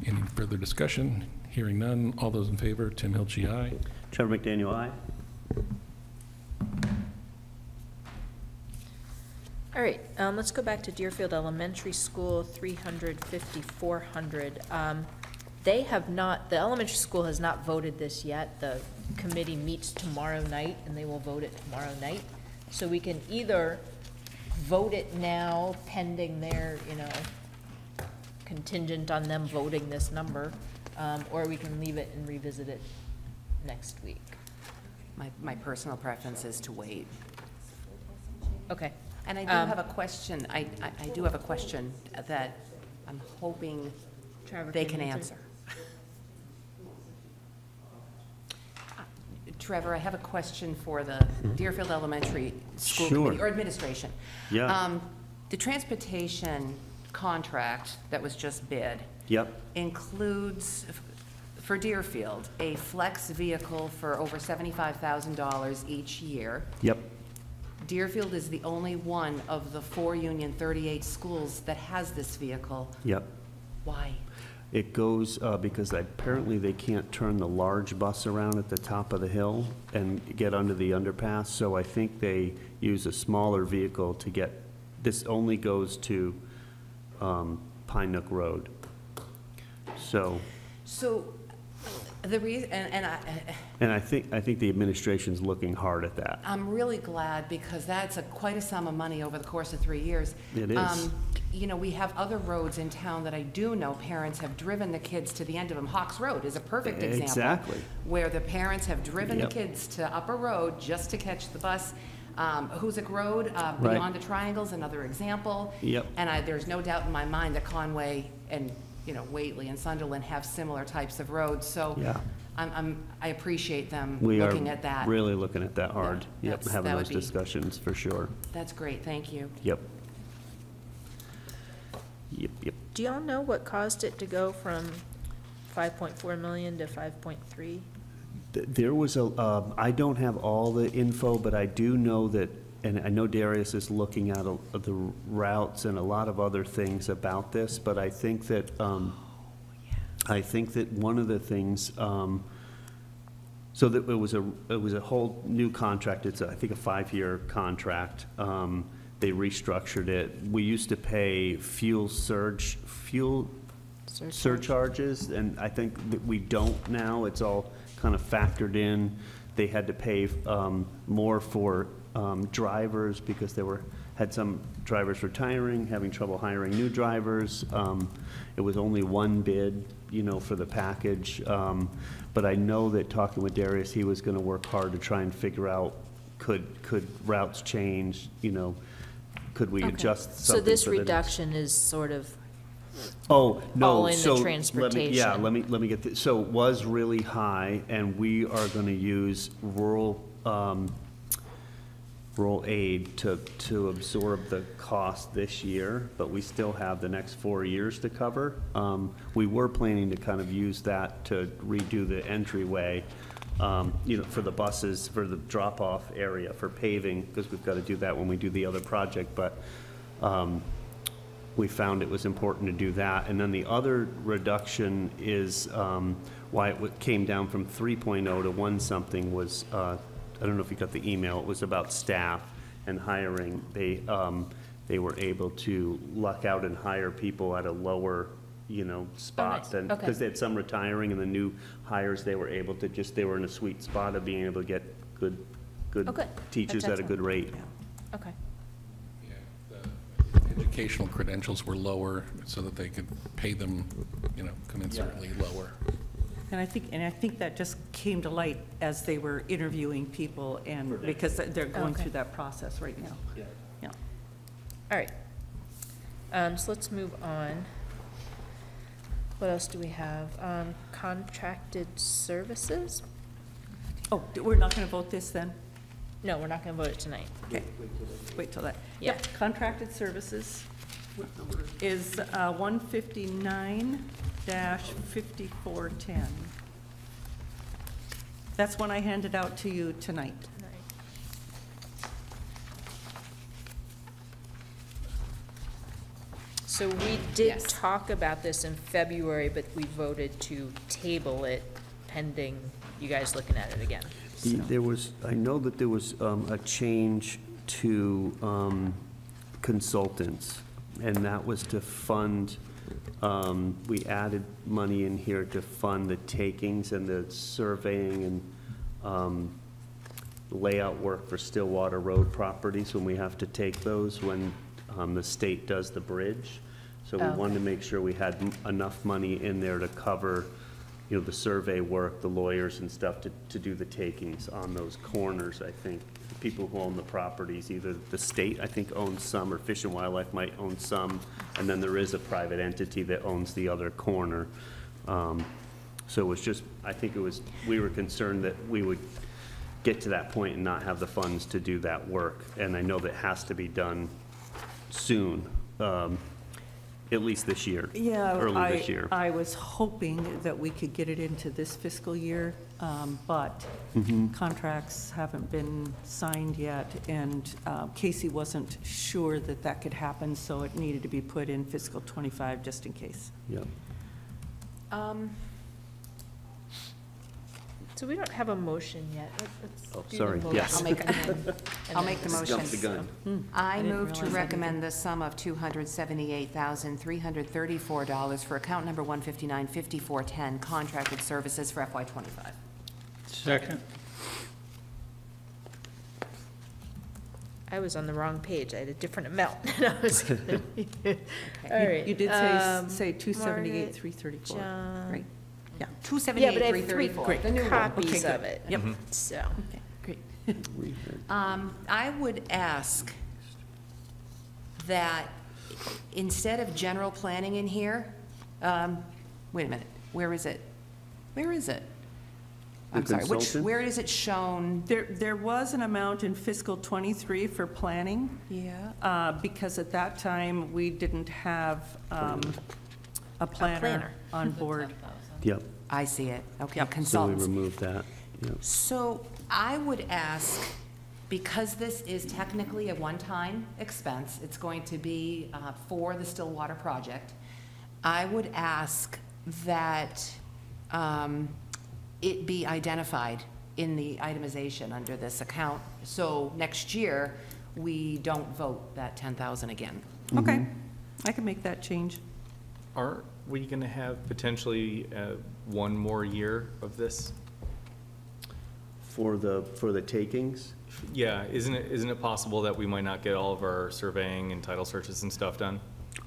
Any further discussion? Hearing none. All those in favor, Tim Hilchey, aye. Trevor McDaniel, aye. All right, um, let's go back to Deerfield Elementary School, 300, 50, 400. Um, They have not, the elementary school has not voted this yet. The committee meets tomorrow night, and they will vote it tomorrow night. So we can either vote it now pending their, you know, contingent on them voting this number, um, or we can leave it and revisit it next week. My, my personal preference is to wait. Okay. And I do Um, have a question, I, I I do have a question that I'm hoping Trevor they can can answer. answer. Trevor, I have a question for the Deerfield Elementary School Sure. Committee, or administration. Yeah. Um, The transportation contract that was just bid Yep, includes, for Deerfield, a flex vehicle for over $75,000 each year. yep. Deerfield is the only one of the four Union 38 schools that has this vehicle. Yep. Why? It goes, uh, because apparently they can't turn the large bus around at the top of the hill and get under the underpass, so I think they use a smaller vehicle to get, this only goes to um, Pine Nook Road. So, So, the reason, and, and I, and I think, I think the administration's looking hard at that. I'm really glad because that's a, quite a sum of money over the course of three years. It is. Um, You know, we have other roads in town that I do know parents have driven the kids to the end of them. Hawks Road is a perfect example. Exactly. Where the parents have driven the Yep. kids to Upper Road just to catch the bus. Um, Hoosick Road, uh, Right. beyond the triangle's another example. Yep. And I, there's no doubt in my mind that Conway and, you know, Whately and Sunderland have similar types of roads. So Yeah. I'm, I'm, I appreciate them We are looking at that. really looking at that hard. Yeah, Yep, that's- having that those be- discussions, for sure. That's great, thank you. Yep. Yep, yep. Do y'all know what caused it to go from five point four million to five point three? Th- There was a, um, I don't have all the info, but I do know that, and I know Darius is looking at a- the routes and a lot of other things about this, but I think that, um, I think that one of the things, um, so that it was a, it was a whole new contract, it's, a- I think, a five-year contract. Um, They restructured it. We used to pay fuel surge, fuel Surcharge. surcharges, and I think that we don't now. It's all kind of factored in. They had to pay um, more for um, drivers because there were, had some drivers retiring, having trouble hiring new drivers. Um, It was only one bid, you know, for the package. Um, But I know that talking with Darius, he was going to work hard to try and figure out, could, could routes change, you know? Could we Okay. adjust So this for the next- reduction is sort of, Oh, no. all in the so let me- Yeah, let me, let me get, this. so it was really high, and we are going to use rural, um, rural aid to, to absorb the cost this year, but we still have the next four years to cover. Um, We were planning to kind of use that to redo the entryway, um, you know, for the buses, for the drop-off area, for paving, because we've got to do that when we do the other project, but um, we found it was important to do that. And then the other reduction is, um, why it came down from 3.0 to 1 something was, uh, I don't know if you got the email, it was about staff and hiring. They, um, they were able to luck out and hire people at a lower, you know, spot nice. than, Okay. because they had some retiring and the new hires, they were able to just, they were in a sweet spot of being able to get good, good Okay. teachers That's at a good rate. okay. The educational credentials were lower so that they could pay them, you know, commensurately lower. And I think, and I think that just came to light as they were interviewing people and, because they're going Okay. through that process right now. Yeah. Yeah. All right. Um, so let's move on. What else do we have? Um, contracted services? Oh, we're not going to vote this then? No, we're not gonna vote it tonight. Okay, wait till that. Yeah. Yep, contracted services is uh, 159-5410. That's one I handed out to you tonight. So we did talk about this in February, but we voted to table it pending you guys looking at it again. The- There was, I know that there was um, a change to um, consultants, and that was to fund, um, we added money in here to fund the takings and the surveying and um, layout work for Stillwater Road properties when we have to take those, when um, the state does the bridge. So we wanted to make sure we had m- enough money in there to cover, you know, the survey work, the lawyers and stuff to, to do the takings on those corners, I think. People who own the properties, either the state, I think, owns some, or Fish and Wildlife might own some, and then there is a private entity that owns the other corner. Um, So it was just, I think it was, we were concerned that we would get to that point and not have the funds to do that work. And I know that has to be done soon, um, at least this year. Yeah, Early I, this year. I was hoping that we could get it into this fiscal year, um, but Mhm. contracts haven't been signed yet, and uh, Casey wasn't sure that that could happen, so it needed to be put in fiscal '25 just in case. Yep. Um, so we don't have a motion yet. Let- let's Oh, do the sorry, motion yes. I'll make, <laughs> and then- I'll make the and motion. Jumped the gun. Hmm. I I didn't move to realize I did recommend the sum of $278,334 for account number 1595410, contracted services for FY '25. Second. I was on the wrong page. I had a different amount <laughs> than I was <laughs> gonna. All You- right. You did say, um, say 278, Margaret, 334. John. Right, yeah. Yeah, but I have three 278,334, the new one. copies Okay, of good. it. Yep. So, Great. Um, I would ask that instead of general planning in here, um, wait a minute, where is it? Where is it? I'm sorry, which, consultant? where is it shown? There, there was an amount in fiscal '23 for planning. Yeah. uh, because at that time, we didn't have um, a planner planner. on <laughs> board. Yep. I see it, okay, So we consultants. removed that. Yep. So I would ask, because this is technically a one-time expense, it's going to be uh, for the Stillwater project, I would ask that um, it be identified in the itemization under this account, so next year, we don't vote that 10,000 again. Okay, I can make that change. Are we going to have potentially uh, one more year of this? For the, for the takings? Yeah, isn't it, isn't it possible that we might not get all of our surveying and title searches and stuff done?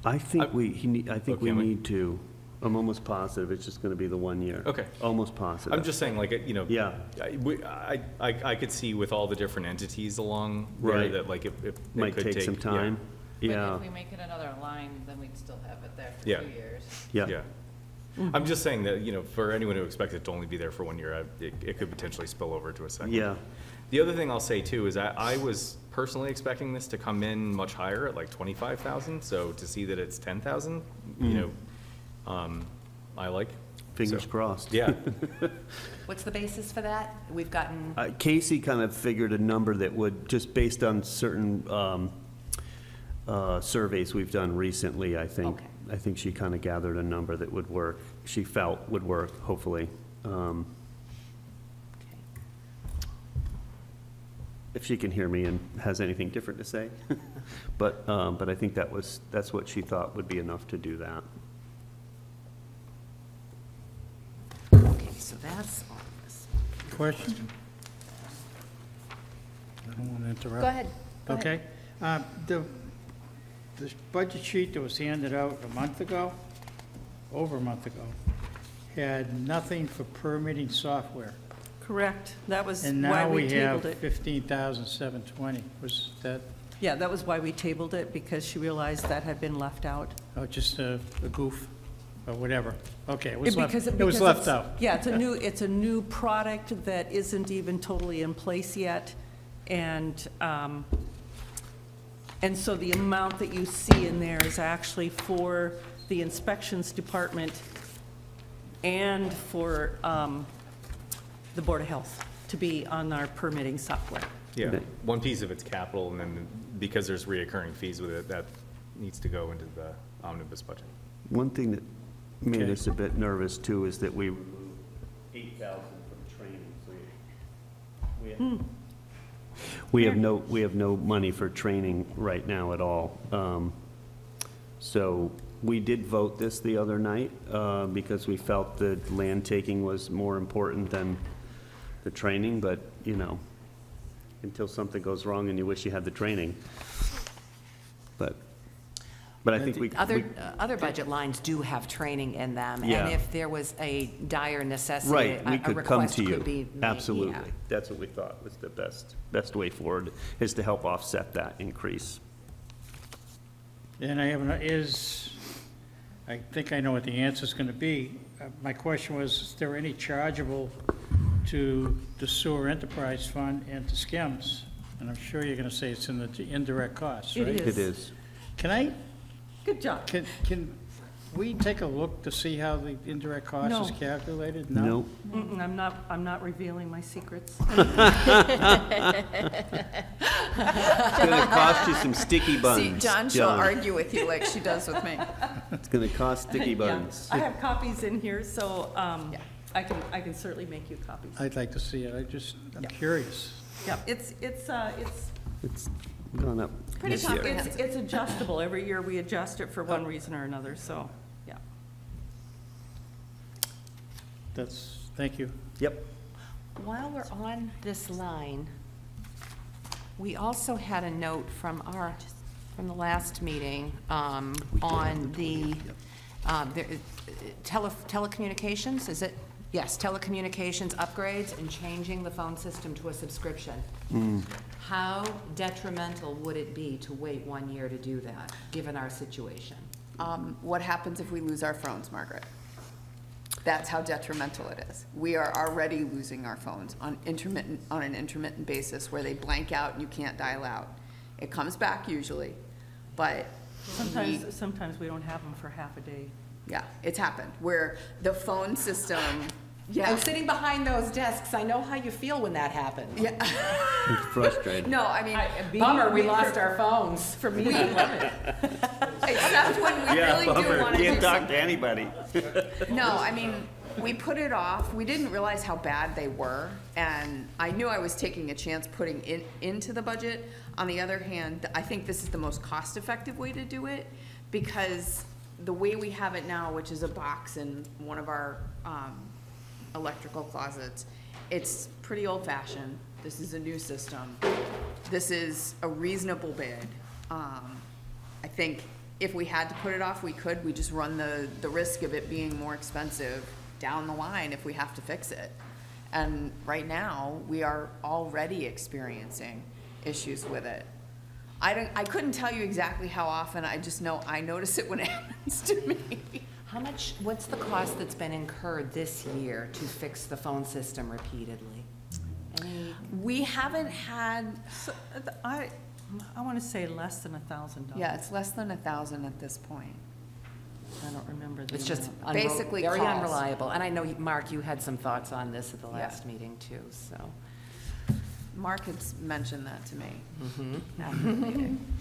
I think we, he, need- I think we Okay, we- need to. I'm almost positive it's just gonna be the one year. Okay. Almost positive. I'm just saying, like, you know. Yeah. I, we- I, I I could see with all the different entities along there Right. that like it, it it Might could take some yeah. time. But Yeah, if we make it another line, then we'd still have it there for Yeah. two years. yeah. Yeah. I'm just saying that, you know, for anyone who expects it to only be there for one year, I- it, it could potentially spill over to a second. Yeah. The other thing I'll say too is I, I was personally expecting this to come in much higher at like twenty-five thousand, so to see that it's ten thousand, you Mm. know, um, I like. Fingers So, crossed. Yeah. <laughs> What's the basis for that? We've gotten, Uh, Casey kind of figured a number that would, just based on certain um, uh, surveys we've done recently, I think. Okay. I think she kind of gathered a number that would work, she felt would work, hopefully. Um, If she can hear me and has anything different to say. <laughs> But, um, but I think that was, that's what she thought would be enough to do that. okay, so that's all this. Question? I don't want to interrupt. Go ahead. Go ahead. Okay. Uh, The, the budget sheet that was handed out a month ago, over a month ago, had nothing for permitting software. Correct, that was And why now we we have tabled it. fifteen thousand seven twenty. Was that, Yeah, that was why we tabled it, because she realized that had been left out. oh, just a a goof or whatever? Okay, it was Yeah, left, because it was because left it's- out. Yeah, it's a new, it's a new product that isn't even totally in place yet. And, um, and so the amount that you see in there is actually for the inspections department and for um, the Board of Health to be on our permitting software. Yeah, one piece of it's capital, and then because there's reoccurring fees with it, that needs to go into the omnibus budget. One thing that made Okay. us a bit nervous too is that we removed eight thousand from training, so we, we have, we have no, we have no money for training right now at all. Um, So we did vote this the other night, uh, because we felt that land taking was more important than the training, but, you know, until something goes wrong and you wish you had the training. But, but I think we. Other, we- uh, other budget lines do have training in them, Yeah. and if there was a dire necessity, Right, a we a could come request to could be you. made. yeah. Absolutely. That's what we thought was the best, best way forward, is to help offset that increase. And I have, an- is, I think I know what the answer's gonna be. Uh, My question was, is there any chargeable to the sewer enterprise fund and to SCEMS? And I'm sure you're gonna say it's in the indirect costs, right? is. It is. Can I, Good job. can, can we take a look to see how the indirect cost is No. calculated? No. Mm-mm, I'm not, I'm not revealing my secrets. <laughs> It's gonna cost you some sticky buns, See, John, she'll argue with you like she does with me. It's gonna cost sticky Yeah. buns. I have copies in here, so um, I can, I can certainly make you copies. I'd like to see it, I just, I'm curious. Yeah, it's, it's, uh, it's, It's gone up Pretty this year. it's it's adjustable. Every year we adjust it for one reason or another, so, yeah. That's, thank you. Yep. While we're on this line, we also had a note from our, from the last meeting, um, on the, um, there- tele, telecommunications, is it? Yes, telecommunications upgrades and changing the phone system to a subscription. How detrimental would it be to wait one year to do that, given our situation? Um, what happens if we lose our phones, Margaret? That's how detrimental it is. We are already losing our phones on intermittent, on an intermittent basis where they blank out and you can't dial out. It comes back usually, but we, Sometimes, sometimes we don't have them for half a day. yeah, it's happened, where the phone system, yeah. I'm sitting behind those desks, I know how you feel when that happens. Yeah. It's <laughs> frustrating. No, I mean. Bummer, we we- lost our phones. For me, I love it. <laughs> Except when we Yeah, really do want to Can't talk something. to anybody. <laughs> No, I mean, we put it off. We didn't realize how bad they were. And I knew I was taking a chance putting it into the budget. On the other hand, I think this is the most cost-effective way to do it because the way we have it now, which is a box in one of our, um, electrical closets, it's pretty old-fashioned. This is a new system. This is a reasonable bid. Um, I think if we had to put it off, we could. We just run the, the risk of it being more expensive down the line if we have to fix it. And right now, we are already experiencing issues with it. I don't, I couldn't tell you exactly how often, I just know I notice it when it <laughs> happens to me. How much, what's the cost that's been incurred this year to fix the phone system repeatedly? Any, We haven't had, So, uh, th- I, I want to say less than a thousand dollars. yeah, it's less than a thousand at this point. I don't remember the it's just amount. unre- Basically very calls. unreliable. And I know, you- Mark, you had some thoughts on this at the Yeah. last meeting too, so. Mark had s- mentioned that to me Mm-hmm. after the meeting. <laughs>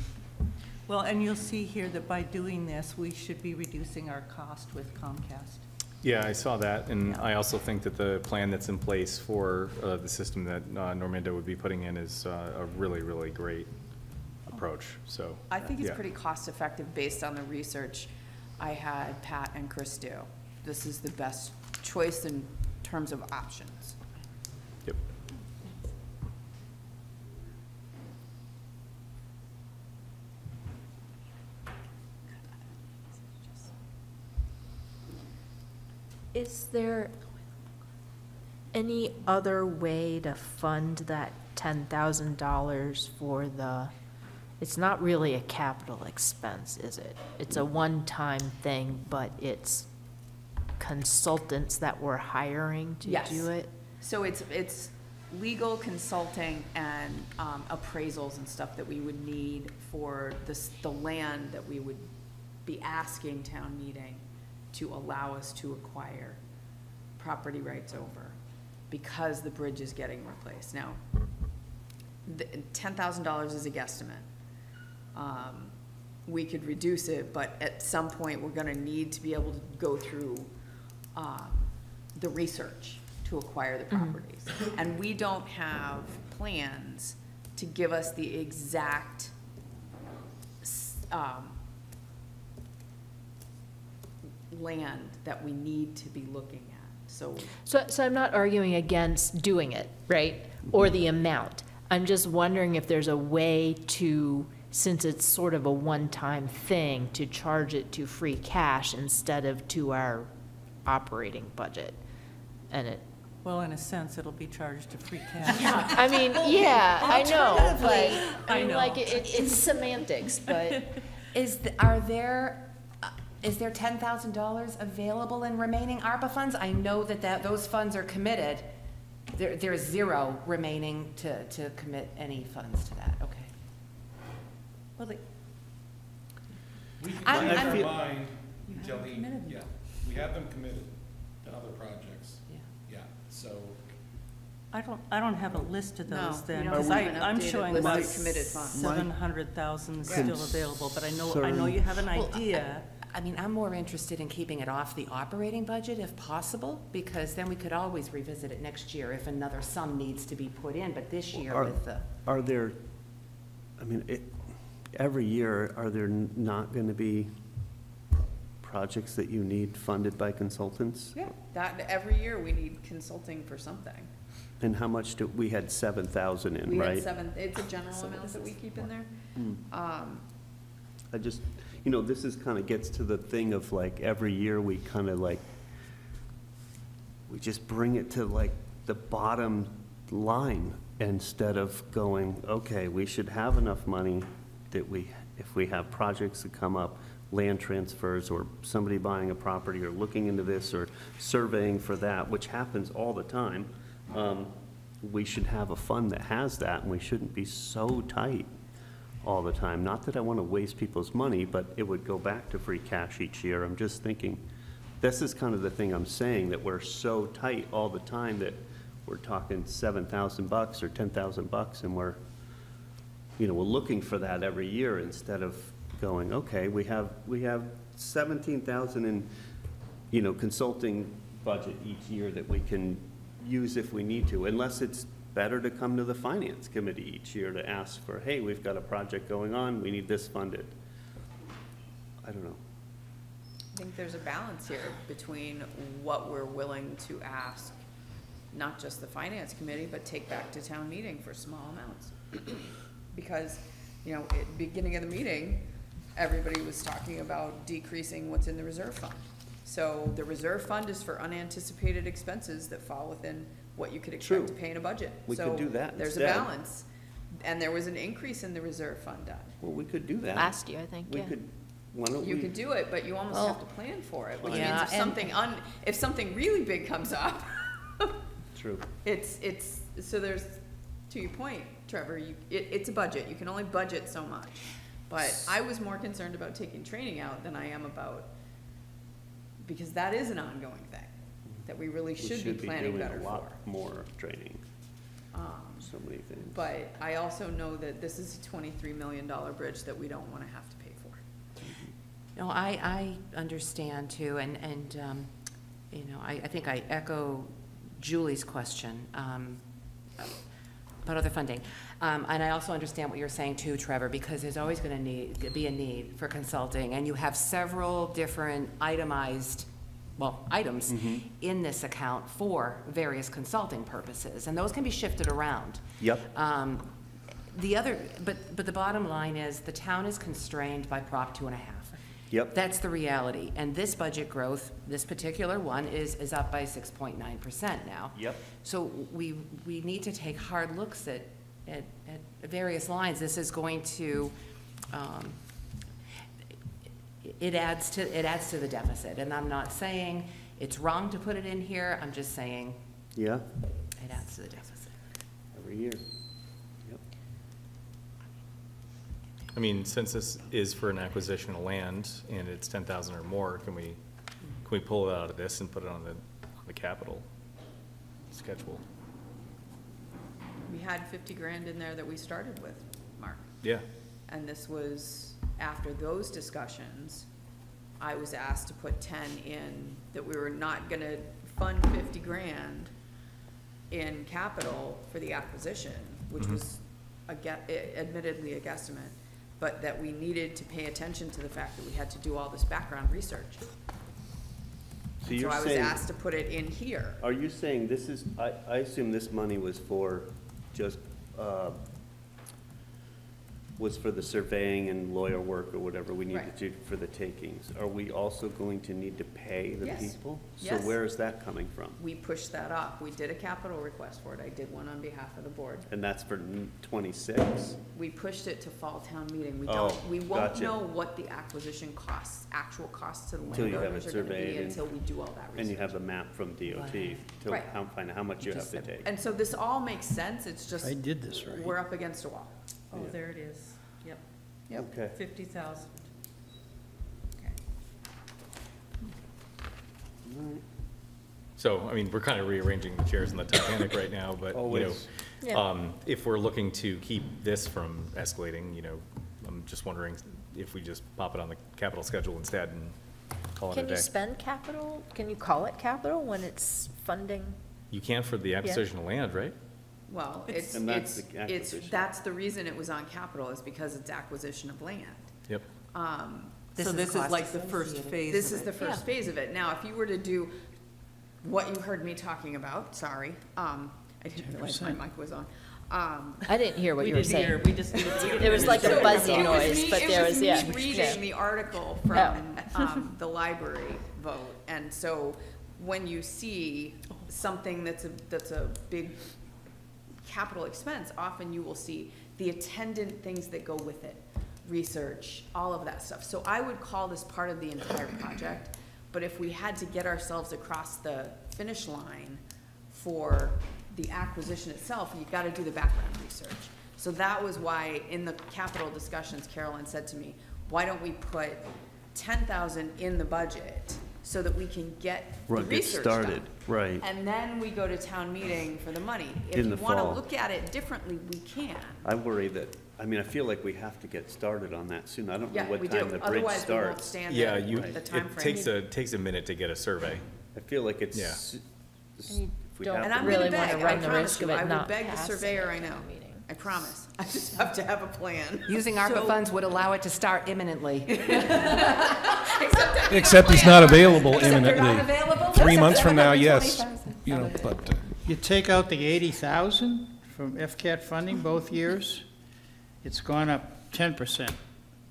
Well, and you'll see here that by doing this, we should be reducing our cost with Comcast. Yeah, I saw that, and I also think that the plan that's in place for uh, the system that uh, Norminda would be putting in is uh, a really, really great approach, so. I think it's yeah. pretty cost-effective based on the research I had Pat and Chris do. This is the best choice in terms of options. Yep. Is there any other way to fund that ten thousand dollars for the, it's not really a capital expense, is it? It's a one-time thing, but it's consultants that we're hiring to Yes. do it? So it's, it's legal consulting and um, appraisals and stuff that we would need for this, the land that we would be asking town meeting to allow us to acquire property rights over, because the bridge is getting replaced. Now, ten thousand dollars is a guesstimate. Um, we could reduce it, but at some point, we're gonna need to be able to go through, um, the research to acquire the properties. And we don't have plans to give us the exact, um, land that we need to be looking at, so. So, so I'm not arguing against doing it, right? Or the amount. I'm just wondering if there's a way to, since it's sort of a one-time thing, to charge it to free cash instead of to our operating budget. And it, Well, in a sense, it'll be charged to free cash. <laughs> I mean, yeah, I know, but, Alternatively- I I mean, know. like, it, it's semantics, but. <laughs> Is, th- are there, is there ten thousand dollars available in remaining ARPA funds? I know that that, those funds are committed. There, there's zero remaining to, to commit any funds to that, okay. Well, the- We I'm- can I'm- change our mind, You have Jelly, committed. yeah, we have them committed to other projects. Yeah. Yeah, so, I don't, I don't have a list of No, those we then, don't because have I, an I'm updated showing list of about committed funds. seven hundred thousand still available, but I know, I know you have an Well, I- idea. I mean, I'm more interested in keeping it off the operating budget if possible, because then we could always revisit it next year if another sum needs to be put in, but this year Are- with the. Are there, I mean, it, every year, are there not going to be projects that you need funded by consultants? Yeah, that, every year we need consulting for something. And how much do, we had 7,000 in, We right? had seven, it's a general amount that we keep in there. Hmm. Um, I just, you know, this is kind of gets to the thing of like, every year we kind of like, we just bring it to like the bottom line instead of going, okay, we should have enough money that we, if we have projects that come up, land transfers or somebody buying a property or looking into this or surveying for that, which happens all the time, um, we should have a fund that has that and we shouldn't be so tight all the time. Not that I want to waste people's money, but it would go back to free cash each year. I'm just thinking, this is kind of the thing I'm saying, that we're so tight all the time that we're talking seven thousand bucks or ten thousand bucks and we're, you know, we're looking for that every year instead of going, okay, we have, we have seventeen thousand in, you know, consulting budget each year that we can use if we need to, unless it's better to come to the finance committee each year to ask for, hey, we've got a project going on, we need this funded. I don't know. I think there's a balance here between what we're willing to ask, not just the finance committee, but take back to town meeting for small amounts. <clears throat> Because, you know, at beginning of the meeting, everybody was talking about decreasing what's in the reserve fund. So the reserve fund is for unanticipated expenses that fall within what you could expect to True. pay in a budget. We could do that So there's a instead. balance, and there was an increase in the reserve fund done. Well, we could do that. Last year, I think, We yeah. could, why don't we? You could do it, but you almost have to plan for it, which Yeah, means if and- something un, if something really big comes up, <laughs> True. it's, it's, so there's, to your point, Trevor, you, it, it's a budget, you can only budget so much. But I was more concerned about taking training out than I am about, because that is an ongoing thing, that we really We should be planning better doing a for. lot more training, Um, so many things. But I also know that this is a twenty-three million dollar bridge that we don't wanna have to pay for. No, I, I understand too, and, and, um, you know, I, I think I echo Julie's question, um, about other funding. Um, and I also understand what you're saying too, Trevor, because there's always gonna need, be a need for consulting, and you have several different itemized, well, items in this account for various consulting purposes, and those can be shifted around. Yep. Um, The other, but, but the bottom line is, the town is constrained by Prop two and a half. Yep. That's the reality, and this budget growth, this particular one, is, is up by six point nine percent now. Yep. So we, we need to take hard looks at, at, at various lines. This is going to, um, it adds to, it adds to the deficit, and I'm not saying it's wrong to put it in here, I'm just saying Yeah? it adds to the deficit. every year. Yep. I mean, since this is for an acquisition of land and it's ten thousand or more, can we, can we pull it out of this and put it on the, on the capital schedule? We had fifty grand in there that we started with, Mark. Yeah, And this was after those discussions, I was asked to put ten in, that we were not gonna fund fifty grand in capital for the acquisition, which Mhm. was a get, admittedly a guesstimate, but that we needed to pay attention to the fact that we had to do all this background research. So So you're I was saying, asked to put it in here. are you saying this is, I, I assume this money was for just, uh, was for the surveying and lawyer work or whatever we need Right. to do for the takings. Are we also going to need to pay the Yes. people? So Yes. where is that coming from? We pushed that up. We did a capital request for it. I did one on behalf of the board. And that's for twenty-six? We pushed it to fall town meeting. We Oh, don't, we won't gotcha. know what the acquisition costs, actual costs to the Until you have it landowners are gonna surveyed be and- until we do all that research. And you have the map from DOT to Right. how, find out how much you have Just to said- take. And so this all makes sense. It's just. I did this right. We're up against a wall. Oh, Yeah. there it is. Yep, Okay. fifty thousand. so, I mean, we're kind of rearranging the chairs in the Titanic right now, but, you know, Yeah. um, if we're looking to keep this from escalating, you know, I'm just wondering if we just pop it on the capital schedule instead and call it a Can you day. spend capital, can you call it capital when it's funding? You can for the acquisition of land, right? Well, it's, And that's it's, the it's, acquisition. that's the reason it was on capital is because it's acquisition of land. Yep. Um, So this is like the first phase This of is it. the first phase of it. Now, if you were to do what you heard me talking about, sorry, um, I didn't realize my mic was on. Um, I didn't hear what We you were didn't hear, saying. we just. we It was like a hear. buzzy noise, me- but there was, yeah. It was me yeah. reading the article from, <laughs> um, the library vote, and so when you see something that's a, that's a big capital expense, often you will see the attendant things that go with it, research, all of that stuff. So I would call this part of the entire project, but if we had to get ourselves across the finish line for the acquisition itself, you've gotta do the background research. So that was why, in the capital discussions, Carolyn said to me, why don't we put ten thousand in the budget so that we can get the Right, get research done? started, right. And then we go to town meeting for the money. If In you the wanna look at it differently, we can. I worry that, I mean, I feel like we have to get started on that soon. I don't know Yeah, what we time do. the bridge Otherwise, we won't starts. stand Yeah, in you, the it timeframe. takes a, takes a minute to get a survey. I feel like it's. Yeah. s- And you if we don't have And to I'm do really gonna wanna beg, I run the promise risk you, of it I will not beg the passing surveyor I know. Town meeting. I promise. I just have to have a plan. Using ARPA So- funds would allow it to start imminently. <laughs> Except it's not available Except they're not imminently. available. Three Except months from now, yes, you know, but, uh, You take out the eighty thousand from FCAT funding both years, it's gone up ten percent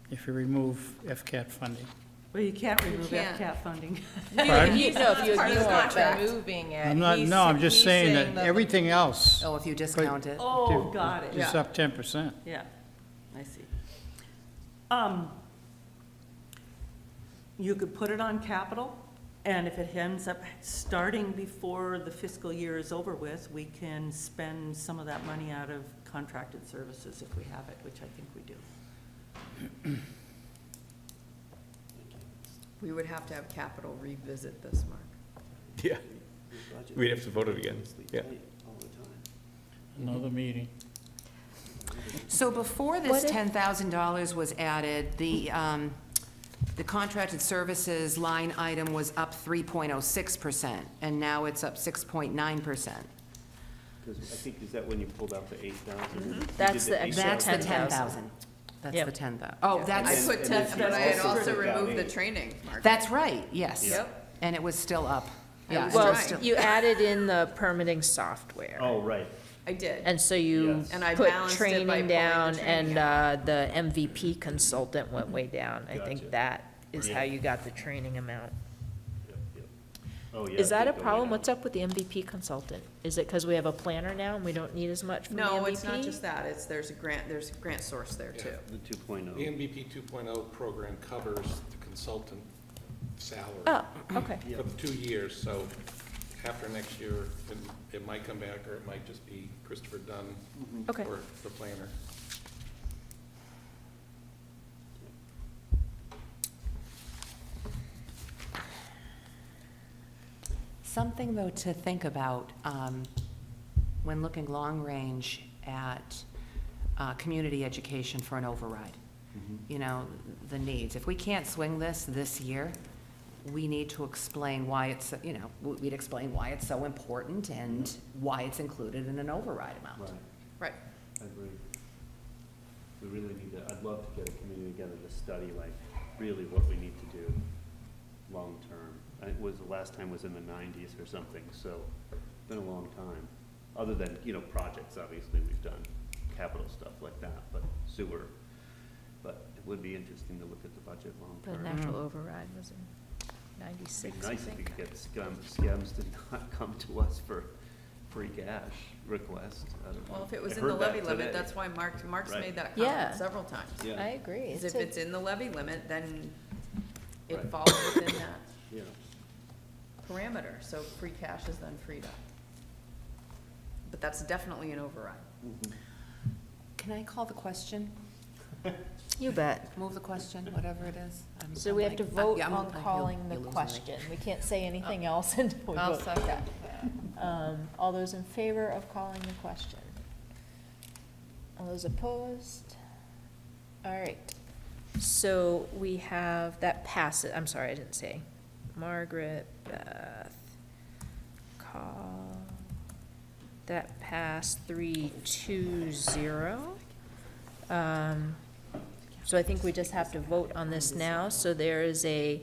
if you remove FCAT funding. Well, you can't remove can't. FCAT funding. Pardon? You know, if you Part of the ignore it, contract. Moving it. I'm not, He's- no, I'm just he's saying saying that everything else Oh, if you discount it. Oh, got it. it. is up ten percent. Yeah, I see. Um, you could put it on capital, and if it ends up starting before the fiscal year is over with, we can spend some of that money out of contracted services if we have it, which I think we do. We would have to have capital revisit this, Mark. <laughs> Yeah. We'd have to vote it again. Yeah. All the time. Another meeting. So before this What if- ten thousand dollars was added, the, um, the contracted services line item was up three point oh six percent, and now it's up six point nine percent. Because I think, is that when you pulled out the eight thousand? That's the extra That's the ten 10,000. thousand. That's Yep. the ten thou, oh, I that's, put ten, but I had also also removed the training, Mark. that's right, yes. Yep. And it was still up. Yeah, was it Well, was still- you added in the permitting software. Oh, right. I did. And so you Yes. And I put balanced it by pulling training the down training and, uh, the MVP consultant went way down. I Gotcha. think that is how you got the training amount. Yep, yep. Oh, yeah. Is that a keep problem? up. What's up with the MVP consultant? Is it because we have a planner now and we don't need as much from the MVP? No, it's not just that. It's, there's a grant, there's a grant source there too. The two oh. the MVP 2.0 program covers the consultant salary Oh, okay. for the two years, so after next year, it, it might come back, or it might just be Christopher Dunn. Okay. Or the planner. Something, though, to think about um, when looking long-range at uh, community education for an override. You know, the needs. If we can't swing this this year, we need to explain why it's, you know, we'd explain why it's so important and why it's included in an override amount. Right. I agree. We really need to, I'd love to get a committee together to study like really what we need to do long-term. I think was, the last time was in the nineties or something, so it's been a long time. Other than, you know, projects, obviously, we've done capital stuff like that, but sewer. But it would be interesting to look at the budget The long-term. natural override was in ninety-six, It'd be I nice if we think. could get scum, SCEMS to <laughs> not come to us for free cash request. I don't know. Well, if it was I in the heard that levy limit, today. that's why Mark, Mark's Right. made that Yeah. comment several times. Yeah. I agree. Because It's if a- it's in the levy limit, then it Right. falls within that Yeah. Parameter, so free cash is then freed up. But that's definitely an override. Can I call the question? <laughs> You bet. Move the question, whatever it is? I'm- So I'm we have to like- vote yeah, I'm- on I- you'll- calling the you'll lose me. question. We can't say anything else <laughs> until we I'll vote. second that. Um, all those in favor of calling the question? All those opposed? All right. So we have, that passes, I'm sorry, I didn't say. Margaret, Beth, call. That passed three, two, zero. Um, so I think we just have to vote on this now. So there is a,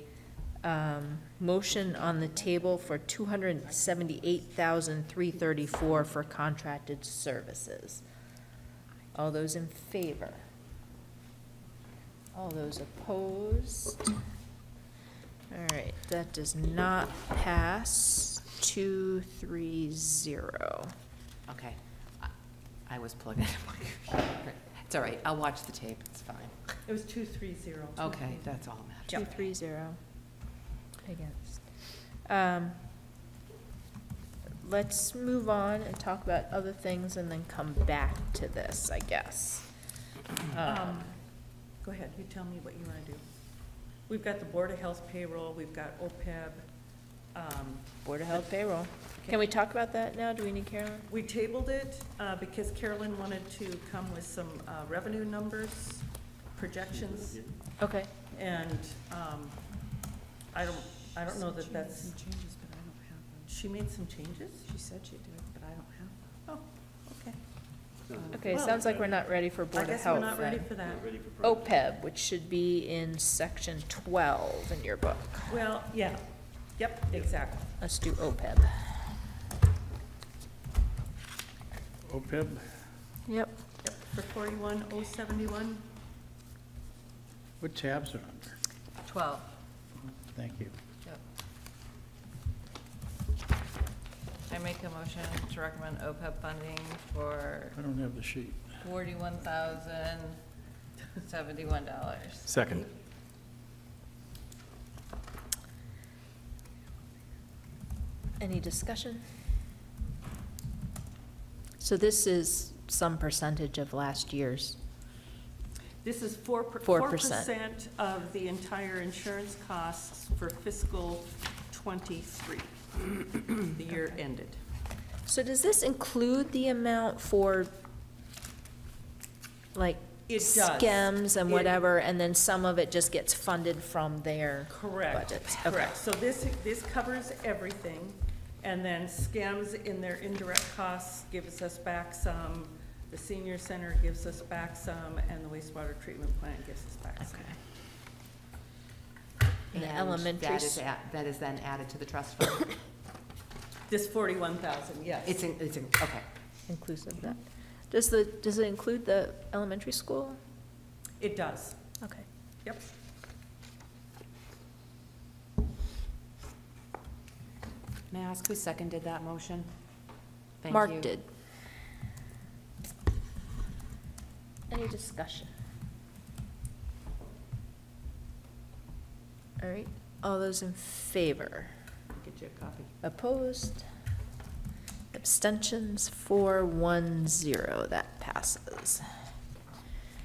um, motion on the table for two hundred and seventy-eight thousand, three thirty-four for contracted services. All those in favor? All those opposed? All right, that does not pass. Two, three, zero. Okay. I- I was plugged in. my It's all right, I'll watch the tape, it's fine. It was two, three, zero. two, Okay, three. that's all that matters. three, zero. Against. Um, let's move on and talk about other things and then come back to this, I guess. Um, Go ahead, you tell me what you want to do. We've got the Board of Health payroll, we've got OPEB. um, Board of Health payroll. Can we talk about that now? Do we need Carolyn? We tabled it uh, because Carolyn wanted to come with some uh, revenue numbers, projections, Okay. and um, I don't, I don't know that that's, Some changes, but I don't have them. she made some changes? She said she did, but I don't have them. Oh, okay. Okay, Well, sounds like we're not ready for I Board of guess Health we're not ready then. for that. Not ready for project. OPEB, which should be in section twelve in your book. Well, yeah, yep, exactly. Let's do OPEB. OPEB, Yep. Yep, for forty-one oh seventy-one. what tabs are under? Twelve. Thank you. I make a motion to recommend OPEB funding for I don't have the sheet. forty-one thousand seventy-one dollars. Second. Any discussion? So this is some percentage of last year's. This is four, 4%. four percent of the entire insurance costs for fiscal twenty-three, the year ended. So does this include the amount for, like, It does. And It- whatever, and then some of it just gets funded from their Correct, budgets? Okay. correct. So this, this covers everything, and then SCEMS in their indirect costs gives us back some, the senior center gives us back some, and the wastewater treatment plant gives us back some. The And elementary that is s- at- That is then added to the trust fund? <coughs> This forty-one thousand, yes. It's, in- it's, in- okay. Inclusive of that. Does the, does it include the elementary school? It does, Okay. yep. May I ask who seconded that motion? Thank Mark you. did. Any discussion? All right, all those in favor? Get you a copy. Opposed? Abstentions, four, one, zero, that passes.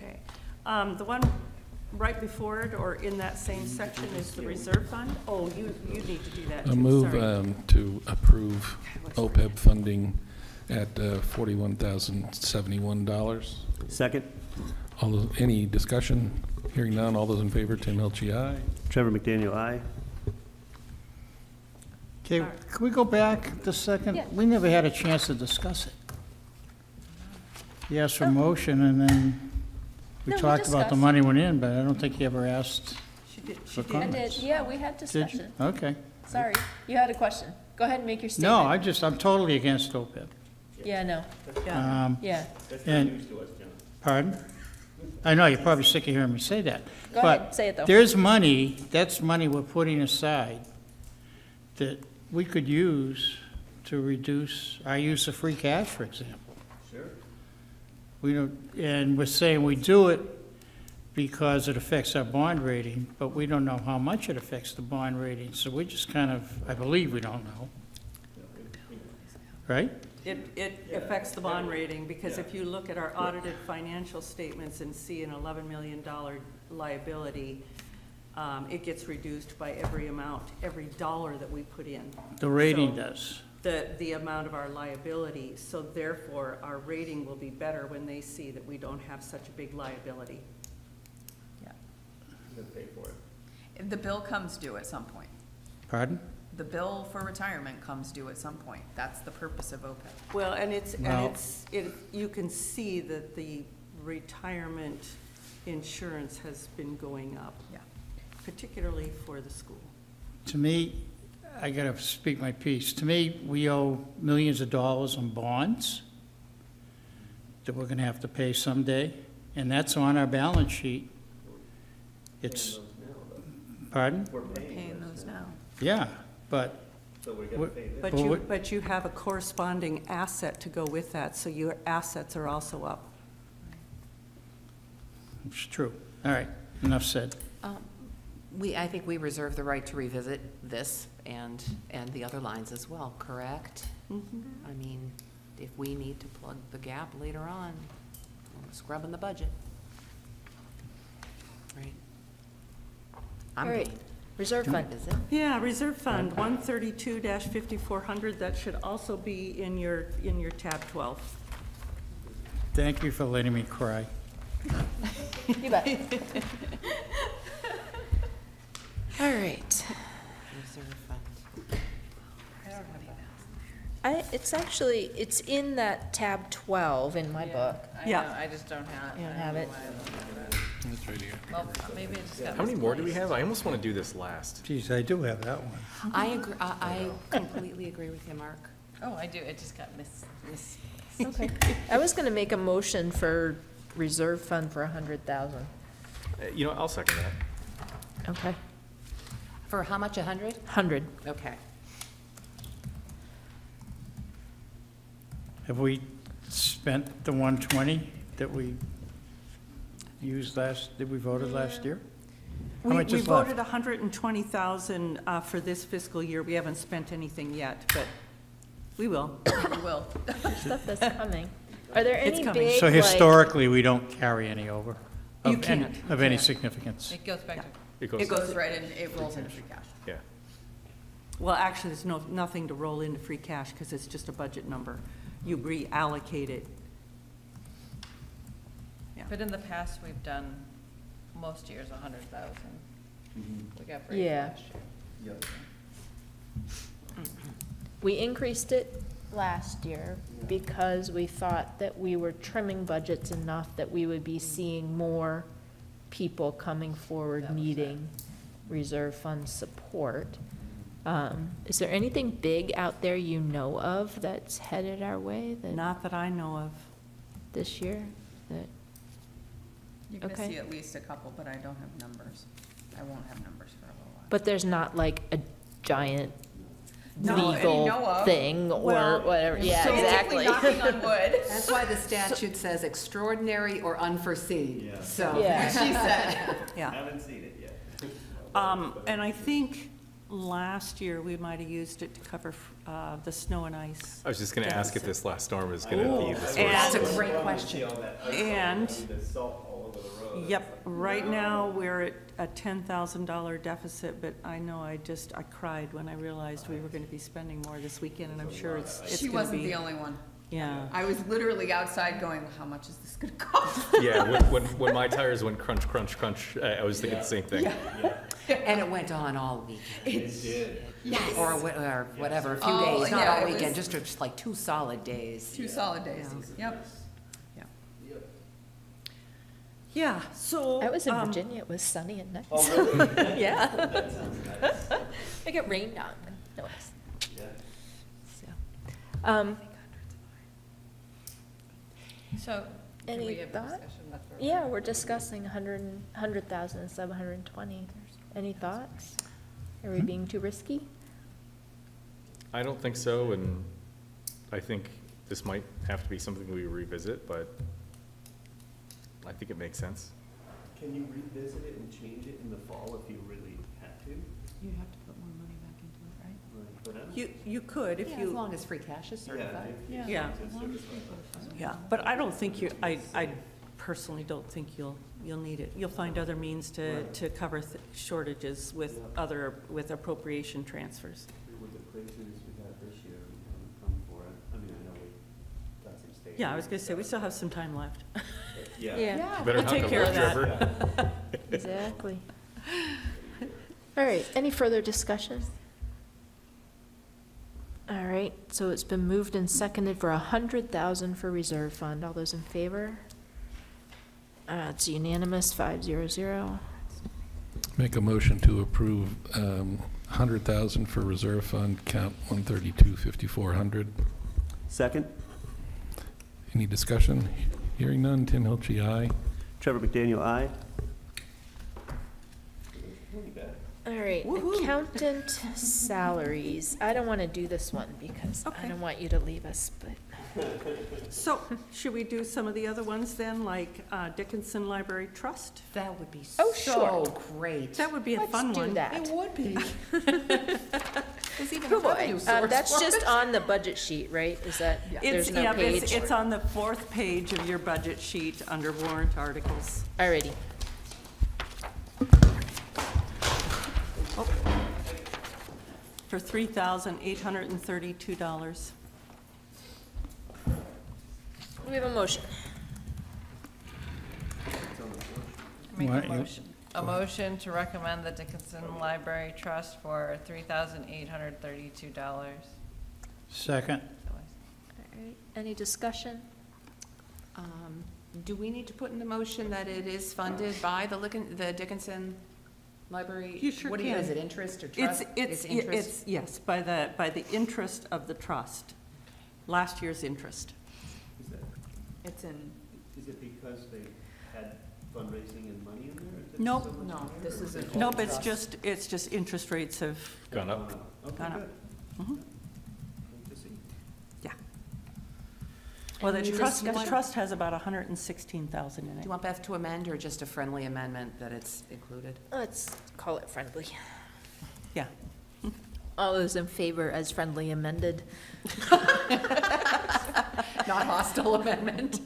Okay. Um, The one right before it, or in that same section, is the reserve fund. Oh, you, you need to do that A too, move sorry. um, to approve OPEB funding at uh, $41,071. Second. All, those- any discussion? Hearing none, all those in favor, Tim Hilchey, aye. Trevor McDaniel, aye. Okay, can we go back just a second? Yeah. We never had a chance to discuss it. You asked for motion, and then we No, we talked about the discussed. money went in, but I don't think you ever asked She did, she for did. comments. yeah, we had Did you? discussion. Okay. Sorry, you had a question. Go ahead and make your statement. No, I just, I'm totally against OPEB. Yeah, no, Yeah. Um, yeah. And, pardon? I know, you're probably sick of hearing me say that. Go but ahead, say it, though. There's money, that's money we're putting aside that we could use to reduce our use of free cash, for example. Sure. We don't, and we're saying we do it because it affects our bond rating, but we don't know how much it affects the bond rating, so we just kind of, I believe we don't know. Right? It, it affects the bond rating, because if you look at our audited financial statements and see an $11 million liability, um, it gets reduced by every amount, every dollar that we put in. The rating So does. The, the amount of our liability, so therefore, our rating will be better when they see that we don't have such a big liability. Pay for it. The bill comes due at some point. Pardon? The bill for retirement comes due at some point. That's the purpose of OPEB. Well, and it's, and Well- it's, it, you can see that the retirement insurance has been going up. Yeah. Particularly for the school. To me, I gotta speak my piece. To me, we owe millions of dollars on bonds that we're gonna have to pay someday, and that's on our balance sheet. It's, pardon? We're Paying those now. Yeah, but, So we're gonna gonna pay pay this. But Well, you, what- but you have a corresponding asset to go with that, so your assets are also up. it's true. All right, enough said. Um, We, I think we reserve the right to revisit this and, and the other lines as well, correct? I mean, if we need to plug the gap later on, scrub in the budget. Right? I'm All right, good. Reserve fund. is it? Yeah, reserve fund, one thirty-two fifty-four hundred, that should also be in your, in your tab twelve. Thank you for letting me cry. You bet. <laughs> All right. Reserve fund. I, it's actually, it's in that tab twelve in my book. I Yeah. know, I just don't have. You don't have know it? why I don't have it. That's right here. Well, maybe it just got How many more do we have? I almost want to do this last. Geez, I do have that one. I agree, I, I completely agree with you, Mark. Oh, I do, it just got mis, mis. Okay. I was gonna make a motion for reserve fund for a hundred thousand. Uh, You know, I'll second that. Okay. For how much, a hundred? Hundred. Okay. Have we spent the 120 that we used last, did we voted last year? How We, much we is left? voted hundred and twenty thousand, uh, for this fiscal year, we haven't spent anything yet, but we will. <coughs> We will. Stuff that's coming. Are there It's any coming. big, So like, historically, we don't carry any over? You of any- can't. Of any significance? It goes back to, It goes, It goes right in, it rolls into free cash. yeah. Well, actually, there's no, nothing to roll into free cash, because it's just a budget number. You reallocate it. Yeah. but in the past, we've done most years a hundred thousand. Mm-hmm. We got break Yeah. last year. we increased it last year because we thought that we were trimming budgets enough that we would be seeing more people coming forward was it. needing reserve fund support. Um, is there anything big out there you know of that's headed our way that, Not that I know of. this year? That, You're gonna Okay. see at least a couple, but I don't have numbers. I won't have numbers for a little while. but there's not like a giant No, legal thing or Well, whatever, yeah, So exactly. knocking on <laughs> wood. That's why the statute says extraordinary or unforeseen, Yeah. so. Yeah. <laughs> She said. <laughs> Yeah. Haven't seen it yet. Um, and I think last year, we might have used it to cover uh, the snow and ice. I was just gonna ask if this last storm is gonna be the source. And- That's a great question. And, yep, right now, we're at a $10,000 deficit, but I know I just, I cried when I realized we were going to be spending more this weekend, and I'm sure it's, it's She going to wasn't be. the only one. Yeah. I was literally outside going, how much is this gonna cost? Yeah, when, when, <laughs> when my tires went crunch, crunch, crunch, I, I was thinking the same thing. And it went on all weekend. It did. Yes. Or, wha- or whatever, a few Oh, days, not yeah, all it weekend, just, just like two solid days. Two solid days, yep. Yeah, so. I was in um, Virginia, it was sunny and nice. Oh, really? <laughs> Yeah. That sounds nice. I get rained on, but no, it's. So, um, So, do we Any have a thought? discussion about the- Yeah, we're discussing a hundred, and- hundred thousand instead of hundred and twenty. Any thoughts? Are we being too risky? I don't think so, and I think this might have to be something we revisit, but I think it makes sense. Can you revisit it and change it in the fall if you really had to? You'd have to put more money back into it, right? Right, but I don't- You, you could if Yeah, you. as long as free cash is certified. if- if Yeah. it's certified. Yeah, but I don't think you, I, I personally don't think you'll, you'll need it. You'll find other means to, Right. to cover th- shortages with other, with appropriation transfers. With the craziness we had this year, we haven't come for it. I mean, I know we got some state. Yeah, I was gonna say, we still have some time left. <laughs> Yeah. Yeah. Better We'll take hunt care of Wolf that. River. <laughs> Exactly. All right, any further discussion? All right, so it's been moved and seconded for a hundred thousand for reserve fund. All those in favor? Uh, it's unanimous, five zero zero. Make a motion to approve um, 100,000 for reserve fund, count 132, 5400. Second, Any discussion? Hearing none, Tim Hilchey, aye. Trevor McDaniel, aye. All right, accountant salaries. I don't want to do this one because I Okay. don't want you to leave us, but. So, should we do some of the other ones then, like uh, Dickinson Library Trust? That would be Oh, so sure. great. That would be a Let's fun do one. that. It would be. <laughs> There's even a Good boy. revenue Um, source that's for just it. on the budget sheet, right? Is that, It's, there's no yeah, it's, page? it's on the fourth page of your budget sheet under warrant articles. Alrighty. Oh. For three thousand eight hundred and thirty-two dollars. We have a motion. Make Why a don't motion, a motion to recommend the Dickinson Library Trust for three thousand eight hundred thirty-two dollars. Second, Alright, any discussion? Um, Do we need to put in the motion that it is funded by the Lickin, the Dickinson Library? You sure What do you, can. is it interest or It's, trust? it's, interest? it's, yes, by the, by the interest of the trust, last year's interest. Is It's in, is it because they had fundraising and money in there? Is it Nope. so much No, higher, this or is it an Nope, it's trust. just, it's just interest rates have Gone up. Okay, gone up. good. Mhm. Good to see. Yeah. Well, the Any trust, the discussion? trust has about hundred and sixteen thousand in it. do it. you want Beth to amend or just a friendly amendment that it's included? Let's call it friendly. Yeah. All those in favor as friendly amended? <laughs> Not hostile amendment?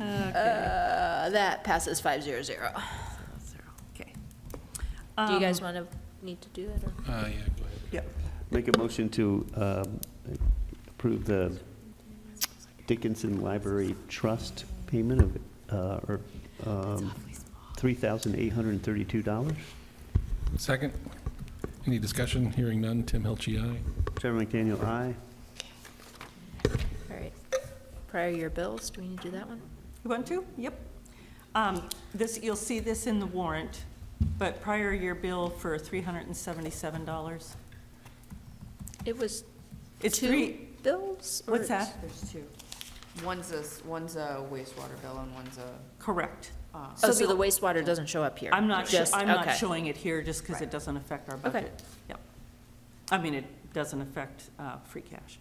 Uh, that passes five zero zero. Okay. Do you guys Um, want to, need to do that or? Uh, yeah, go ahead. Yep. Make a motion to um, approve the Dickinson Library Trust payment of, uh, or, um, $3,832. Second. Any discussion? Hearing none, Tim Hilchey, aye. Trevor McDaniel, aye. All right. Prior year bills, do we need to do that one? You want to? Yep. Um, This, you'll see this in the warrant, but prior year bill for three hundred and seventy-seven dollars. It was It's two three, bills? what's that? There's two. One's a, one's a wastewater bill and one's a, Correct. uh, Oh, so the wastewater doesn't show up here? I'm not, sho- Just- I'm not showing it here just because it doesn't affect our budget. Okay. budget. Yep. I mean, it doesn't affect uh, free cash.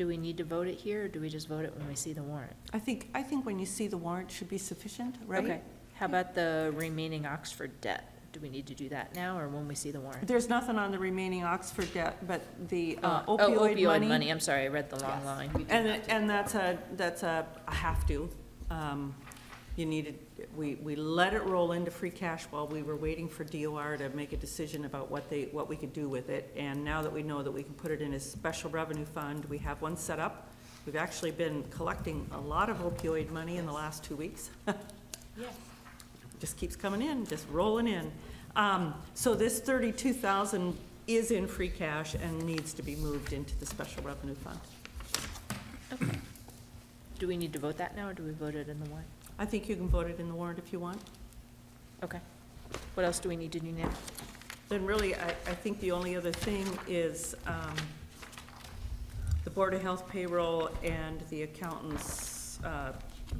Do we need to vote it here, or do we just vote it when we see the warrant? I think, I think when you see the warrant should be sufficient, right? Okay. How about the remaining Oxford debt? Do we need to do that now or when we see the warrant? There's nothing on the remaining Oxford debt, but the uh, Oh, opioid money. money, I'm sorry, I read the wrong Yes. line. And, and that's a, that's a, a have to. Um, You needed, we, we let it roll into free cash while we were waiting for DOR to make a decision about what they, what we could do with it. And now that we know that we can put it in a special revenue fund, we have one set up. We've actually been collecting a lot of opioid money in the last two weeks. <laughs> Just keeps coming in, just rolling in. Um, so this thirty-two thousand is in free cash and needs to be moved into the special revenue fund. Do we need to vote that now or do we vote it in the warrant? I think you can vote it in the warrant if you want. Okay. What else do we need to do now? Then really, I, I think the only other thing is, um, the Board of Health payroll and the accountant's, uh,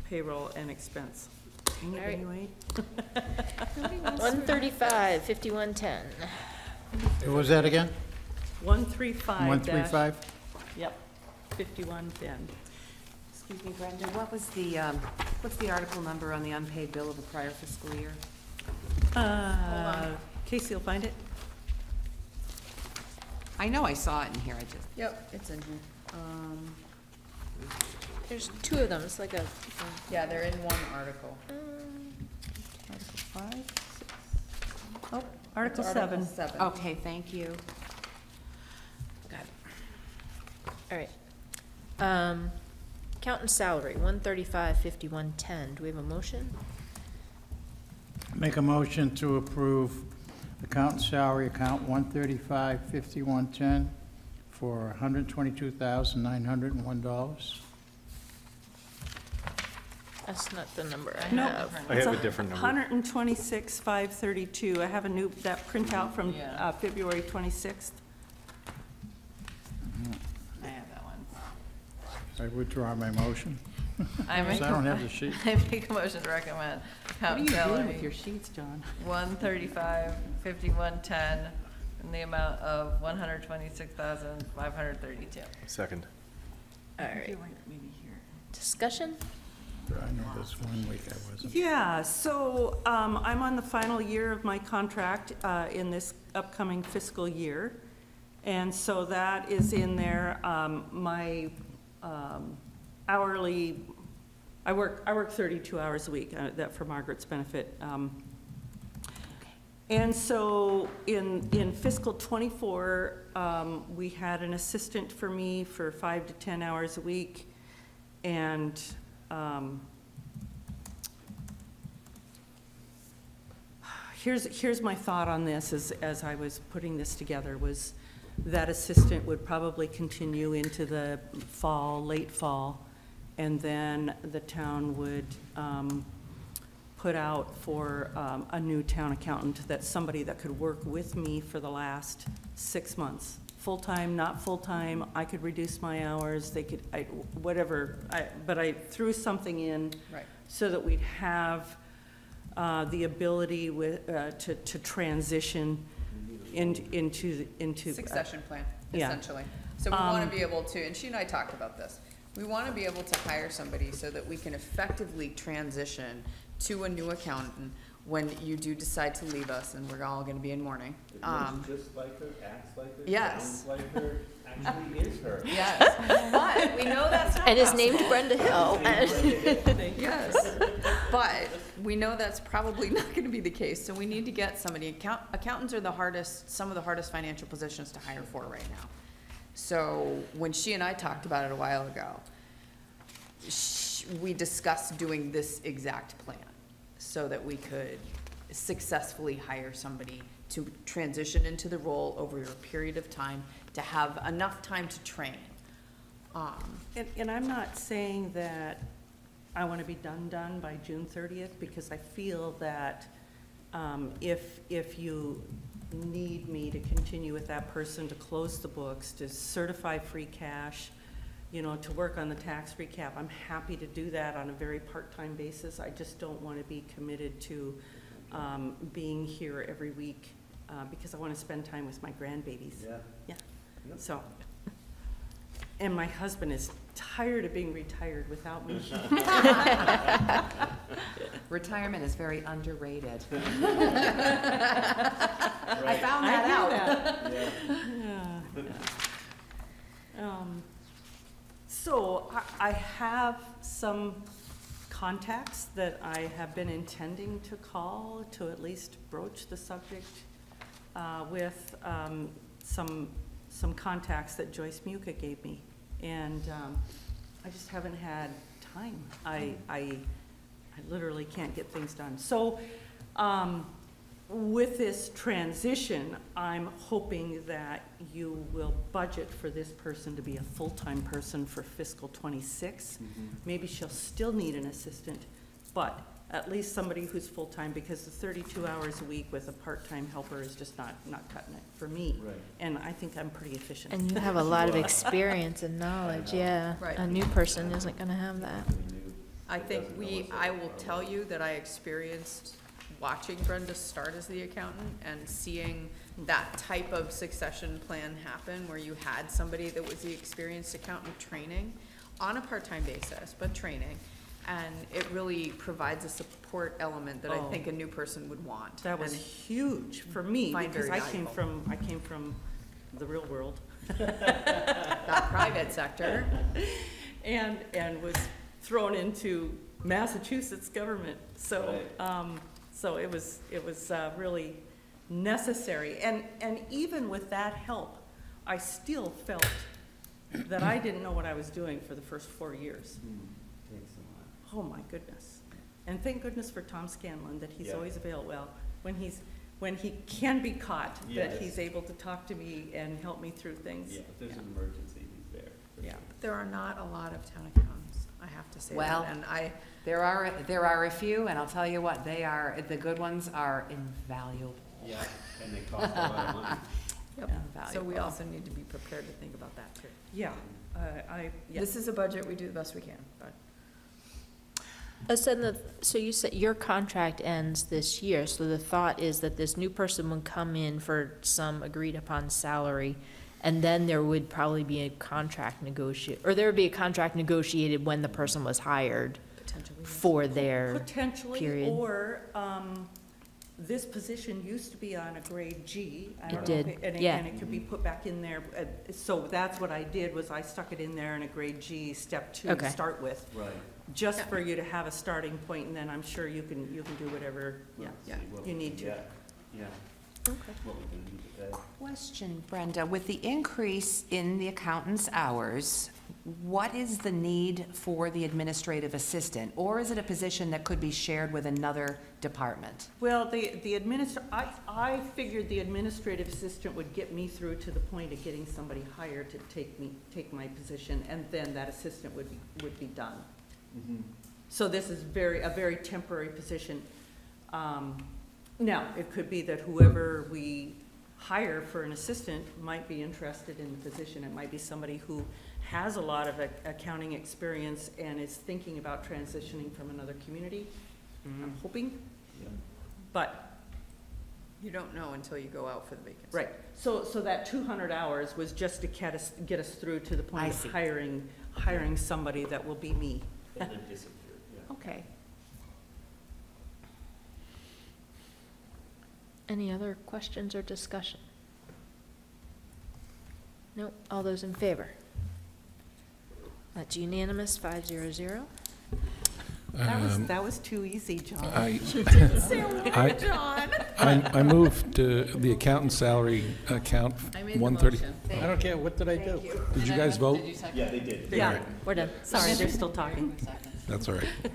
payroll and expense. Dang it, All right. Anyway. <laughs> One thirty-five, fifty-one ten. Who was that again? One three five One three five? Yep, fifty-one ten. Excuse me, Brenda, what was the, um, what's the article number on the unpaid bill of the prior fiscal year? Uh, Casey will find it. I know I saw it in here, I just. Yep, it's in here. Um, There's two of them, it's like a. yeah, they're in one article. Article five, six. Oh, Article It's seven. Seven. Okay, thank you. got it. All right. Um, accountant salary, one thirty-five, fifty-one ten. Do we have a motion? Make a motion to approve account salary, account one thirty-five, fifty-one ten for hundred twenty-two thousand, nine hundred and one dollars. That's not the number I No. have. I have a different number. Hundred and twenty-six, five thirty-two. I have a new, that printout from, Yeah. uh, February twenty-sixth. I have that one. I withdraw my motion. I <laughs> make, So I don't have the sheet. <laughs> I make a motion to recommend What are account you doing with salary, your sheets, John? one thirty-five, fifty-one ten, in the amount of one hundred twenty-six thousand, five hundred thirty-two. Second. All right. Maybe here. Discussion? I know this one week I wasn't. Yeah, so um, I'm on the final year of my contract uh, in this upcoming fiscal year. And so that is in there. Um, My um, hourly, I work, I work 32 hours a week, uh, that for Margaret's benefit. Um, And so in, in fiscal '24, um, we had an assistant for me for five to 10 hours a week. And um, here's, here's my thought on this as, as I was putting this together, was that assistant would probably continue into the fall, late fall, and then the town would um, put out for um, a new town accountant, that's somebody that could work with me for the last six months. Full-time, not full-time, I could reduce my hours, they could, I, whatever, I, but I threw something in Right. so that we'd have uh, the ability with, uh, to, to transition in- into, the- into. uh, Succession plan, Yeah. essentially. So we want Um, to be able to, and she and I talked about this, we want to be able to hire somebody so that we can effectively transition to a new accountant when you do decide to leave us, and we're all going to be in mourning. Um, just like her, acts like her, Yes. sounds like her, actually is her. Yes, <laughs> but we know that's not And is named possible. Brenda Hill. <laughs> Yes, but we know that's probably not gonna be the case, so we need to get somebody, account, accountants are the hardest, some of the hardest financial positions to hire for right now. So, when she and I talked about it a while ago, sh we discussed doing this exact plan, so that we could successfully hire somebody to transition into the role over a period of time, to have enough time to train. Um, And, and I'm not saying that I want to be done, done by June thirtieth, because I feel that um, if, if you need me to continue with that person to close the books, to certify free cash, you know, to work on the tax recap, I'm happy to do that on a very part-time basis. I just don't want to be committed to um, being here every week, uh, because I want to spend time with my grandbabies. Yeah. Yeah, so. and my husband is tired of being retired without me. <laughs> Retirement is very underrated. <laughs> I found that out. Um, So I- I have some contacts that I have been intending to call to at least broach the subject uh, with um, some, some contacts that Joyce Muka gave me. And um, I just haven't had time. I, I, I literally can't get things done. So um, with this transition, I'm hoping that you will budget for this person to be a full-time person for fiscal '26. Maybe she'll still need an assistant, but at least somebody who's full-time, because the 32 hours a week with a part-time helper is just not, not cutting it for me. Right. And I think I'm pretty efficient. And you have a <laughs> lot of experience and knowledge, yeah. Right. A new person isn't gonna have that. I think we, I will tell you that I experienced watching Brenda start as the accountant and seeing hmm. that type of succession plan happen where you had somebody that was the experienced accountant training on a part-time basis, but training. And it really provides a support element that I Oh. think a new person would want. That was and huge for me, find because very I came valuable. from, I came from the real world. <laughs> That private sector. <laughs> And, and was thrown into Massachusetts government. So, um, so it was, it was uh, really necessary. And, and even with that help, I still felt that I didn't know what I was doing for the first four years. Oh, my goodness. And thank goodness for Tom Scanlon, that he's Yeah. always available, well, when he's, when he can be caught, that he's able to talk to me and help me through things. Yeah, if there's an emergency, he's there. Yeah. sure. There are not a lot of town accountants, I have to say Well, that. And I, There are, there are a few, and I'll tell you what, they are, the good ones are invaluable. Yeah, and they cost a lot of money. <laughs> Yep. So we also need to be prepared to think about that too. Yeah, uh, I, yeah. This is a budget, we do the best we can, but. Uh, So the, so you said your contract ends this year, so the thought is that this new person would come in for some agreed upon salary, and then there would probably be a contract negotiate, or there would be a contract negotiated when the person was hired Potentially. for their Potentially, period. or, um, this position used to be on a grade G. I It don't know if did, And it, yeah. and it could be put back in there, uh, so that's what I did, was I stuck it in there in a grade G, step two Okay. to start with. Right. Just for you to have a starting point, and then I'm sure you can, you can do whatever, yeah, See you need to. get. Yeah. What we can do today. Question, Brenda, with the increase in the accountant's hours, what is the need for the administrative assistant? Or is it a position that could be shared with another department? Well, the, the administr, I, I figured the administrative assistant would get me through to the point of getting somebody hired to take me, take my position, and then that assistant would be, would be done. So this is very, a very temporary position. Um, Now, it could be that whoever we hire for an assistant might be interested in the position. It might be somebody who has a lot of ac- accounting experience and is thinking about transitioning from another community, I'm hoping. Yeah. But, You don't know until you go out for the vacancy. right, so, so that two hundred hours was just to get us, get us through to the I point see. of hiring, hiring somebody that will be me. And then disappear, yeah. Okay. Any other questions or discussion? No, all those in favor? That's unanimous, five zero zero. That was, Um, that was too easy, John. I- <laughs> Say a word, I- I, I moved uh, the accountant's salary account I made the 130. motion. I don't care, what did I do? Did you guys vote? Yeah, they did. Yeah, We're done. sorry, they're still talking. <laughs> That's all right. <laughs>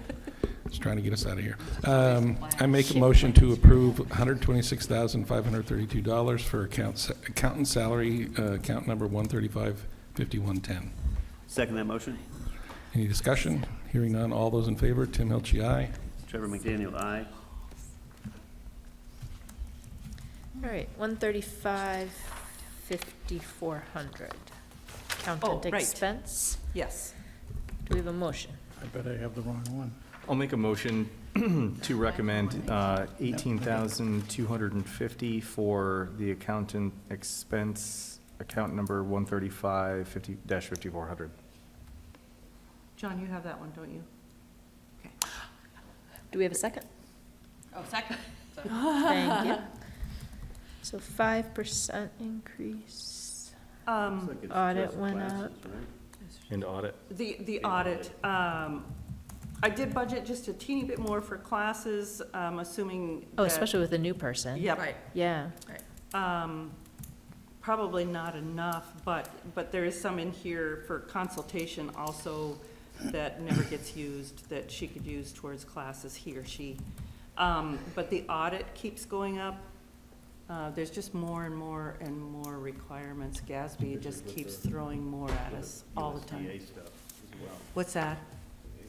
Just trying to get us out of here. Um, I make a motion to approve $126,532 for account, accountant salary, uh, account number 1355110. Second that motion? Any discussion? Hearing none, all those in favor, Tim Hilchey, aye. Trevor McDaniel, aye. All right, one thirty-five, fifty-four hundred. Accountant Oh, right. expense. Yes. Do we have a motion? I bet I have the wrong one. I'll make a motion <clears throat> to recommend uh, 18250 for the accountant expense account number 135, 50 dash 5400. John, you have that one, don't you? Okay. Do we have a second? Oh, second. Thank you. <laughs> So five percent increase. Um, like it's Audit just went classes, up. right? And audit. The, the audit, um, I did budget just a teeny bit more for classes, um, assuming. Oh, that- especially with a new person. Yep. Right, Yeah. right. Um, Probably not enough, but, but there is some in here for consultation also that never gets used, that she could use towards classes, he or she. Um, But the audit keeps going up. Uh, There's just more and more and more requirements. GASB just keeps throwing more at us all the time. Well, What's that?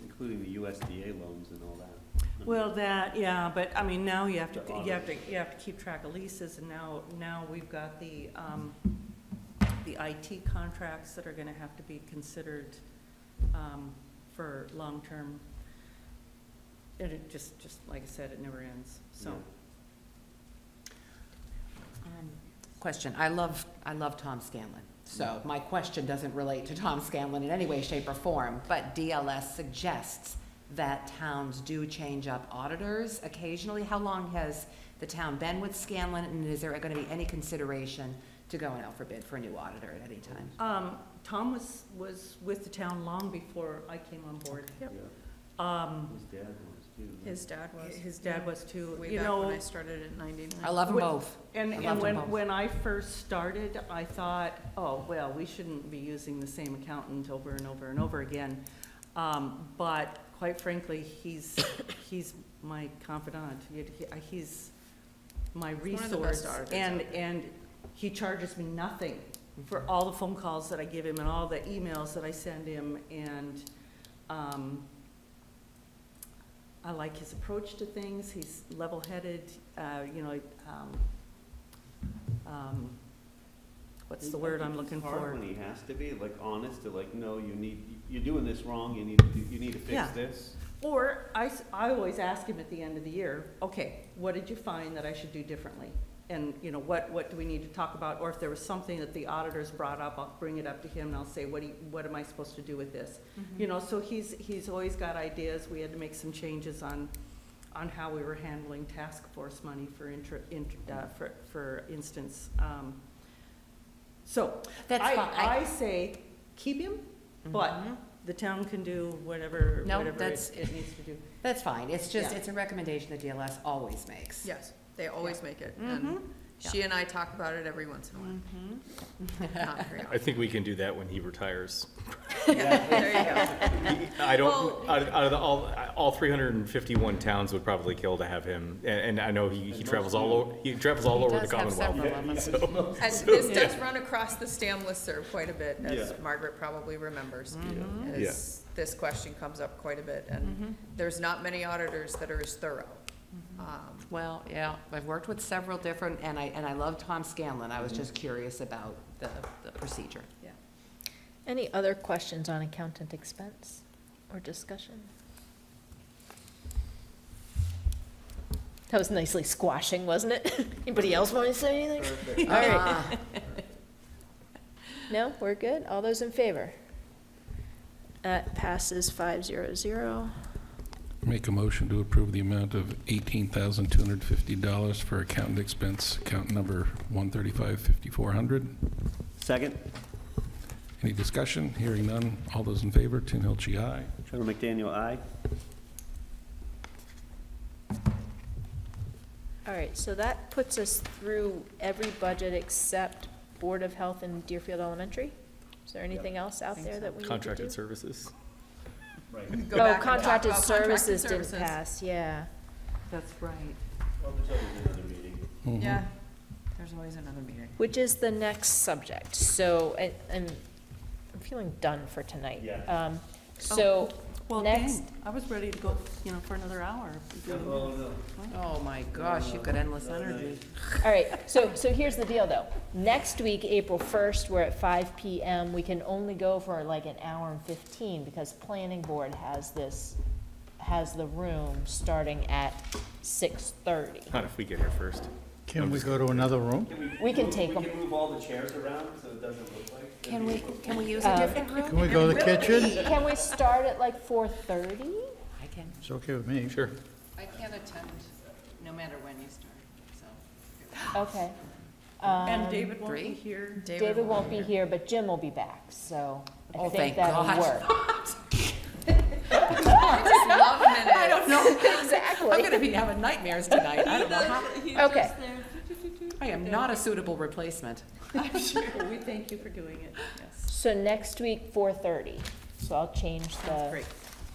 including the USDA loans and all that. Well, that, yeah, but I mean, now you have to, you have to, you have to keep track of leases, and now, now we've got the, um, the IT contracts that are gonna have to be considered, um, for long-term. And it just, just, like I said, it never ends, so. Um, Question, I love, I love Tom Scanlon, so my question doesn't relate to Tom Scanlon in any way, shape, or form, but DLS suggests that towns do change up auditors occasionally. How long has the town been with Scanlon, and is there gonna be any consideration to going out for bid for a new auditor at any time? Um, Tom was, was with the town long before I came on board. Um, His dad was too. right? His dad was. his dad was too, Way you back know. when I started in ninety-nine. I love them When- both. And, I and love them when, both. when I first started, I thought, oh, well, we shouldn't be using the same accountant over and over and over again. Um, but quite frankly, he's, he's my confidant. He- he- He's my He's one of the best resource. auditors And, there. and he charges me nothing for all the phone calls that I give him and all the emails that I send him. And, um, I like his approach to things. He's level-headed, uh, you know, um, um, what's the word I'm looking It's hard for? when he has to be, like, honest, to like, no, you need, you're doing this wrong, you need, to you need to Yeah. fix this. Or I, s- I always ask him at the end of the year, okay, what did you find that I should do differently? And, you know, what, what do we need to talk about? Or if there was something that the auditors brought up, I'll bring it up to him and I'll say, what do you, what am I supposed to do with this? You know, so he's, he's always got ideas. We had to make some changes on, on how we were handling task force money for inter, int- uh, for, for instance. Um, So, That's I, fine. I- say, keep him, but Mhm. the town can do whatever, No, whatever it, that's- it needs to do. That's fine, it's just, Yeah. it's a recommendation that DLS always makes. Yes, they always make it, and mm-hmm. she and I talk about it every once in a while. Mm-hmm. <laughs> Not very I often. think we can do that when he retires. Yeah, there you go. I don't, Well- out of, out of the, all, all three hundred and fifty-one towns would probably kill to have him. And, and I know he, he travels all over, he travels all He over the does have Commonwealth. several of them. <laughs> so- <laughs> And this does run across the STAM listserv quite a bit, as Yeah. Margaret probably remembers. Mm-hmm. As this question comes up quite a bit, and mm-hmm. there's not many auditors that are as thorough. Mm-hmm. Um, Well, yeah, I've worked with several different, and I, and I love Tom Scanlon, I was mm-hmm. just curious about the, the procedure. Yeah. Any other questions on accountant expense or discussion? That was nicely squashing, wasn't it? <laughs> Anybody else want to say anything? All right. Ah. No, we're good? All those in favor? That passes five zero zero. Make a motion to approve the amount of eighteen thousand two hundred fifty dollars for accountant expense, account number one thirty-five fifty-four hundred. Second, Any discussion? Hearing none. All those in favor, Tim Hilchey, aye. Trevor McDaniel, aye. All right, so that puts us through every budget except Board of Health and Deerfield Elementary? Is there anything else out there that we need to do? Contracted services. Right. Go Oh, and talk contracted about contracted services didn't services. pass, yeah. That's right. Well, there's always another meeting. Mhm. Yeah, there's always another meeting. Which is the next subject, so, and, and I'm feeling done for tonight. Yeah. Um, so, Well, next, dang, I was ready to go, you know, for another hour. Oh, no. Oh, my gosh, you've got endless energy. all right, so, so here's the deal, though. Next week, April first, we're at five PM, we can only go for like an hour and fifteen, because planning board has this, has the room starting at six thirty. Not if we get here first. Can we go to another room? We can take them. We can move all the chairs around so it doesn't look like. Can we, can we use a different room? Can we go to the kitchen? Can we start at like four thirty? I can. It's okay with me. Sure. I can't attend, no matter when you start, so. Okay. And Um, David won't be three? here. David won't be here, but Jim will be back, so I Oh, think thank that'll God. work. <laughs> <laughs> <laughs> I don't know. Exactly. I'm gonna be having nightmares tonight. I don't know how. Okay. I am not a suitable replacement. <laughs> I'm sure. We thank you for doing it, yes. So next week, four thirty. So I'll change the. Sounds great.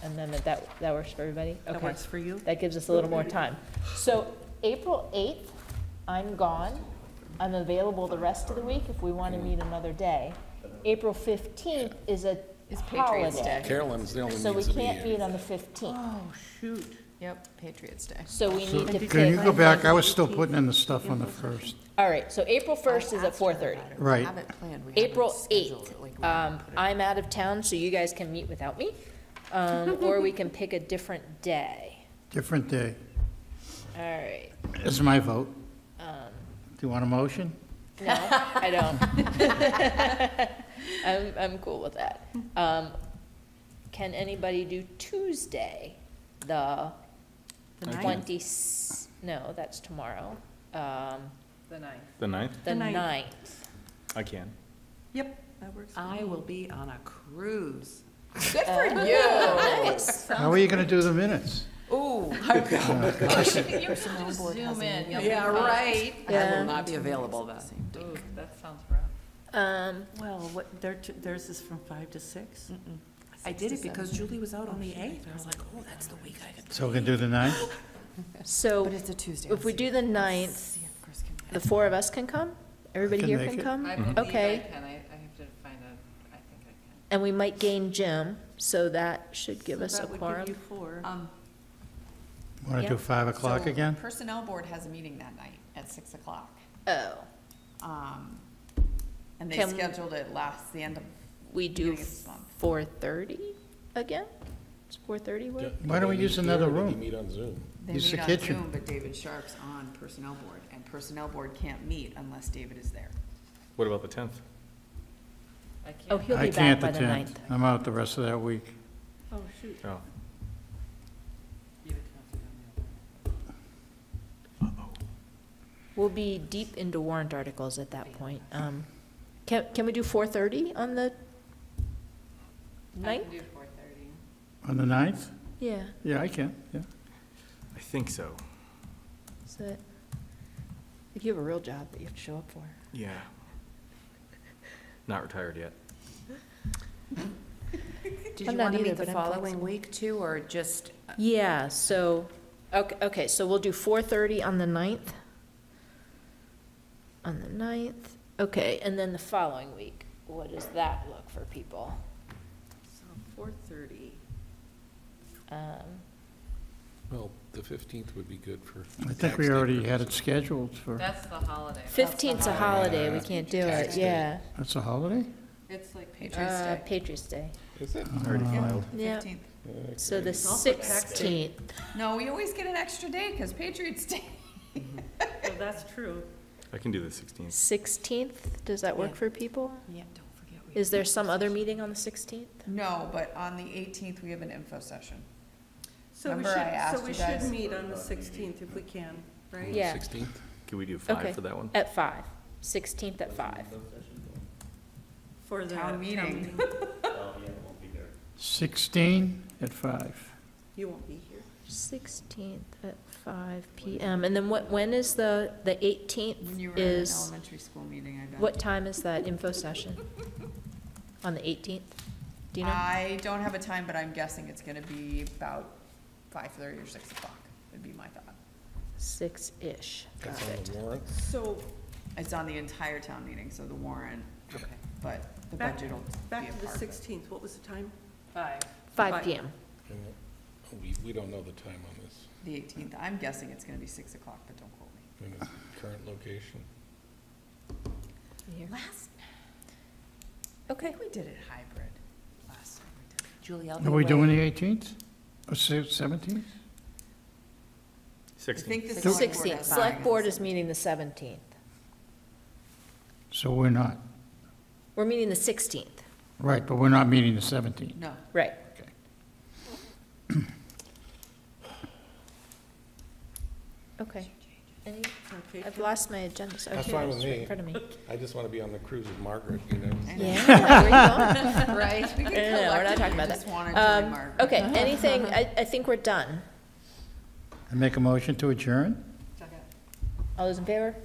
And then that, that works for everybody? That Okay. works for you? That gives us a little more time. So April eighth, I'm gone. I'm available the rest of the week if we want to meet another day. April fifteenth is a Is Patriots holiday. Day. Carolyn's the only one So we needs to be can't here. meet on the fifteenth. Oh, shoot. Yep, Patriots Day. So we need to pick. Can you go back? I was still putting in the stuff on the first. All right, so April first is at four thirty. Right. Have it planned. We haven't April scheduled eighth, it like we um, I'm out of town, so you guys can meet without me. Um, <laughs> or we can pick a different day. Different day. All right, This is my vote. um, Do you want a motion? no, I don't. <laughs> I'm, I'm cool with that. Um, can anybody do Tuesday, the The ninth? twenty, no, that's tomorrow, um, The ninth. The ninth? the The ninth. ninth. I can. Yep, that works. I will be on a cruise. Good for you. How are you gonna do the minutes? Ooh, I will. You can just zoom in. you'll be Yeah, fine. right. I Yeah. will not be available then. Ooh, that sounds rough. Um, Well, what, their, t- theirs is from five to six? I did it because Julie was out on the eighth. I was like, oh, that's the week I could. So we can do the ninth? <laughs> so But it's a Tuesday. if we do the ninth, See if Chris can. the four of us can come? Everybody can here make can it. come? I Okay. I can, I, I have to find a, I think I can. And we might gain Jim, so that should give us a that would give quorum. four. Um, Want to do five o'clock So again? Personnel Board has a meeting that night at six o'clock. Oh, Um, and they Can- scheduled it last, the end of, we do Beginning of this month. Four thirty again? It's four thirty Do- work? do Why don't we use another or they room? meet on Zoom? they Use the meet on kitchen. Zoom, but David Sharp's on Personnel Board, and Personnel Board can't meet unless David is there. What about the tenth? I can't. Oh, he'll I be back can't by the attend. ninth. I'm out the rest of that week. Oh, shoot. Oh. You would have to do We'll be deep into warrant articles at that point. Um, can, can we do four thirty on the it. I ninth? can do four thirty. On the ninth? Yeah, Yeah, I can, yeah. I think so. is that, if you have a real job that you have to show up for. Yeah. Not retired yet. <laughs> Did I'm you not want to either, meet the but I'm following flexible. week too, or just? Uh, yeah, so, okay, okay, so we'll do four thirty on the ninth. On the ninth, okay, and then the following week, what does that look for people? So four thirty. Um, Well, the fifteenth would be good for. I think we already had it scheduled for, That's the holiday. That's the Fifteenth's a holiday, we can't do it, yeah. that's a holiday? It's like Patriots Uh, Day, Patriots Day, Is it? Already Uh, filed. yeah, fifteenth. so the also tax day. sixteenth, No, we always get an extra day, because Patriots Day. <laughs> Oh, that's true. I can do the sixteenth. sixteenth, does that work Yeah. for people? Yeah, don't forget. we- Is there some other meeting on the sixteenth? No, but on the eighteenth, we have an info session. So we Remember I should, asked so we you should meet on the sixteenth if we can, right? Yeah. Sixteenth? Can we do Okay. five for that one? At five, sixteenth at five. For the Town meeting. Oh, yeah, it won't be there. Sixteen at five. You won't be here. Sixteenth at five PM, and then what, when is the, the eighteenth When you were in an is, elementary school meeting, I bet. what time is that info session? <laughs> On the eighteenth? Do you know? I don't have a time, but I'm guessing it's gonna be about five thirty or six o'clock, would be my thought. Six-ish, got That's on it. the warrant? So, It's on the entire town meeting, so the warrant, okay. but the Back, budget will be a back to the of it. sixteenth, what was the time? Five. Five Five. PM. And, uh, We, we don't know the time on this, The eighteenth, I'm guessing it's gonna be six o'clock, but don't quote me. in its current location. Here. Last, I Okay, think we did it hybrid last time we did it. Julie, I'll be Are we doing the eighteenth? Or seventeenth? I think the The select board Sixteenth, has select board is meeting the seventeenth. So we're not, We're meeting the sixteenth. right, but we're not meeting the 17th. No. Right. Okay. Any, I've lost my agenda, so. That's fine with me. In front of me. I just want to be on the cruise with Margaret, you know? Yeah, where you <laughs> going? Right, we No, can <laughs> no, no, we're not collectively talking about just that. wanna join Um, Margaret. Okay, anything, I, I think we're done. I make a motion to adjourn? All those in favor?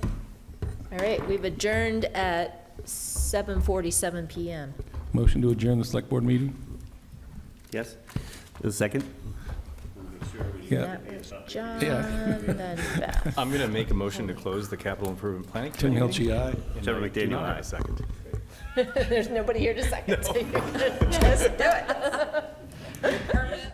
All right, we've adjourned at seven forty-seven PM. Motion to adjourn the select board meeting? Yes? The second? Yeah. That was John, Yeah. then <laughs> Beth. I'm going to make a motion to close the capital improvement planning. Tim committee Hilchey, aye. meeting, and Trevor I do McDaniel, not have a second. <laughs> There's nobody here to second, so you're gonna just do it. <laughs>